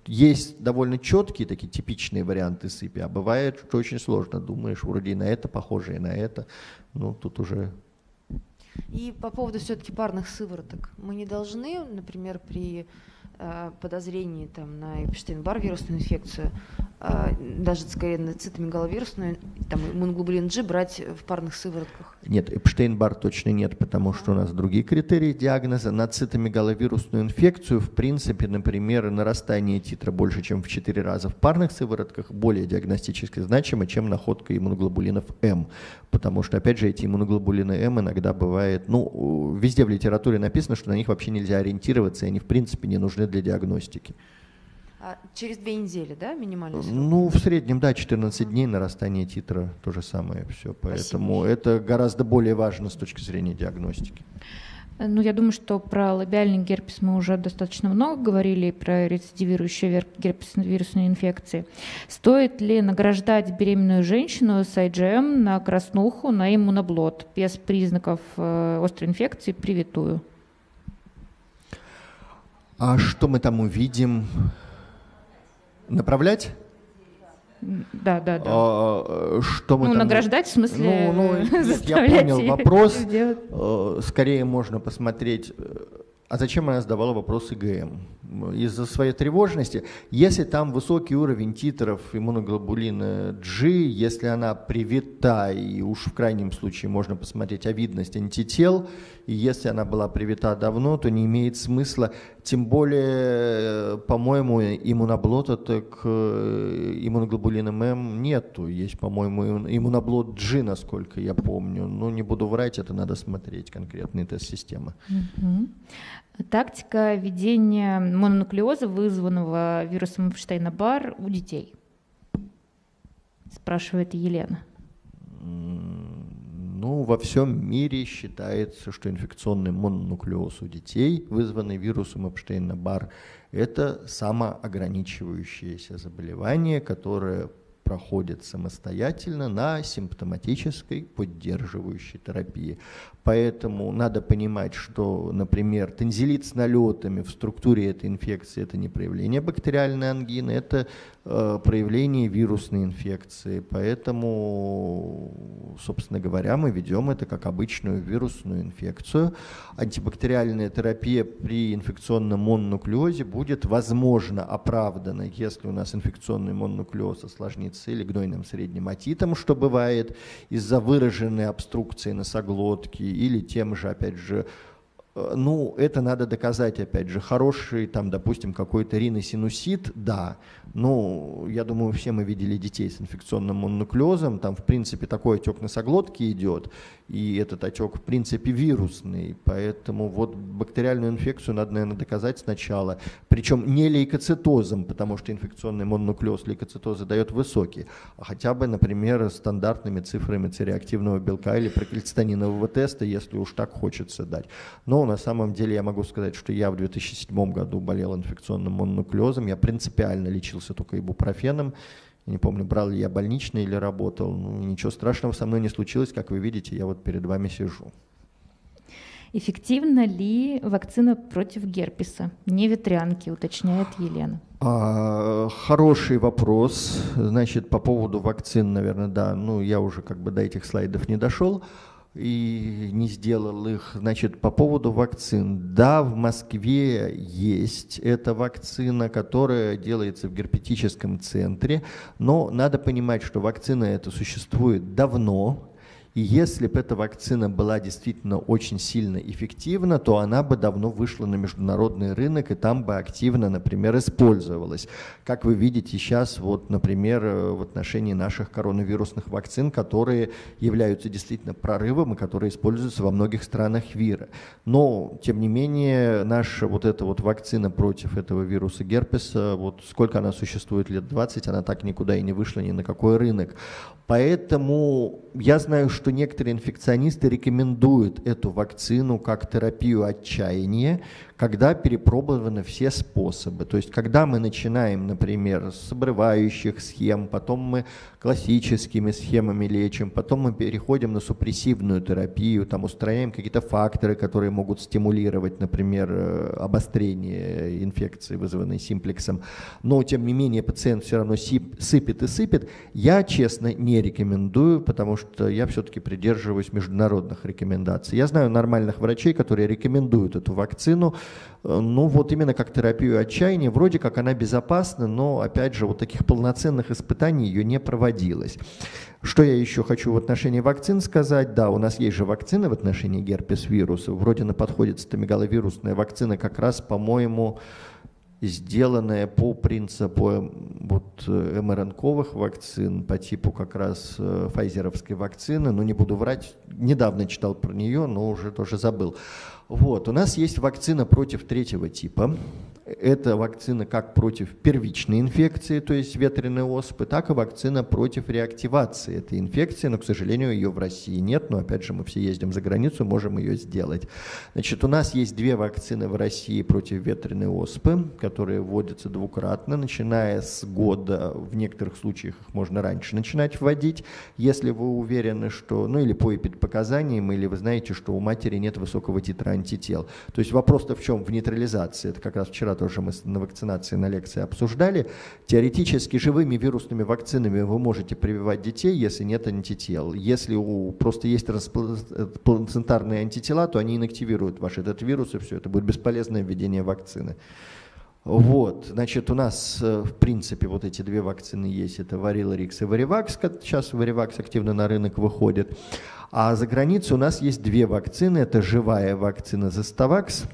есть довольно четкие такие типичные варианты сыпи, а бывает, что очень сложно. Думаешь, вроде и на это похоже, и на это. Ну, тут уже... И по поводу все-таки парных сывороток. Мы не должны, например, при э, подозрении там, на Эпштейн-Бар вирусную инфекцию даже скорее на цитомегаловирусную, там иммуноглобулин G брать в парных сыворотках? Нет, Эпштейн-Бар точно нет, потому что у нас другие критерии диагноза. На цитомегаловирусную инфекцию, в принципе, например, нарастание титра больше, чем в 4 раза в парных сыворотках, более диагностически значимо, чем находка иммуноглобулинов М. Потому что, опять же, эти иммуноглобулины М иногда бывает, ну, везде в литературе написано, что на них вообще нельзя ориентироваться, и они, в принципе, не нужны для диагностики. А через две недели, да, минимально? Ну, в среднем, да, 14 дней нарастание титра, то же самое все. Поэтому Спасибо. это гораздо более важно с точки зрения диагностики. Ну, я думаю, что про лабиальный герпес мы уже достаточно много говорили, про рецидивирующие герпес-вирусные инфекции. Стоит ли награждать беременную женщину с IgM на краснуху, на иммуноблот без признаков э, острой инфекции привитую? А что мы там увидим? Направлять? Да, да, да. А, что мы ну, там... награждать, в смысле, ну, ну, нет, я понял вопрос. Э, скорее можно посмотреть, а зачем она задавала вопрос ИГМ? Из-за своей тревожности. Если там высокий уровень титров иммуноглобулина G, если она привита, и уж в крайнем случае можно посмотреть овидность антител, и если она была привита давно, то не имеет смысла, тем более, по-моему, иммуноблота к э, иммуноглобулинам М нету. Есть, по-моему, иммуноблот G, насколько я помню. Ну, не буду врать, это надо смотреть, конкретный тест системы. Угу. Тактика ведения мононуклеоза, вызванного вирусом Эпштейна-Бар у детей? Спрашивает Елена. Ну, во всем мире считается, что инфекционный мононуклеоз у детей, вызванный вирусом Эпштейна-Бар, это самоограничивающееся заболевание, которое проходит самостоятельно на симптоматической поддерживающей терапии. Поэтому надо понимать, что, например, танзелит с налетами в структуре этой инфекции – это не проявление бактериальной ангины, это э, проявление вирусной инфекции. Поэтому, собственно говоря, мы ведем это как обычную вирусную инфекцию. Антибактериальная терапия при инфекционном мононуклеозе будет, возможно, оправдана, если у нас инфекционный мононуклеоз осложнится или гнойным средним отитом, что бывает из-за выраженной обструкции носоглотки или тем же, опять же, ну, это надо доказать, опять же, хороший, там, допустим, какой-то риносинусит, да, ну, я думаю, все мы видели детей с инфекционным мононуклеозом, там, в принципе, такой отек носоглотки идет, и этот отек, в принципе, вирусный, поэтому вот бактериальную инфекцию надо, наверное, доказать сначала, причем не лейкоцитозом, потому что инфекционный мононуклеоз лейкоцитоза дает высокий, а хотя бы, например, стандартными цифрами цереактивного белка или прокальцитонинового теста, если уж так хочется дать. Но на самом деле я могу сказать, что я в 2007 году болел инфекционным мононуклеозом, я принципиально лечился лечился только ибупрофеном. Я не помню, брал ли я больничный или работал. Ну, ничего страшного со мной не случилось. Как вы видите, я вот перед вами сижу. Эффективна ли вакцина против герпеса? Не ветрянки, уточняет Елена. А, хороший вопрос. Значит, по поводу вакцин, наверное, да. Ну, я уже как бы до этих слайдов не дошел и не сделал их. Значит, по поводу вакцин. Да, в Москве есть эта вакцина, которая делается в герпетическом центре, но надо понимать, что вакцина эта существует давно, и если бы эта вакцина была действительно очень сильно эффективна, то она бы давно вышла на международный рынок и там бы активно, например, использовалась. Как вы видите сейчас, вот, например, в отношении наших коронавирусных вакцин, которые являются действительно прорывом и которые используются во многих странах мира. Но, тем не менее, наша вот эта вот вакцина против этого вируса герпеса, вот сколько она существует, лет 20, она так никуда и не вышла ни на какой рынок. Поэтому я знаю, что некоторые инфекционисты рекомендуют эту вакцину как терапию отчаяния, когда перепробованы все способы. То есть, когда мы начинаем, например, с обрывающих схем, потом мы классическими схемами лечим, потом мы переходим на супрессивную терапию, там устраняем какие-то факторы, которые могут стимулировать, например, э, обострение инфекции, вызванной симплексом, но, тем не менее, пациент все равно сыпет и сыпет, я, честно, не рекомендую, потому что я все-таки придерживаюсь международных рекомендаций. Я знаю нормальных врачей, которые рекомендуют эту вакцину, ну вот именно как терапию отчаяния, вроде как она безопасна, но опять же вот таких полноценных испытаний ее не проводилось. Что я еще хочу в отношении вакцин сказать? Да, у нас есть же вакцины в отношении герпес-вируса. Вроде на подходе цитомегаловирусная вакцина как раз, по-моему, сделанная по принципу вот, э, МРНКовых вакцин, по типу как раз э, файзеровской вакцины, но не буду врать, недавно читал про нее, но уже тоже забыл. Вот, у нас есть вакцина против третьего типа. Это вакцина как против первичной инфекции, то есть ветреной оспы, так и вакцина против реактивации этой инфекции, но, к сожалению, ее в России нет, но, опять же, мы все ездим за границу, можем ее сделать. Значит, у нас есть две вакцины в России против ветреной оспы, которые вводятся двукратно, начиная с года, в некоторых случаях их можно раньше начинать вводить, если вы уверены, что, ну или по эпидпоказаниям, или вы знаете, что у матери нет высокого титра антител. То есть вопрос-то в чем? В нейтрализации. Это как раз вчера тоже мы на вакцинации на лекции обсуждали, теоретически живыми вирусными вакцинами вы можете прививать детей, если нет антител. Если у просто есть трансплантарные антитела, то они инактивируют ваш этот вирус, и все, это будет бесполезное введение вакцины. Вот, значит, у нас, э, в принципе, вот эти две вакцины есть, это Варилорикс и Варивакс, сейчас Варивакс активно на рынок выходит. А за границей у нас есть две вакцины, это живая вакцина Заставакс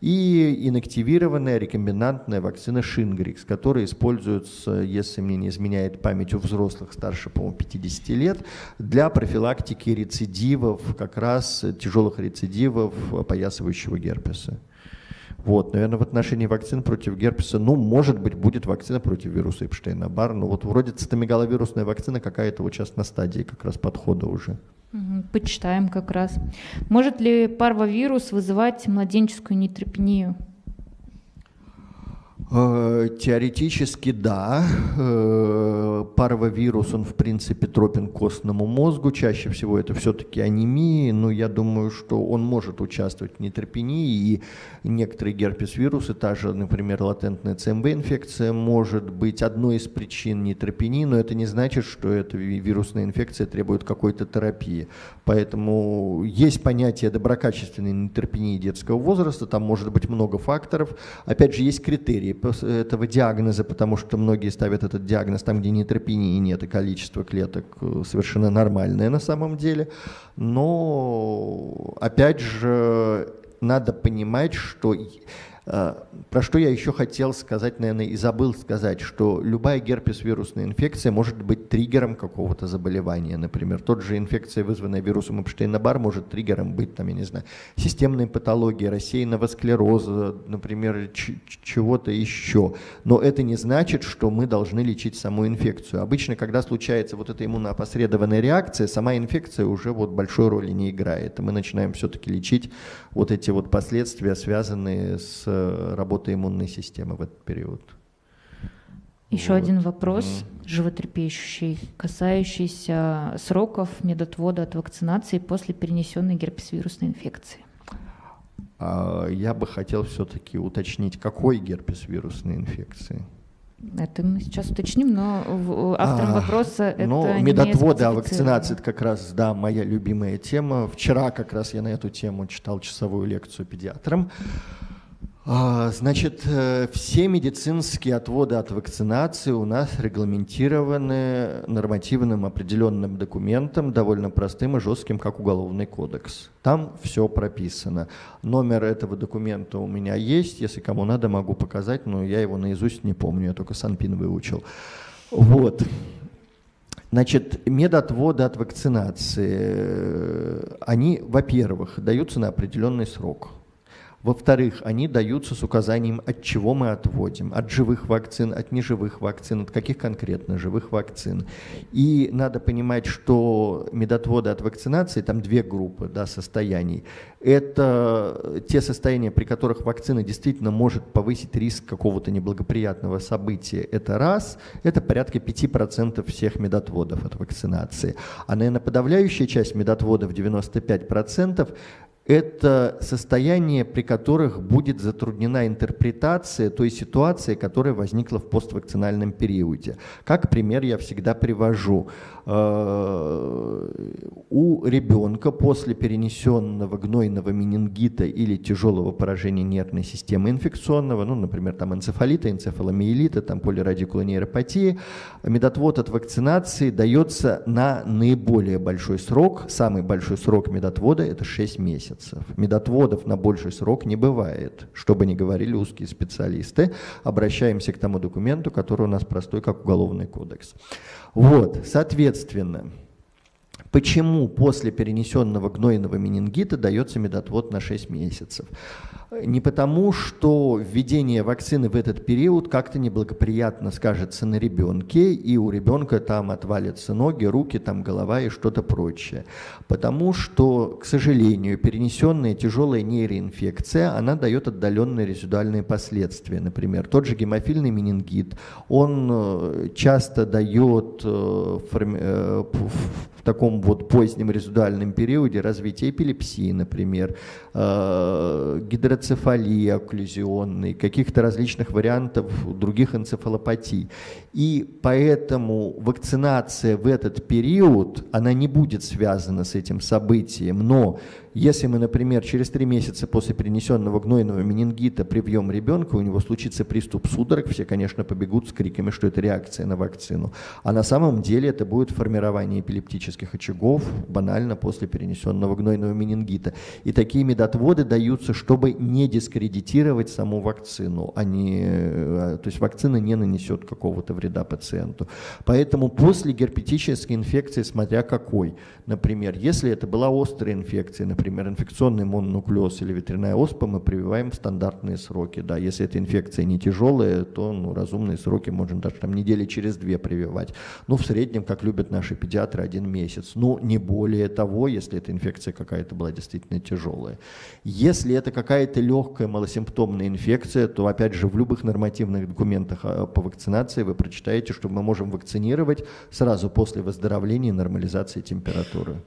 и инактивированная рекомбинантная вакцина Шингрикс, которая используется, если мне не изменяет память, у взрослых старше, по-моему, 50 лет, для профилактики рецидивов, как раз тяжелых рецидивов опоясывающего герпеса. Вот, наверное, в отношении вакцин против герпеса, ну, может быть, будет вакцина против вируса Эпштейна-Барр, но вот вроде цитомегаловирусная вакцина какая-то вот сейчас на стадии как раз подхода уже. Почитаем как раз. Может ли парвовирус вызывать младенческую нейтропению? Э, теоретически да. Э, паровирус, он в принципе тропен костному мозгу. Чаще всего это все-таки анемии, но я думаю, что он может участвовать в нейтропении. И некоторые герпес-вирусы, та же, например, латентная ЦМВ-инфекция может быть одной из причин нейтропении, но это не значит, что эта вирусная инфекция требует какой-то терапии. Поэтому есть понятие доброкачественной нейтропении детского возраста, там может быть много факторов. Опять же, есть критерии этого диагноза, потому что многие ставят этот диагноз там, где нейтропении нет, и количество клеток э, совершенно нормальное на самом деле. Но, опять же, надо понимать, что про что я еще хотел сказать, наверное, и забыл сказать, что любая герпес-вирусная инфекция может быть триггером какого-то заболевания. Например, тот же инфекция, вызванная вирусом Эпштейна-Бар, может триггером быть, там, я не знаю, системной патологии, рассеянного склероза, например, чего-то еще. Но это не значит, что мы должны лечить саму инфекцию. Обычно, когда случается вот эта иммуноопосредованная реакция, сама инфекция уже вот большой роли не играет. И мы начинаем все-таки лечить вот эти вот последствия, связанные с работы иммунной системы в этот период. Еще вот. один вопрос, mm. животрепещущий, касающийся сроков медотвода от вакцинации после перенесенной герпес-вирусной инфекции. А, я бы хотел все-таки уточнить, какой герпес-вирусной инфекции? Это мы сейчас уточним, но автором а, вопроса это ну, медотводы о вакцинации это как раз, да, моя любимая тема. Вчера как раз я на эту тему читал часовую лекцию педиатрам. Значит, э, все медицинские отводы от вакцинации у нас регламентированы нормативным определенным документом, довольно простым и жестким, как Уголовный кодекс. Там все прописано. Номер этого документа у меня есть, если кому надо, могу показать, но я его наизусть не помню, я только Санпин выучил. Вот. Значит, медотводы от вакцинации, э, они, во-первых, даются на определенный срок – во-вторых, они даются с указанием, от чего мы отводим. От живых вакцин, от неживых вакцин, от каких конкретно живых вакцин. И надо понимать, что медотводы от вакцинации, там две группы да, состояний. Это те состояния, при которых вакцина действительно может повысить риск какого-то неблагоприятного события. Это раз, это порядка 5% всех медотводов от вакцинации. А, наверное, подавляющая часть медотводов, 95%, это состояние, при которых будет затруднена интерпретация той ситуации, которая возникла в поствакцинальном периоде. Как пример я всегда привожу. Э, у ребенка после перенесенного гнойного менингита или тяжелого поражения нервной системы инфекционного, ну, например, там энцефалита, энцефаломиелита, там полирадикулонейропатии, медотвод от вакцинации дается на наиболее большой срок. Самый большой срок медотвода – это 6 месяцев. Медотводов на больший срок не бывает, что бы ни говорили узкие специалисты. Обращаемся к тому документу, который у нас простой, как Уголовный кодекс. Вот, соответственно, почему после перенесенного гнойного менингита дается медотвод на 6 месяцев? Не потому, что введение вакцины в этот период как-то неблагоприятно скажется на ребенке, и у ребенка там отвалятся ноги, руки, там голова и что-то прочее. Потому что, к сожалению, перенесенная тяжелая нейроинфекция, она дает отдаленные резидуальные последствия. Например, тот же гемофильный менингит, он э, часто дает э, э, в таком вот позднем резидуальном периоде развитие эпилепсии, например, гидро гидроцефалии окклюзионной, каких-то различных вариантов других энцефалопатий. И поэтому вакцинация в этот период, она не будет связана с этим событием, но если мы, например, через три месяца после перенесенного гнойного менингита привьем ребенка, у него случится приступ судорог, все, конечно, побегут с криками, что это реакция на вакцину. А на самом деле это будет формирование эпилептических очагов банально после перенесенного гнойного менингита. И такие медотводы даются, чтобы не дискредитировать саму вакцину. Они, э, то есть вакцина не нанесет какого-то вреда пациенту. Поэтому после герпетической инфекции, смотря какой, например, если это была острая инфекция, например, инфекционный мононуклеоз или ветряная оспа, мы прививаем в стандартные сроки. Да, если эта инфекция не тяжелая, то ну, разумные сроки можно даже там недели через две прививать. Ну, в среднем, как любят наши педиатры, один месяц. Ну, не более того, если эта инфекция какая-то была действительно тяжелая. Если это какая-то легкая малосимптомная инфекция, то, опять же, в любых нормативных документах а, по вакцинации вы прочитаете, что мы можем вакцинировать сразу после выздоровления и нормализации температуры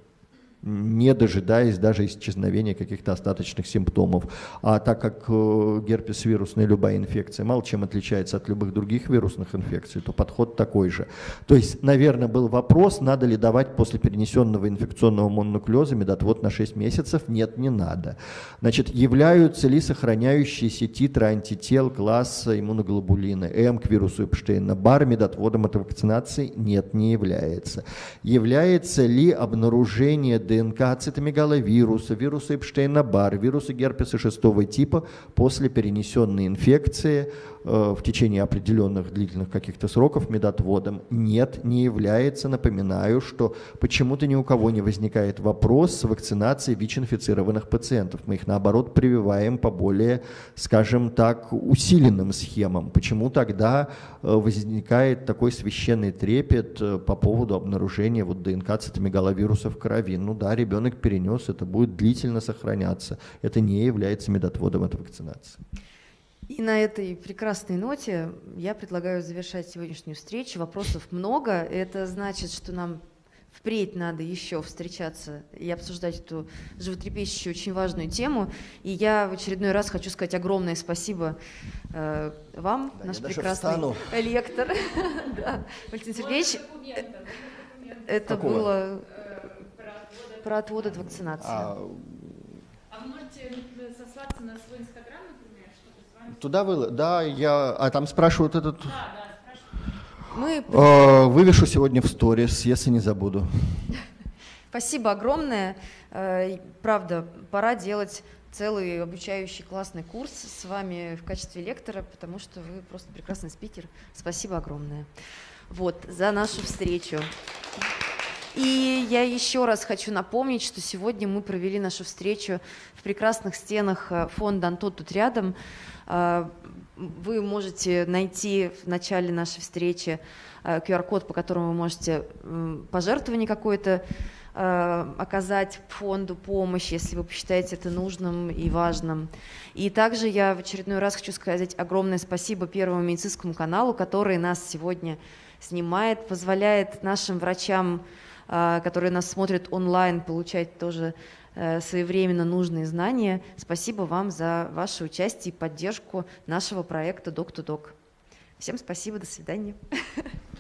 не дожидаясь даже исчезновения каких-то остаточных симптомов. А так как э, герпес вирусная любая инфекция мало чем отличается от любых других вирусных инфекций, то подход такой же. То есть, наверное, был вопрос, надо ли давать после перенесенного инфекционного мононуклеоза медотвод на 6 месяцев. Нет, не надо. Значит, являются ли сохраняющиеся титры антител класса иммуноглобулина М к вирусу Эпштейна Бар медотводом от вакцинации? Нет, не является. Является ли обнаружение ДНК цитомегаловируса, вируса Эпштейна-Бар, вируса герпеса шестого типа после перенесенной инфекции в течение определенных длительных каких-то сроков медотводом. Нет, не является. Напоминаю, что почему-то ни у кого не возникает вопрос с вакцинацией ВИЧ-инфицированных пациентов. Мы их, наоборот, прививаем по более, скажем так, усиленным схемам. Почему тогда э, возникает такой священный трепет э, по поводу обнаружения вот ДНК цитомегаловируса в крови? Ну да, ребенок перенес, это будет длительно сохраняться. Это не является медотводом от вакцинации. И на этой прекрасной ноте я предлагаю завершать сегодняшнюю встречу. Вопросов много. Это значит, что нам впредь надо еще встречаться и обсуждать эту животрепещущую, очень важную тему. И я в очередной раз хочу сказать огромное спасибо э, вам, да, наш прекрасный встану. лектор. да, Валентин Сергеевич. Это Какого? было про отвод от вакцинации. А, а вы можете сослаться на свой инстаграм? Туда вы... Да, я... А там спрашивают этот... Да, да, Мы... Э, вывешу сегодня в сторис, если не забуду. Спасибо огромное. Э, правда, пора делать целый обучающий классный курс с вами в качестве лектора, потому что вы просто прекрасный спикер. Спасибо огромное. Вот, за нашу встречу. И я еще раз хочу напомнить, что сегодня мы провели нашу встречу в прекрасных стенах э, фонда «Антон тут рядом». А, вы можете найти в начале нашей встречи QR-код, а, по которому вы можете пожертвование какое-то а, оказать фонду помощь, если вы посчитаете это нужным и важным. И также я в очередной раз хочу сказать огромное спасибо Первому медицинскому каналу, который нас сегодня снимает, позволяет нашим врачам, которые нас смотрят онлайн, получать тоже своевременно нужные знания. Спасибо вам за ваше участие и поддержку нашего проекта «Док-то-док». Всем спасибо, до свидания.